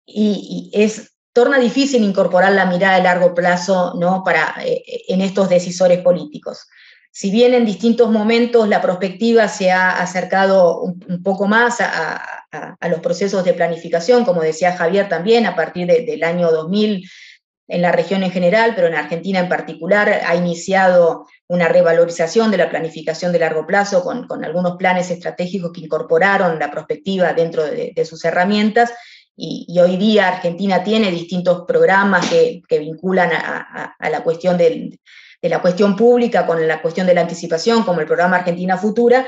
y, es, torna difícil incorporar la mirada de largo plazo ¿no? Para, eh, en estos decisores políticos. Si bien en distintos momentos la perspectiva se ha acercado un, poco más a, los procesos de planificación, como decía Javier también, a partir del año 2000, en la región en general, pero en Argentina en particular, ha iniciado una revalorización de la planificación de largo plazo con, algunos planes estratégicos que incorporaron la perspectiva dentro de, sus herramientas. Y, hoy día Argentina tiene distintos programas que, vinculan a, la cuestión de la cuestión pública con la cuestión de la anticipación, como el programa Argentina Futura,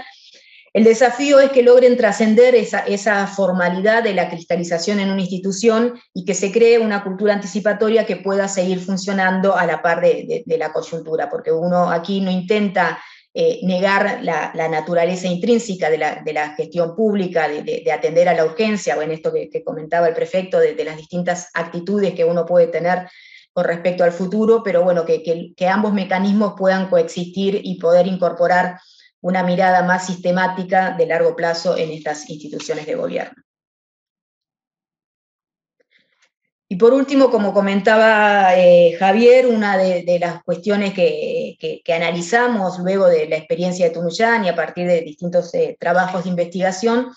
el desafío es que logren trascender esa, formalidad de la cristalización en una institución y que se cree una cultura anticipatoria que pueda seguir funcionando a la par de, la coyuntura, porque uno aquí no intenta eh, negar la, naturaleza intrínseca de la, gestión pública, de, atender a la urgencia, o en esto que, comentaba el prefecto, de, las distintas actitudes que uno puede tener con respecto al futuro, pero bueno, que ambos mecanismos puedan coexistir y poder incorporar una mirada más sistemática de largo plazo en estas instituciones de gobierno. Y por último, como comentaba eh, Javier, una de, las cuestiones que, analizamos luego de la experiencia de Tunuyán y a partir de distintos eh, trabajos de investigación,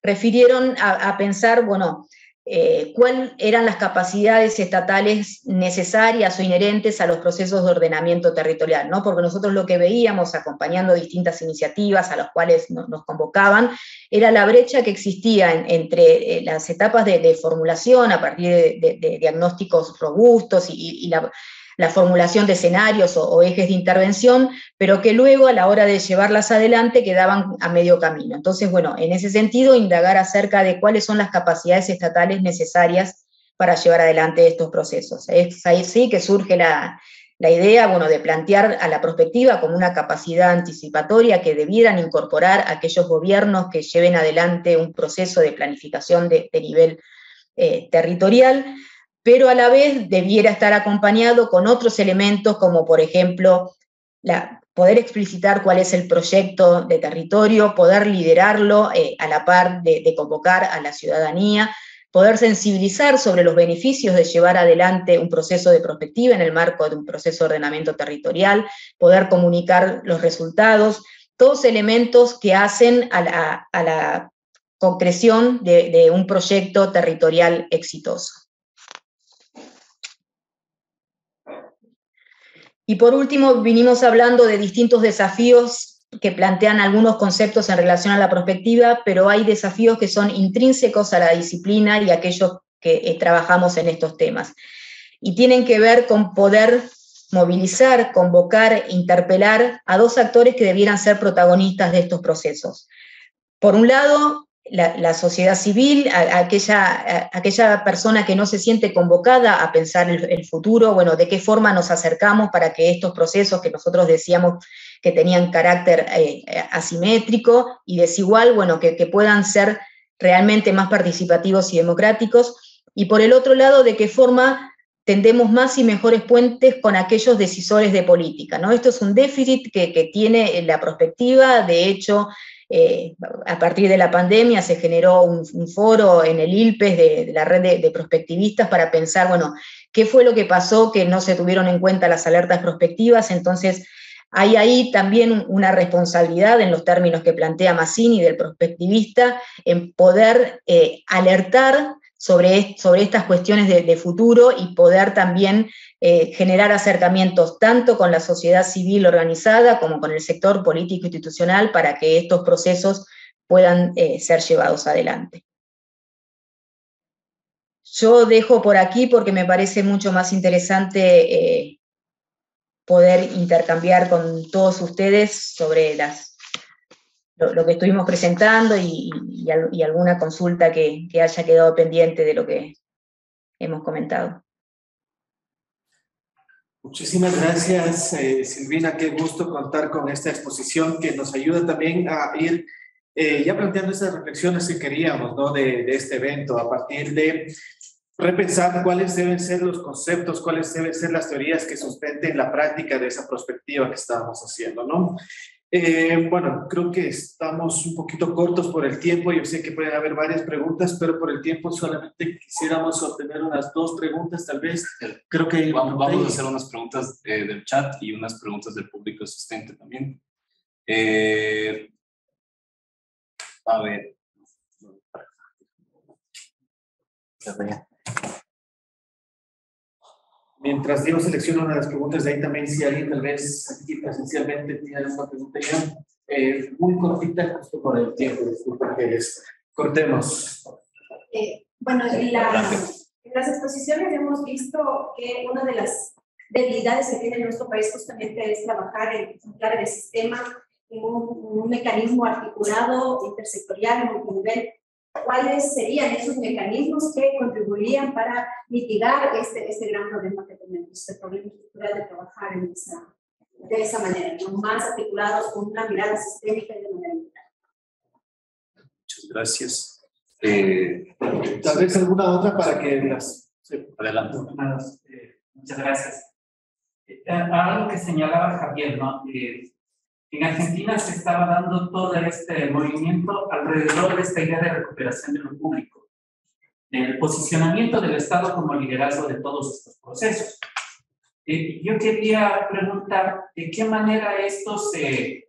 refirieron a, a pensar, bueno, eh, cuáles eran las capacidades estatales necesarias o inherentes a los procesos de ordenamiento territorial, ¿no? Porque nosotros lo que veíamos acompañando distintas iniciativas a las cuales nos convocaban era la brecha que existía entre eh, las etapas de, formulación a partir de, diagnósticos robustos y la la formulación de escenarios o, ejes de intervención, pero que luego a la hora de llevarlas adelante quedaban a medio camino. Entonces, bueno, en ese sentido, indagar acerca de cuáles son las capacidades estatales necesarias para llevar adelante estos procesos. Es ahí sí que surge la, idea, bueno, de plantear a la perspectiva como una capacidad anticipatoria que debieran incorporar aquellos gobiernos que lleven adelante un proceso de planificación de, nivel eh, territorial, pero a la vez debiera estar acompañado con otros elementos como por ejemplo poder explicitar cuál es el proyecto de territorio, poder liderarlo eh, a la par de, convocar a la ciudadanía, poder sensibilizar sobre los beneficios de llevar adelante un proceso de prospectiva en el marco de un proceso de ordenamiento territorial, poder comunicar los resultados, todos elementos que hacen a la, concreción de un proyecto territorial exitoso. Y por último, vinimos hablando de distintos desafíos que plantean algunos conceptos en relación a la perspectiva, pero hay desafíos que son intrínsecos a la disciplina y aquellos que eh, trabajamos en estos temas. Y tienen que ver con poder movilizar, convocar, interpelar a dos actores que debieran ser protagonistas de estos procesos. Por un lado, la, sociedad civil, aquella, aquella persona que no se siente convocada a pensar el, futuro, bueno, de qué forma nos acercamos para que estos procesos que nosotros decíamos que tenían carácter eh, asimétrico y desigual, bueno, que, puedan ser realmente más participativos y democráticos. Y por el otro lado, de qué forma tendemos más y mejores puentes con aquellos decisores de política. ¿no? Esto es un déficit que, que tiene la perspectiva, de hecho, eh, a partir de la pandemia se generó un, foro en el ILPES de, la red de, prospectivistas para pensar, bueno, qué fue lo que pasó que no se tuvieron en cuenta las alertas prospectivas. Entonces, hay ahí también una responsabilidad en los términos que plantea Massini del prospectivista en poder eh, alertar sobre, sobre estas cuestiones de, futuro y poder también eh, generar acercamientos tanto con la sociedad civil organizada como con el sector político institucional para que estos procesos puedan eh, ser llevados adelante. Yo dejo por aquí porque me parece mucho más interesante eh, poder intercambiar con todos ustedes sobre las lo, que estuvimos presentando y, alguna consulta que, haya quedado pendiente de lo que hemos comentado. Muchísimas gracias, eh, Silvina. Qué gusto contar con esta exposición que nos ayuda también a ir eh, ya planteando esas reflexiones que queríamos ¿no? de, de, este evento a partir de repensar cuáles deben ser los conceptos, cuáles deben ser las teorías que sustenten la práctica de esa perspectiva que estábamos haciendo. ¿no? Eh, bueno, creo que estamos un poquito cortos por el tiempo. Yo sé que pueden haber varias preguntas, pero por el tiempo solamente quisiéramos obtener unas dos preguntas, tal vez. Creo que vamos, a hacer unas preguntas eh, del chat y unas preguntas del público asistente también. Eh, a ver. Mientras Diego selecciona una de las preguntas, de ahí también si alguien tal vez aquí presencialmente tiene alguna pregunta ya, eh, muy cortita, justo por el tiempo, disculpa que les cortemos. Eh, bueno, en, la, en las exposiciones hemos visto que una de las debilidades que tiene nuestro país justamente es trabajar en clave de sistema, en un, un mecanismo articulado, intersectorial, multinivel, ¿Cuáles serían esos mecanismos que contribuirían para mitigar este, este gran problema que tenemos, este problema estructural de trabajar en esa, de esa manera, ¿no? más articulados con una mirada sistémica y de manera integral? Muchas gracias. Eh, Tal vez alguna otra para que las... Sí. Adelante. Eh, muchas gracias. Eh, algo que señalaba Javier, ¿no? Eh, en Argentina se estaba dando todo este movimiento alrededor de esta idea de recuperación de lo público, del posicionamiento del Estado como liderazgo de todos estos procesos. Eh, yo quería preguntar de qué manera esto se,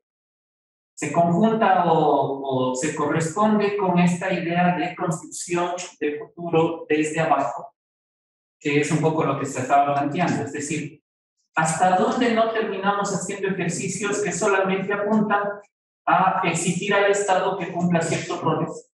se conjunta o, o se corresponde con esta idea de construcción de futuro desde abajo, que es un poco lo que se estaba planteando. Es decir, ¿Hasta dónde no terminamos haciendo ejercicios que solamente apuntan a exigir al Estado que cumpla ciertos roles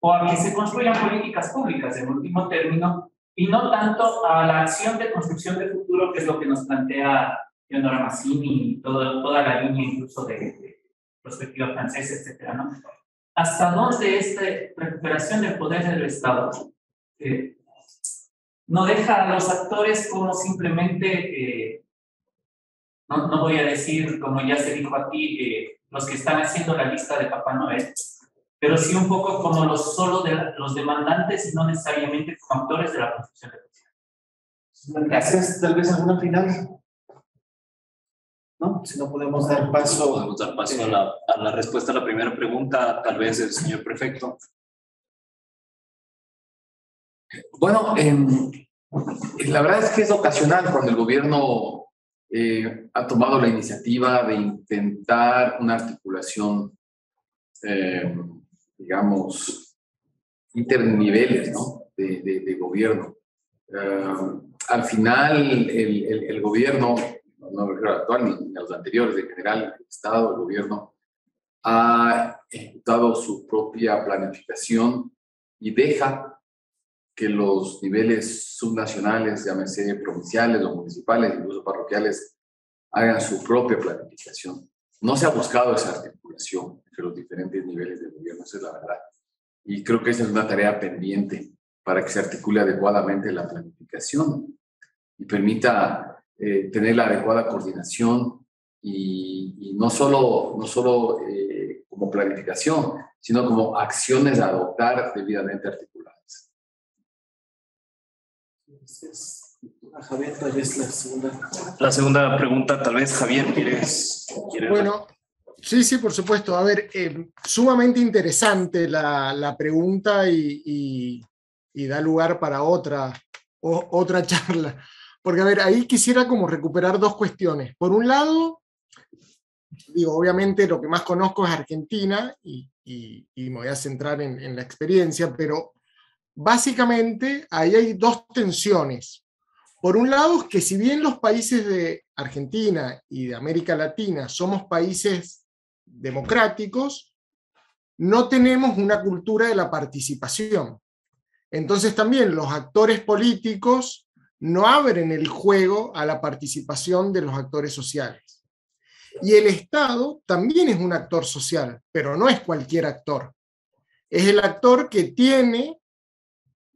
o a que se construyan políticas públicas en último término y no tanto a la acción de construcción de futuro que es lo que nos plantea Leonora Massini y toda la línea incluso de, de perspectiva francesa, etcétera, ¿no? ¿Hasta dónde esta recuperación del poder del Estado eh, no deja a los actores como simplemente, eh, no, no, voy a decir como ya se dijo aquí, eh, los que están haciendo la lista de Papá Noel, pero sí un poco como los solo de los demandantes y no necesariamente como actores de la construcción de. Gracias. Tal vez alguna final. ¿No? Si no podemos dar paso. Podemos dar paso a, la, a la respuesta a la primera pregunta, tal vez el señor prefecto. Bueno, eh, la verdad es que es ocasional cuando el gobierno eh, ha tomado la iniciativa de intentar una articulación, eh, digamos, interniveles ¿no? de, de, de gobierno. Uh, al final, el, el, el gobierno, no el actual ni, ni los anteriores, en general, el Estado, el gobierno, ha ejecutado su propia planificación y deja que los niveles subnacionales, llámese provinciales o municipales, incluso parroquiales, hagan su propia planificación. No se ha buscado esa articulación entre los diferentes niveles de gobierno, esa es la verdad. Y creo que esa es una tarea pendiente para que se articule adecuadamente la planificación y permita eh, tener la adecuada coordinación y, y no solo, no solo eh, como planificación, sino como acciones a adoptar debidamente articuladas. Javier, tal vez la segunda. La segunda pregunta, tal vez Javier, ¿quieres? quieres bueno, sí, sí, por supuesto. A ver, eh, sumamente interesante la, la pregunta y, y, y, da lugar para otra, o, otra charla. Porque, a ver, ahí quisiera como recuperar dos cuestiones. Por un lado, digo, obviamente lo que más conozco es Argentina y, y, y me voy a centrar en, en, la experiencia, pero básicamente ahí hay dos tensiones. Por un lado, que si bien los países de Argentina y de América Latina somos países democráticos, no tenemos una cultura de la participación. Entonces también los actores políticos no abren el juego a la participación de los actores sociales. Y el Estado también es un actor social, pero no es cualquier actor. Es el actor que tiene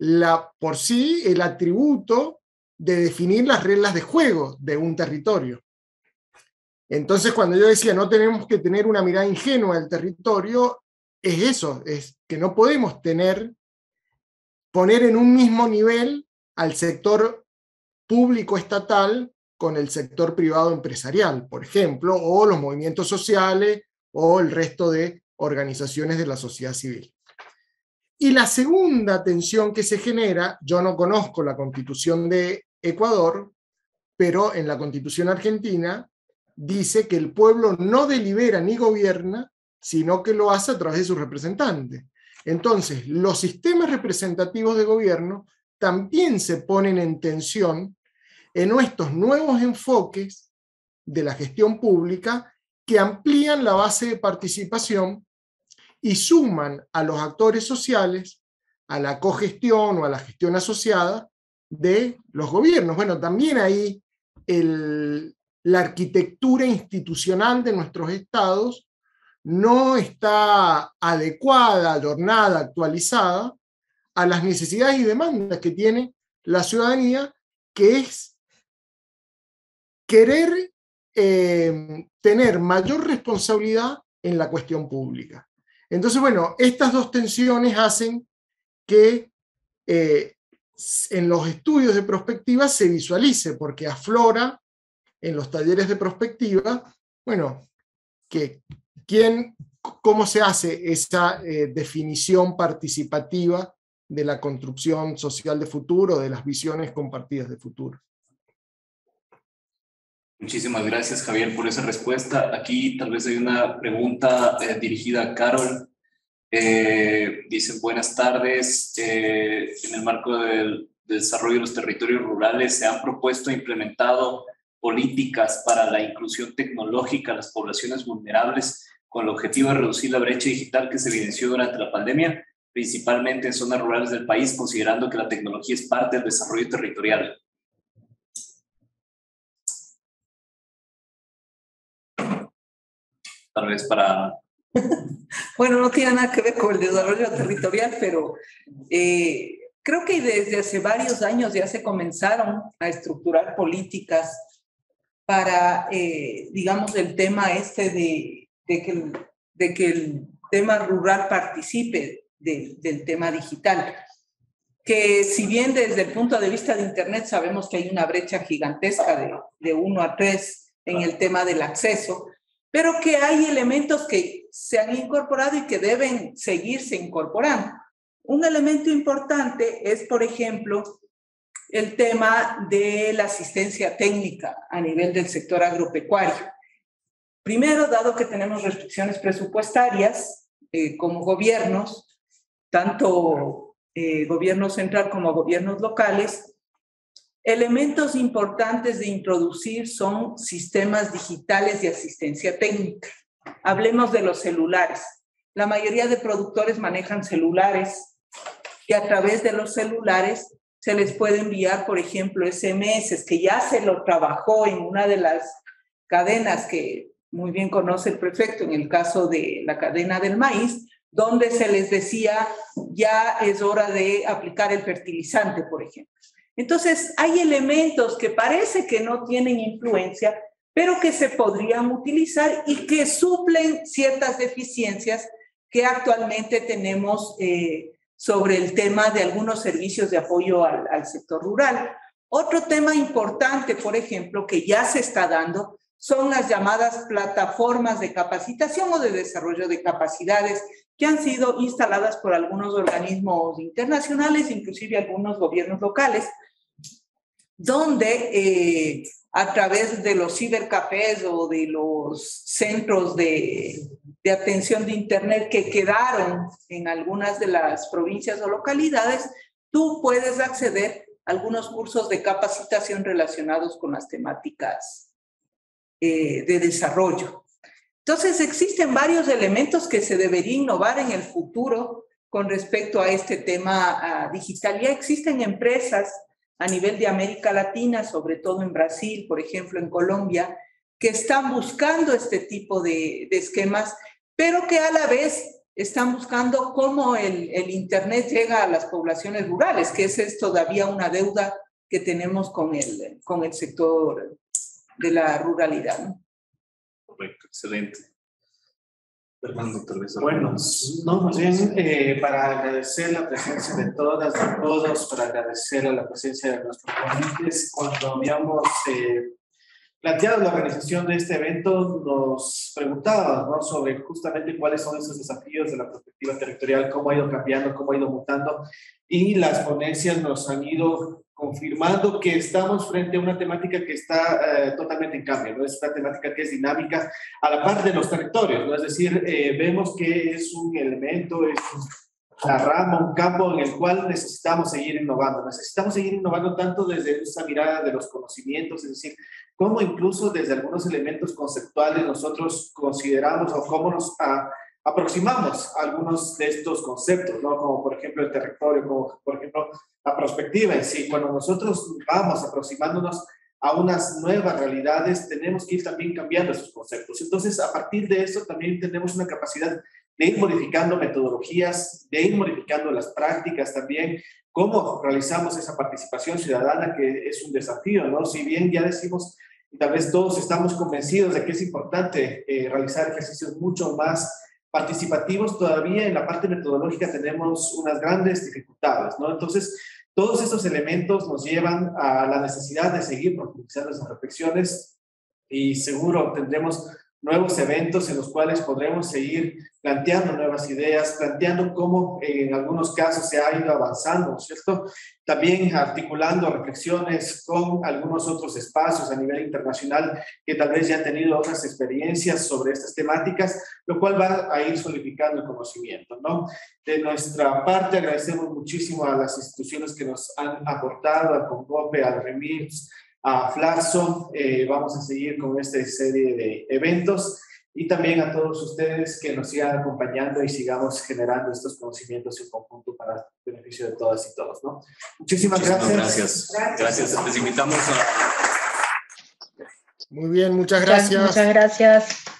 la, por sí el atributo de definir las reglas de juego de un territorio. Entonces, cuando yo decía no tenemos que tener una mirada ingenua del territorio, es eso, es que no podemos tener, poner en un mismo nivel al sector público estatal con el sector privado empresarial, por ejemplo, o los movimientos sociales o el resto de organizaciones de la sociedad civil. Y la segunda tensión que se genera, yo no conozco la constitución de Ecuador, pero en la constitución argentina dice que el pueblo no delibera ni gobierna, sino que lo hace a través de sus representantes. Entonces, los sistemas representativos de gobierno también se ponen en tensión en estos nuevos enfoques de la gestión pública que amplían la base de participación y suman a los actores sociales a la cogestión o a la gestión asociada de los gobiernos. Bueno, también ahí la arquitectura institucional de nuestros estados no está adecuada, adornada, actualizada a las necesidades y demandas que tiene la ciudadanía, que es querer eh, tener mayor responsabilidad en la cuestión pública. Entonces, bueno, estas dos tensiones hacen que eh, en los estudios de prospectiva se visualice, porque aflora en los talleres de prospectiva, bueno, que quién, cómo se hace esa eh, definición participativa de la construcción social de futuro, de las visiones compartidas de futuro. Muchísimas gracias, Javier, por esa respuesta. Aquí tal vez hay una pregunta eh, dirigida a Carol. Eh, dice, buenas tardes. Eh, en el marco del, desarrollo de los territorios rurales, ¿se han propuesto e implementado políticas para la inclusión tecnológica a las poblaciones vulnerables con el objetivo de reducir la brecha digital que se evidenció durante la pandemia, principalmente en zonas rurales del país, considerando que la tecnología es parte del desarrollo territorial? Tal vez para... bueno, no tiene nada que ver con el desarrollo territorial, pero eh, creo que desde hace varios años ya se comenzaron a estructurar políticas para, eh, digamos, el tema este de, de, que, el, de que el tema rural participe del tema digital. Que si bien desde el punto de vista de Internet sabemos que hay una brecha gigantesca de, de 1 a 3 en el tema del acceso, pero que hay elementos que se han incorporado y que deben seguirse incorporando. Un elemento importante es, por ejemplo, el tema de la asistencia técnica a nivel del sector agropecuario. Primero, dado que tenemos restricciones presupuestarias eh, como gobiernos, tanto eh, gobierno central como gobiernos locales, Elementos importantes de introducir son sistemas digitales de asistencia técnica. Hablemos de los celulares. La mayoría de productores manejan celulares y a través de los celulares se les puede enviar, por ejemplo, SMS, que ya se lo trabajó en una de las cadenas que muy bien conoce el prefecto, en el caso de la cadena del maíz, donde se les decía ya es hora de aplicar el fertilizante, por ejemplo. Entonces, hay elementos que parece que no tienen influencia, pero que se podrían utilizar y que suplen ciertas deficiencias que actualmente tenemos eh, sobre el tema de algunos servicios de apoyo al, al sector rural. Otro tema importante, por ejemplo, que ya se está dando, son las llamadas plataformas de capacitación o de desarrollo de capacidades que han sido instaladas por algunos organismos internacionales, inclusive algunos gobiernos locales, donde eh, a través de los cibercafés o de los centros de, de, atención de Internet que quedaron en algunas de las provincias o localidades, tú puedes acceder a algunos cursos de capacitación relacionados con las temáticas eh, de desarrollo. Entonces, existen varios elementos que se debería innovar en el futuro con respecto a este tema digital. Ya existen empresas a nivel de América Latina, sobre todo en Brasil, por ejemplo, en Colombia, que están buscando este tipo de, esquemas, pero que a la vez están buscando cómo el, Internet llega a las poblaciones rurales, que esa es todavía una deuda que tenemos con el, con el sector de la ruralidad. Correcto, excelente. Fernando, tal vez. Bueno, no, más bien eh, para agradecer la presencia de todas y todos, para agradecer a la presencia de nuestros ponentes. Cuando habíamos eh, planteado la organización de este evento, nos preguntábamos ¿no? sobre justamente cuáles son esos desafíos de la perspectiva territorial, cómo ha ido cambiando, cómo ha ido mutando, y las ponencias nos han ido confirmando que estamos frente a una temática que está eh, totalmente en cambio, ¿no? es una temática que es dinámica a la par de los territorios, ¿no? es decir, eh, vemos que es un elemento, es la rama, un campo en el cual necesitamos seguir innovando. Necesitamos seguir innovando tanto desde esa mirada de los conocimientos, es decir, cómo incluso desde algunos elementos conceptuales nosotros consideramos o cómo nos aproximamos algunos de estos conceptos, ¿no? Como por ejemplo el territorio, como por ejemplo la perspectiva en sí. Cuando nosotros vamos aproximándonos a unas nuevas realidades, tenemos que ir también cambiando esos conceptos. Entonces, a partir de eso, también tenemos una capacidad de ir modificando metodologías, de ir modificando las prácticas también, cómo realizamos esa participación ciudadana, que es un desafío, ¿no? Si bien ya decimos, y tal vez todos estamos convencidos de que es importante eh, realizar ejercicios mucho más participativos, todavía en la parte metodológica tenemos unas grandes dificultades, ¿no? Entonces, todos estos elementos nos llevan a la necesidad de seguir profundizando esas reflexiones y seguro tendremos nuevos eventos en los cuales podremos seguir planteando nuevas ideas, planteando cómo en algunos casos se ha ido avanzando, ¿cierto? También articulando reflexiones con algunos otros espacios a nivel internacional que tal vez ya han tenido otras experiencias sobre estas temáticas, lo cual va a ir solidificando el conocimiento, ¿no? De nuestra parte agradecemos muchísimo a las instituciones que nos han aportado, al Congope, al REMIRS, a Flaxo. Eh, vamos a seguir con esta serie de eventos y también a todos ustedes que nos sigan acompañando y sigamos generando estos conocimientos en conjunto para el beneficio de todas y todos. ¿no? Muchísimas, gracias. gracias. Gracias. Les invitamos a... Muy bien, muchas gracias. muchas gracias.